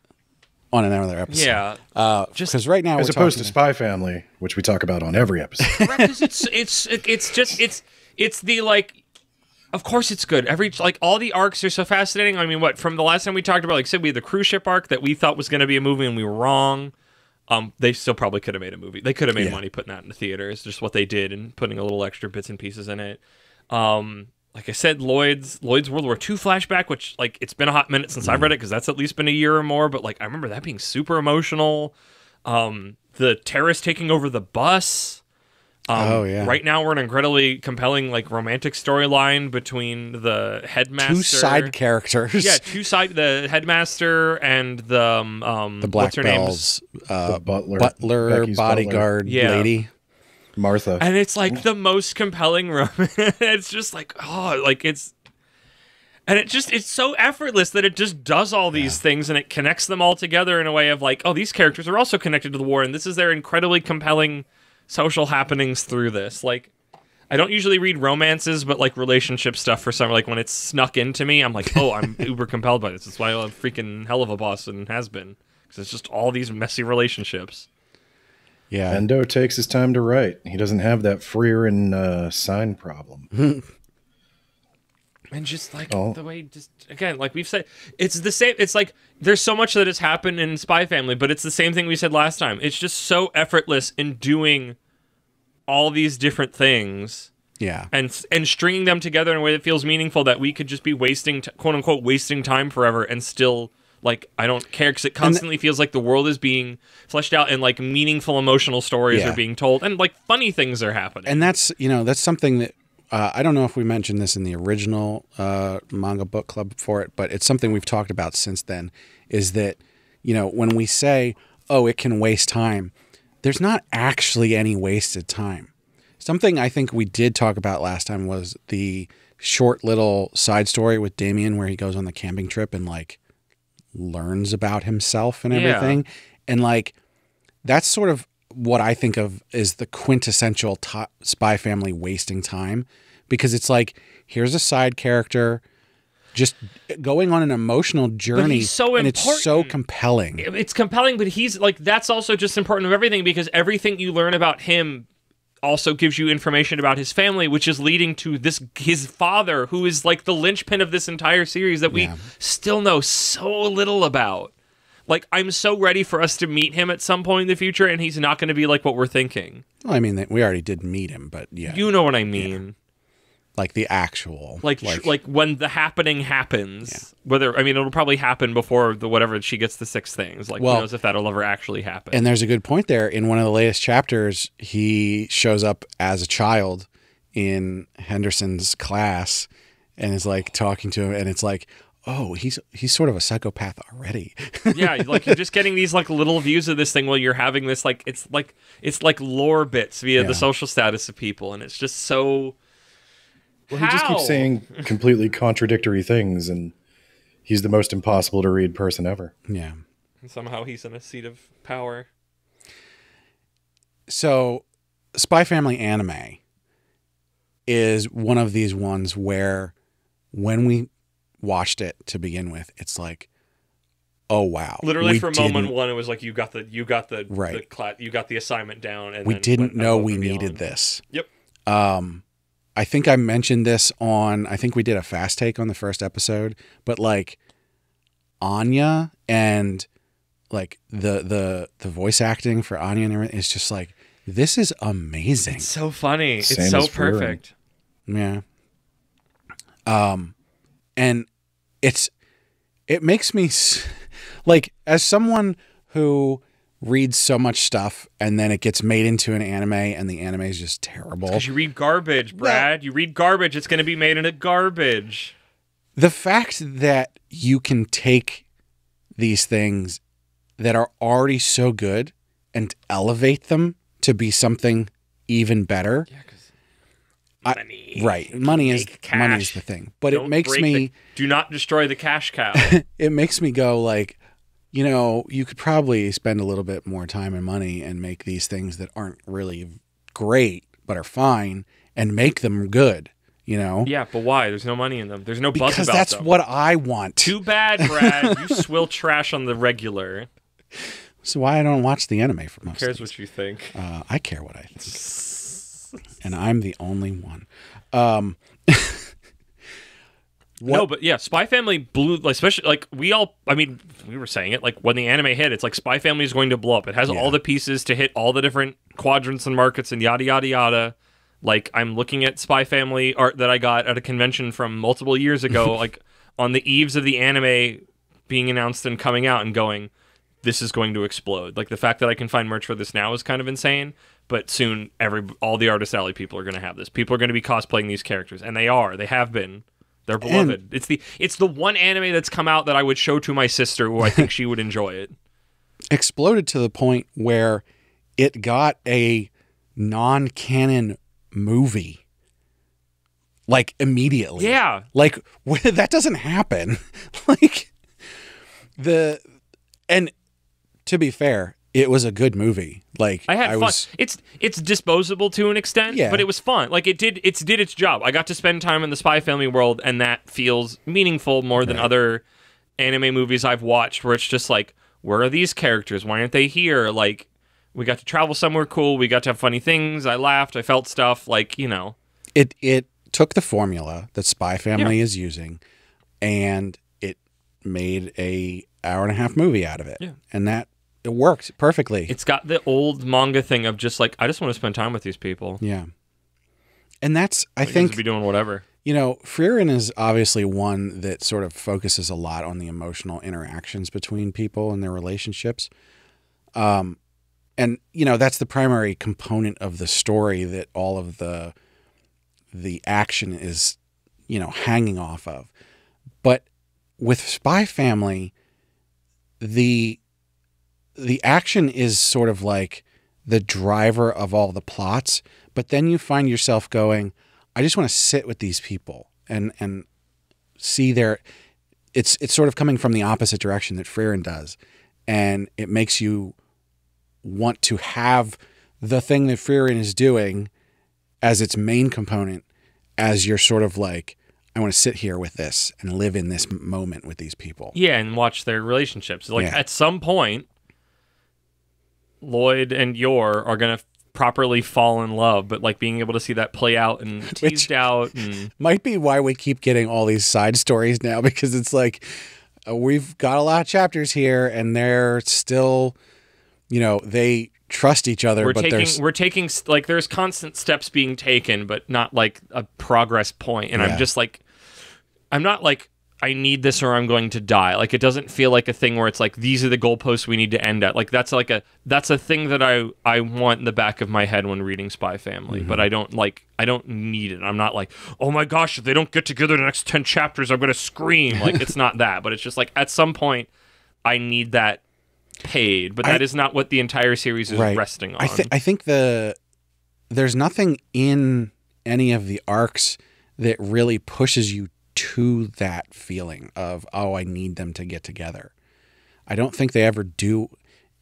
on another episode. yeah. uh, Just- because right now As we're opposed to talking- Spy Family, which we talk about on every episode. Correct, 'cause it's it's it's just it's it's the like of course it's good every like all the arcs are so fascinating i mean what from the last time we talked about like I said we had the cruise ship arc that we thought was going to be a movie and we were wrong um they still probably could have made a movie. They could have made Yeah. money putting that in the theaters just what they did and putting a little extra bits and pieces in it. Um like i said lloyd's lloyd's world war ii flashback which like it's been a hot minute since i've read it because that's at least been a year or more but like i remember that being super emotional. Um the terrorists taking over the bus um, Oh, yeah. Right now, we're an incredibly compelling, like, romantic storyline between the headmaster, two side characters. yeah, two side, the headmaster and the um, um the Black what's her name? Bells, uh, The butler, butler, Becky's bodyguard Yeah. lady. Martha. and it's like the most compelling romance. it's just like oh, like it's, and it just it's so effortless that it just does all these things and it connects them all together in a way of like oh these characters are also connected to the war and this is their incredibly compelling social happenings through this like i don't usually read romances but like relationship stuff for some like when it's snuck into me i'm like oh i'm uber compelled by this that's why i love freaking Helluva Boss and has been because it's just all these messy relationships Yeah. Endo takes his time to write. He doesn't have that freer and uh, sign problem. and just like Oh. the way just again like we've said it's the same it's like there's so much that has happened in spy family but it's the same thing we said last time it's just so effortless in doing all these different things yeah. and and stringing them together in a way that feels meaningful that we could just be wasting t- quote unquote wasting time forever and still like I don't care because it constantly feels like the world is being fleshed out and like meaningful emotional stories Yeah. are being told and like funny things are happening. and that's you know that's something that uh, I don't know if we mentioned this in the original uh, manga book club for it, but it's something we've talked about since then. Is that you know when we say oh it can waste time, there's not actually any wasted time. Something I think we did talk about last time was the short little side story with Damien where he goes on the camping trip and like learns about himself and Yeah. everything, and like that's sort of what I think of as the quintessential spy family wasting time because it's like here's a side character just going on an emotional journey so and it's so compelling. it's compelling, but he's like that's also just important of everything because everything you learn about him also gives you information about his family, which is leading to this his father, who is like the linchpin of this entire series that we Yeah. still know so little about. Like I'm so ready for us to meet him at some point in the future, and he's not going to be like what we're thinking. Well, I mean we already did meet him, but yeah, You know what I mean? like the actual Like, like when the happening happens. Yeah. Whether I mean it'll probably happen before the whatever she gets the six things. Like Well- who knows if that'll ever actually happen. And there's a good point there. In one of the latest chapters, he shows up as a child in Henderson's class and is like talking to him and it's like, "Oh, he's he's sort of a psychopath already." yeah, like you're just getting these like little views of this thing while you're having this like it's like it's like lore bits via Yeah. the social status of people, and it's just so. Well, he just keeps saying completely contradictory things, and he's the most impossible to read person ever. yeah. Somehow he's in a seat of power. So, Spy Family anime is one of these ones where when we watched it to begin with, it's like, "Oh wow." Literally, we for moment one, it was like you got the you got the Right. the cla- you got the assignment down, and we then didn't know we and needed beyond. this. Yep. Um, I think I mentioned this on. I think we did a fast take on the first episode, but like Anya and like the the the voice acting for Anya and everything is just like this is amazing. It's so funny. Same it's so as Frieren. perfect. Yeah. Um, and it's it makes me s- like as someone who reads so much stuff and then it gets made into an anime and the anime is just terrible. Because you read garbage, Brad. You read garbage. It's going to be made into garbage. the fact that you can take these things that are already so good and elevate them to be something even better. Yeah, because I- Right. Money is Make money is the thing. But it Don't makes me the- do not destroy the cash cow. it makes me go like you know you could probably spend a little bit more time and money and make these things that aren't really great but are fine and make them good you know yeah, but why? There's no money in them. There's no buzz because about that's them. what i want Too bad, Brad. you swill trash on the regular. so why i don't watch the anime for Who most cares things. what you think? uh, i care what i think and i'm the only one um No, but yeah, Spy Family blew, like, especially like we all. I mean, we were saying it like when the anime hit. It's like Spy Family is going to blow up. It has Yeah. all the pieces to hit all the different quadrants and markets and yada yada yada. Like I'm looking at Spy Family art that I got at a convention from multiple years ago, like on the eves of the anime being announced and coming out, and going, "This is going to explode." Like the fact that I can find merch for this now is kind of insane. But soon, every all the Artist Alley people are going to have this. People are going to be cosplaying these characters, and they are. They have been. They're beloved. it's the it's the one anime that's come out that I would show to my sister who I think she would enjoy it. exploded to the point where it got a non-canon movie like immediately. Yeah. Like that doesn't happen. like the and to be fair, it was a good movie. Like I had fun. was It's it's disposable to an extent, Yeah. but it was fun. Like it did it's did its job. I got to spend time in the Spy Family world, and that feels meaningful more than Right. other anime movies I've watched, where it's just like, where are these characters? Why aren't they here? Like, we got to travel somewhere cool. We got to have funny things. I laughed. I felt stuff. Like you know, it it took the formula that Spy Family is using and it made a hour and a half movie out of it. Yeah. And that it worked perfectly. it's got the old manga thing of just like I just want to spend time with these people. yeah. And that's I Like, think be doing whatever. You know, Frieren is obviously one that sort of focuses a lot on the emotional interactions between people and their relationships. Um, and you know, that's the primary component of the story that all of the the action is, you know, hanging off of. But with Spy Family, the the action is sort of like the driver of all the plots, but then you find yourself going, I just want to sit with these people and and see their it's it's sort of coming from the opposite direction that Frieren does. And it makes you want to have the thing that Frieren is doing as its main component as you're sort of like, I want to sit here with this and live in this moment with these people. Yeah, and watch their relationships. Like Yeah. at some point, Lloyd and Yor are gonna properly fall in love, but like being able to see that play out and teased out and Might be why we keep getting all these side stories now because it's like uh, we've got a lot of chapters here and they're still, you know, they trust each other, we're but taking there's we're taking like there's constant steps being taken, but not like a progress point. And Yeah. I'm just like, I'm not like I need this or I'm going to die. Like it doesn't feel like a thing where it's like these are the goalposts we need to end at. Like that's like a that's a thing that I I want in the back of my head when reading Spy Family, Mm-hmm. but I don't like I don't need it. I'm not like oh my gosh if they don't get together the next ten chapters I'm gonna scream. Like it's not that, but it's just like at some point I need that paid, but I- that is not what the entire series is Right. resting on. I think I think the there's nothing in any of the arcs that really pushes you to that feeling of oh I need them to get together. I don't think they ever do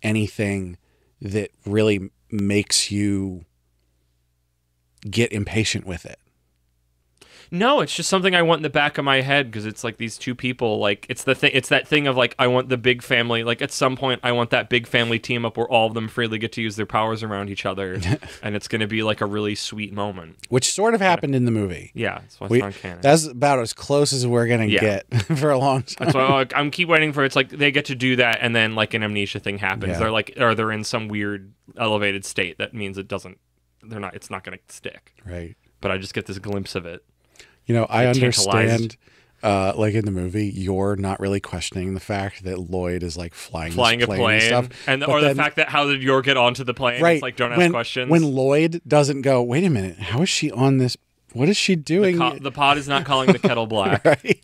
anything that really makes you get impatient with it. No, it's just something I want in the back of my head because it's like these two people. Like it's the thing. It's that thing of like I want the big family. Like at some point, I want that big family team up where all of them freely get to use their powers around each other, and it's going to be like a really sweet moment. Which sort of happened in the movie. Yeah, that's why We- That's about as close as we're gonna Yeah. get for a long time. That's why like, I'm keep waiting for it's like they get to do that, and then like an amnesia thing happens. Yeah. They're like, or they're in some weird elevated state that means it doesn't. They're not. It's not going to stick. Right. But I just get this glimpse of it. You know, I understand. Uh, like in the movie, you're not really questioning the fact that Lloyd is like flying, this Flying a plane, plane, and stuff, and But or the fact that how did Yor get onto the plane? right? It's like don't ask when, questions. When Lloyd doesn't go, wait a minute, how is she on this? What is she the, doing? co- the pod is not calling the kettle black. right?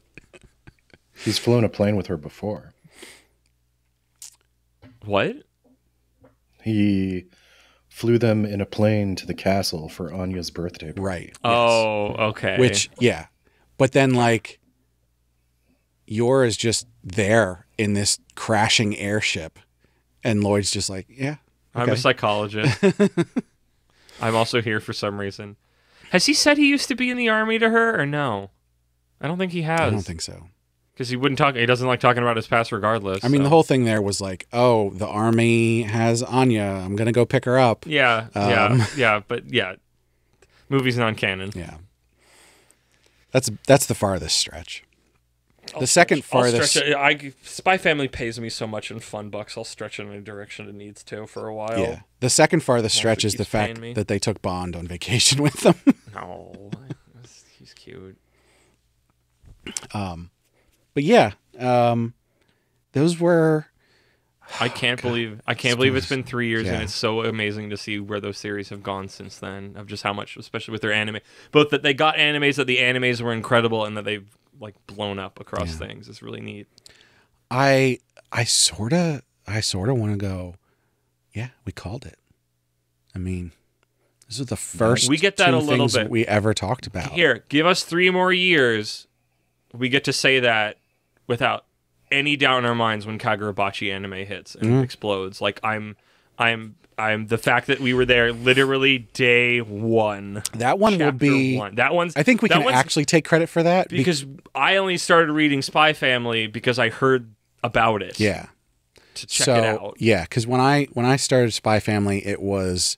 He's flown a plane with her before. What? He flew them in a plane to the castle for Anya's birthday. party. Right. Oh, yes. Oh, okay. Which, yeah, but then like, Yor is just there in this crashing airship, and Lloyd's just like, yeah, I'm a psychologist. I'm also here for some reason. Has he said he used to be in the army to her or no? I don't think he has. I don't think so. Because he wouldn't talk. He doesn't like talking about his past, regardless. I mean, so. the whole thing there was like, oh, the army has Anya. I'm gonna go pick her up. Yeah, Um, yeah, yeah. But yeah, movie's non-canon. Yeah. That's that's the farthest stretch. I'll The second stretch- I'll farthest- I Spy Family pays me so much in fun bucks. I'll stretch it in any direction it needs to for a while. yeah. The second farthest stretch is the fact me. that they took Bond on vacation with them. No, he's cute. um, but yeah, um, those were I can't believe I can't believe it's been three years, Yeah. and it's so amazing to see where those series have gone since then. Of just how much, especially with their anime, both that they got animes, that the animes were incredible, and that they've like blown up across Yeah. things. It's really neat. I I sorta I sorta want to go. Yeah, we called it. I mean, this is the first We get that a little bit. we ever talked about. Here, give us three more years. We get to say that without any doubt in our minds when Kagurabachi anime hits and Mhm. explodes. Like I'm, I'm, I'm the fact that we were there literally day one. That one will be. one. That one's. I think we can actually take credit for that be- because I only started reading Spy Family because I heard about it. yeah. To check so it out. yeah, because when I when I started Spy Family, it was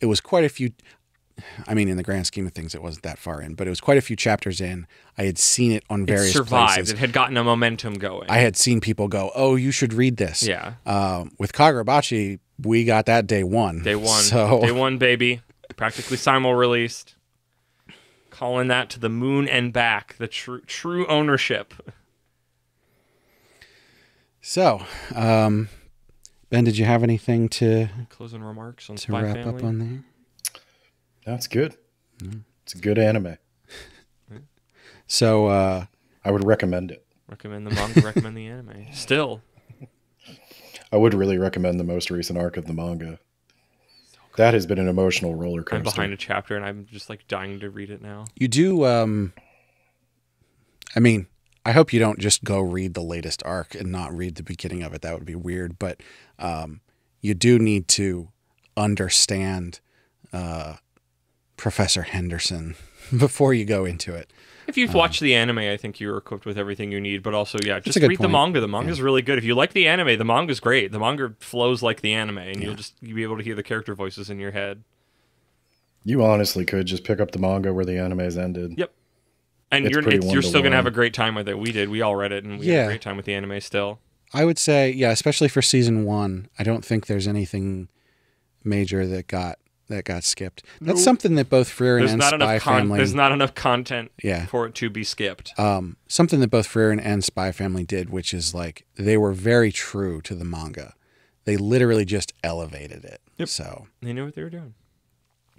it was quite a few. I mean, in the grand scheme of things, it wasn't that far in, but it was quite a few chapters in. I had seen it on It various survived. places. It had gotten a momentum going. I had seen people go, "Oh, you should read this." yeah. Um, with Kagurabachi, we got that day one. Day one. So Day one, baby. Practically simul released. Calling that to the moon and back. The true true ownership. so, um, Ben, did you have anything to Closing remarks on to Spy wrap Family. up on there? That's good. Mm-hmm. It's a good anime. So, uh, I would recommend it. Recommend the manga. recommend the anime. Still, I would really recommend the most recent arc of the manga. That has been an emotional roller coaster. I'm behind a chapter and I'm just like dying to read it now. you do. Um, I mean, I hope you don't just go read the latest arc and not read the beginning of it. That would be weird. But um, you do need to understand uh, Professor Henderson before you go into it. If you've um, watched the anime, I think you're equipped with everything you need. But also, yeah, just a good read the manga. The manga's really good. If you like the anime, the manga's great. The manga flows like the anime, and you'll just you'll be able to hear the character voices in your head. You honestly could just pick up the manga where the anime's ended. Yep. And It's you're it's, you're still gonna have a great time with it. We did. We all read it, and we had a great time with the anime. Still, I would say, yeah, especially for season one, I don't think there's anything major that got that got skipped. That's something that both Freer there's and not Spy con- Family, there's not enough content yeah, for it to be skipped. um, something that both Freer and, and Spy Family did, which is like they were very true to the manga. They literally just elevated it. Yep. So They knew what they were doing,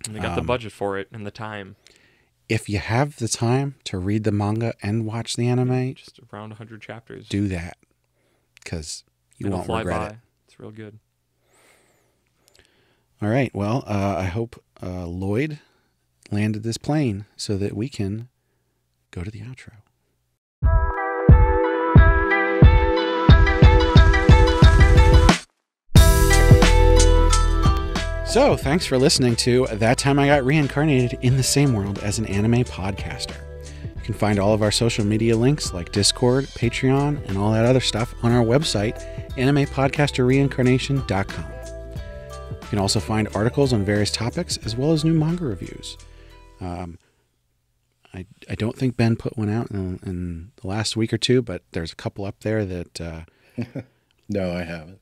and they got the Um, budget for it and the time. if you have the time to read the manga and watch the anime, Just around 100 chapters. do that because you It'll won't fly regret by. it. It's real good. All right. Well, uh, I hope uh, Lloyd landed this plane so that we can go to the outro. So, thanks for listening to That Time I Got Reincarnated in the Same World as an Anime Podcaster. You can find all of our social media links like Discord, Patreon, and all that other stuff on our website, animepodcasterreincarnation.com. You can also find articles on various topics as well as new manga reviews. Um, I, I don't think Ben put one out in, in the last week or two, but there's a couple up there that uh, No, I haven't.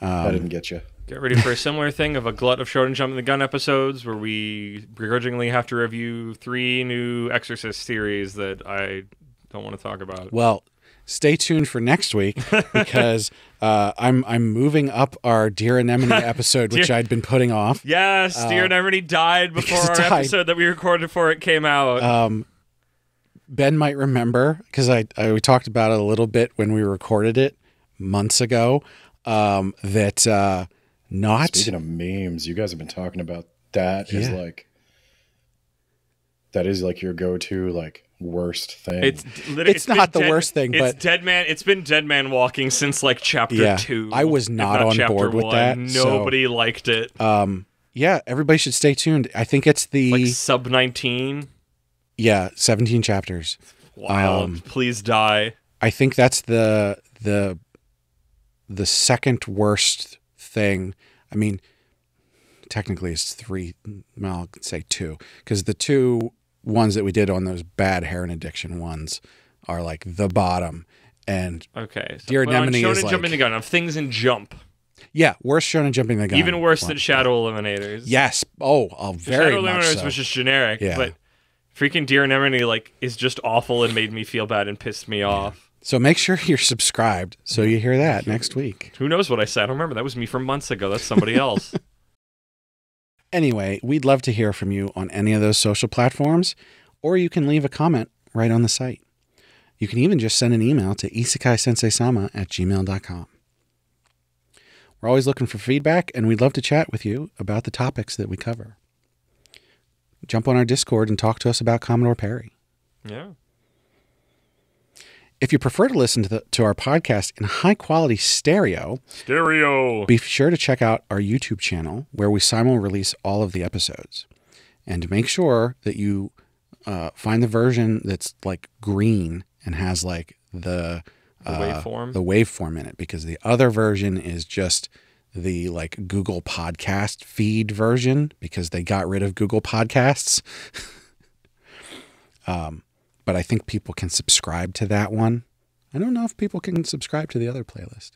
I um, didn't get you. Get ready for a similar thing of a glut of Shonen Jumping the Gun episodes where we begrudgingly have to review three new Exorcist series that I don't want to talk about. Well, stay tuned for next week because uh, I'm I'm moving up our Dear Anemone episode, which Dear- I'd been putting off. Yes, Dear Uh, Anemone died before our died. episode that we recorded before it came out. Um, ben might remember because I, I we talked about it a little bit when we recorded it months ago. Um, that uh, not Speaking of memes, you guys have been talking about that is Yeah. like that is like your go-to like worst thing. it's literally, It's not the worst thing, it's but- dead man. It's been dead man walking since like chapter Yeah, two. I was if not on chapter board with one. that, so- Nobody liked it. um, yeah, everybody should stay tuned. I think it's the Like sub nineteen. yeah 17 chapters. Wild. Um, Please die. I think that's the the the second worst thing. I mean, technically it's three. Well, I'll say two because the two ones that we did on those bad heroin addiction ones are like the bottom. And Okay. So, Dear on Anemone is Jumping like- the Gun of things in Jump. yeah, worse shonen jumping the gun. Even worse Well, than Shadow Eliminators. Yes. Oh, oh The very Shadow much Eliminators so. was just generic. Yeah. But freaking Dear Anemone like is just awful and made me feel bad and pissed me off. So make sure you're subscribed so you hear that next week. Who knows what I said? I don't remember. That was me from months ago. That's somebody else. Anyway, we'd love to hear from you on any of those social platforms, or you can leave a comment right on the site. You can even just send an email to isekaisenseisama at gmail.com. We're always looking for feedback, and we'd love to chat with you about the topics that we cover. jump on our Discord and talk to us about Commodore Perry. Yeah. If you prefer to listen to, the, to our podcast in high quality stereo, Stereo. be sure to check out our YouTube channel where we simul release all of the episodes. And make sure that you uh, find the version that's like green and has like the, The uh, waveform? the waveform in it because the other version is just the like Google podcast feed version because they got rid of Google podcasts. um, but I think people can subscribe to that one. I don't know if people can subscribe to the other playlist.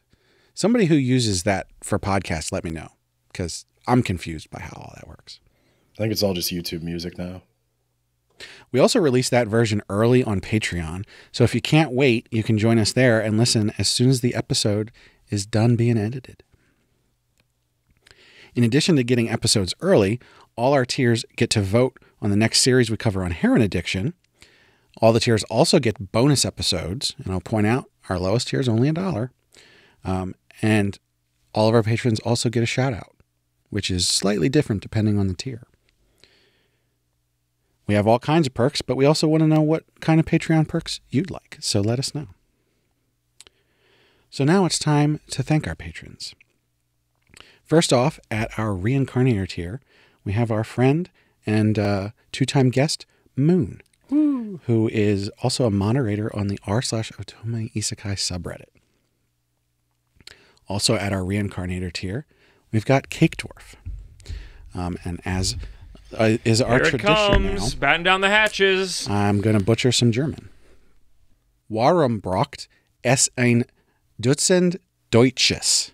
Somebody who uses that for podcasts, let me know because I'm confused by how all that works. I think it's all just YouTube music now. We also released that version early on Patreon. So if you can't wait, you can join us there and listen as soon as the episode is done being edited. In addition to getting episodes early, all our tiers get to vote on the next series we cover on heroin addiction. All the tiers also get bonus episodes, and I'll point out our lowest tier is only a dollar. Um, and all of our patrons also get a shout out, which is slightly different depending on the tier. We have all kinds of perks, but we also want to know what kind of Patreon perks you'd like. So let us know. So now it's time to thank our patrons. First off, at our reincarnator tier, we have our friend and uh, two time guest, Moon, who is also a moderator on the r slash Otome Isekai subreddit. Also at our reincarnator tier, we've got Cake Dwarf. Um, and as uh, is our Here it tradition comes. now, Batten down the hatches. I'm going to butcher some German. Warum braucht es ein Dutzend Deutsches,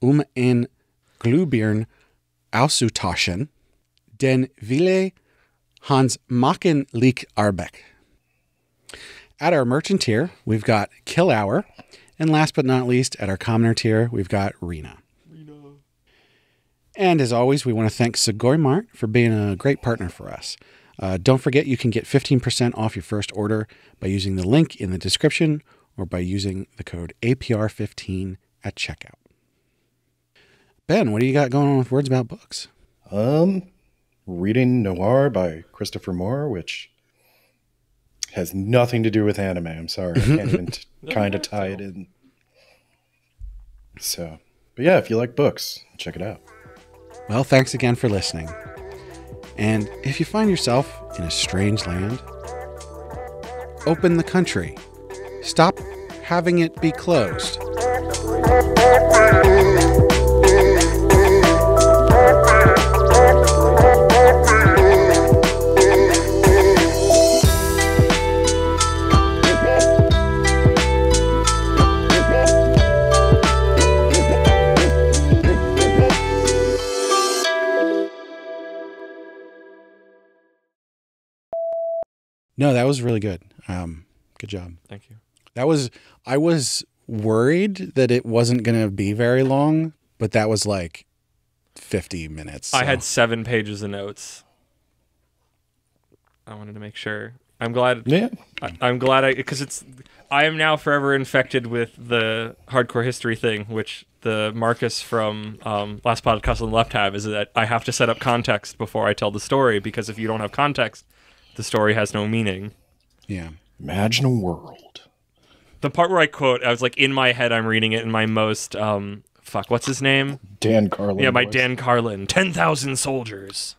um ein Glühbirn auszutauschen, den Wille Hans Machen liegt Arbeck. At our merchant tier, we've got Kill Hour. And last but not least, at our commoner tier, we've got Rena. And as always, we want to thank Sugoi Mart for being a great partner for us. Uh, don't forget you can get 15% off your first order by using the link in the description or by using the code APR15 at checkout. Ben, what do you got going on with Words About Books? Um, reading Noir by Christopher Moore, which has nothing to do with anime. I'm sorry, I can't even t- kind of tie it in. So, but yeah, if you like books, check it out. Well, thanks again for listening. And if you find yourself in a strange land, open the country. Stop having it be closed. No, that was really good. Um, good job. Thank you. That was I was worried that it wasn't going to be very long, but that was like 50 minutes. I had seven pages of notes. I wanted to make sure. I'm glad. Yeah, I, I'm glad I because it's. I am now forever infected with the hardcore history thing, which the Marcus from um, Last Podcast on the Left have is that I have to set up context before I tell the story because if you don't have context, the story has no meaning. yeah. imagine a world. The part where I quote, I was like in my head, I'm reading it in my most um, fuck. What's his name? Dan Carlin. yeah, my voice. Dan Carlin. Ten thousand soldiers.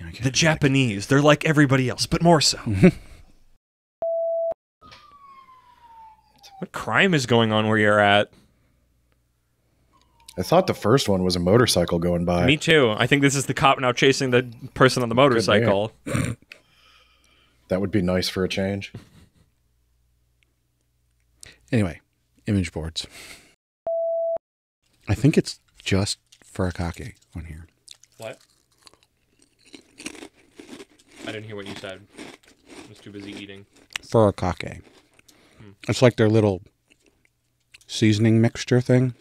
I The. Japanese, they're like everybody else, but more so. what crime is going on where you're at? I thought the first one was a motorcycle going by. Me too. I think this is the cop now chasing the person on the motorcycle. That would be nice for a change. Anyway, image boards. I think it's just furikake on here. What? I didn't hear what you said. I was too busy eating. Furikake. It's like their little seasoning mixture thing.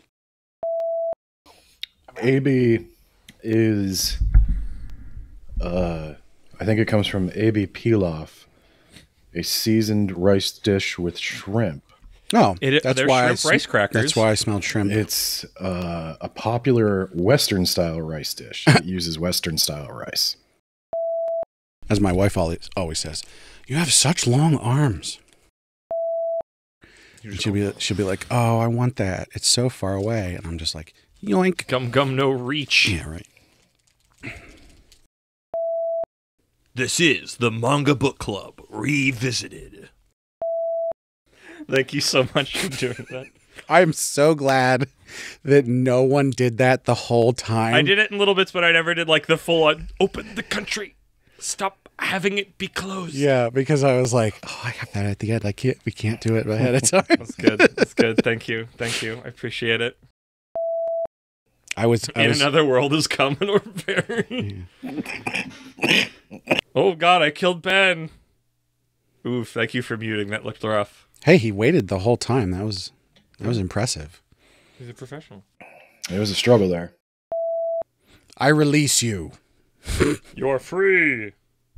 Ebi is, uh, I think it comes from ebi pilaf, a seasoned rice dish with shrimp. Oh, It- that's why I shrimp sm- rice crackers. That's why I smelled shrimp. It's uh, a popular Western style rice dish. It uses Western style rice. As my wife always always says, you have such long arms. She'll be she'll be like, "Oh, I want that. It's so far away." And I'm just like, "Yoink." Gum gum no reach. Yeah, right. This is the Manga Book Club Revisited. Thank you so much for doing that. I'm so glad that no one did that the whole time. I did it in little bits, but I never did like the full on open the country. Stop having it be closed. Yeah, because I was like, "Oh, I have that at the end. I can't. We can't do it ahead of time." That's good. That's good. Thank you. Thank you. I appreciate it. I was. I In was another world is coming or preparing. oh god, I killed Ben. Oof, thank you for muting. That looked rough. hey, he waited the whole time. That was that was impressive. He's a professional. It was a struggle there. I release you. You're free.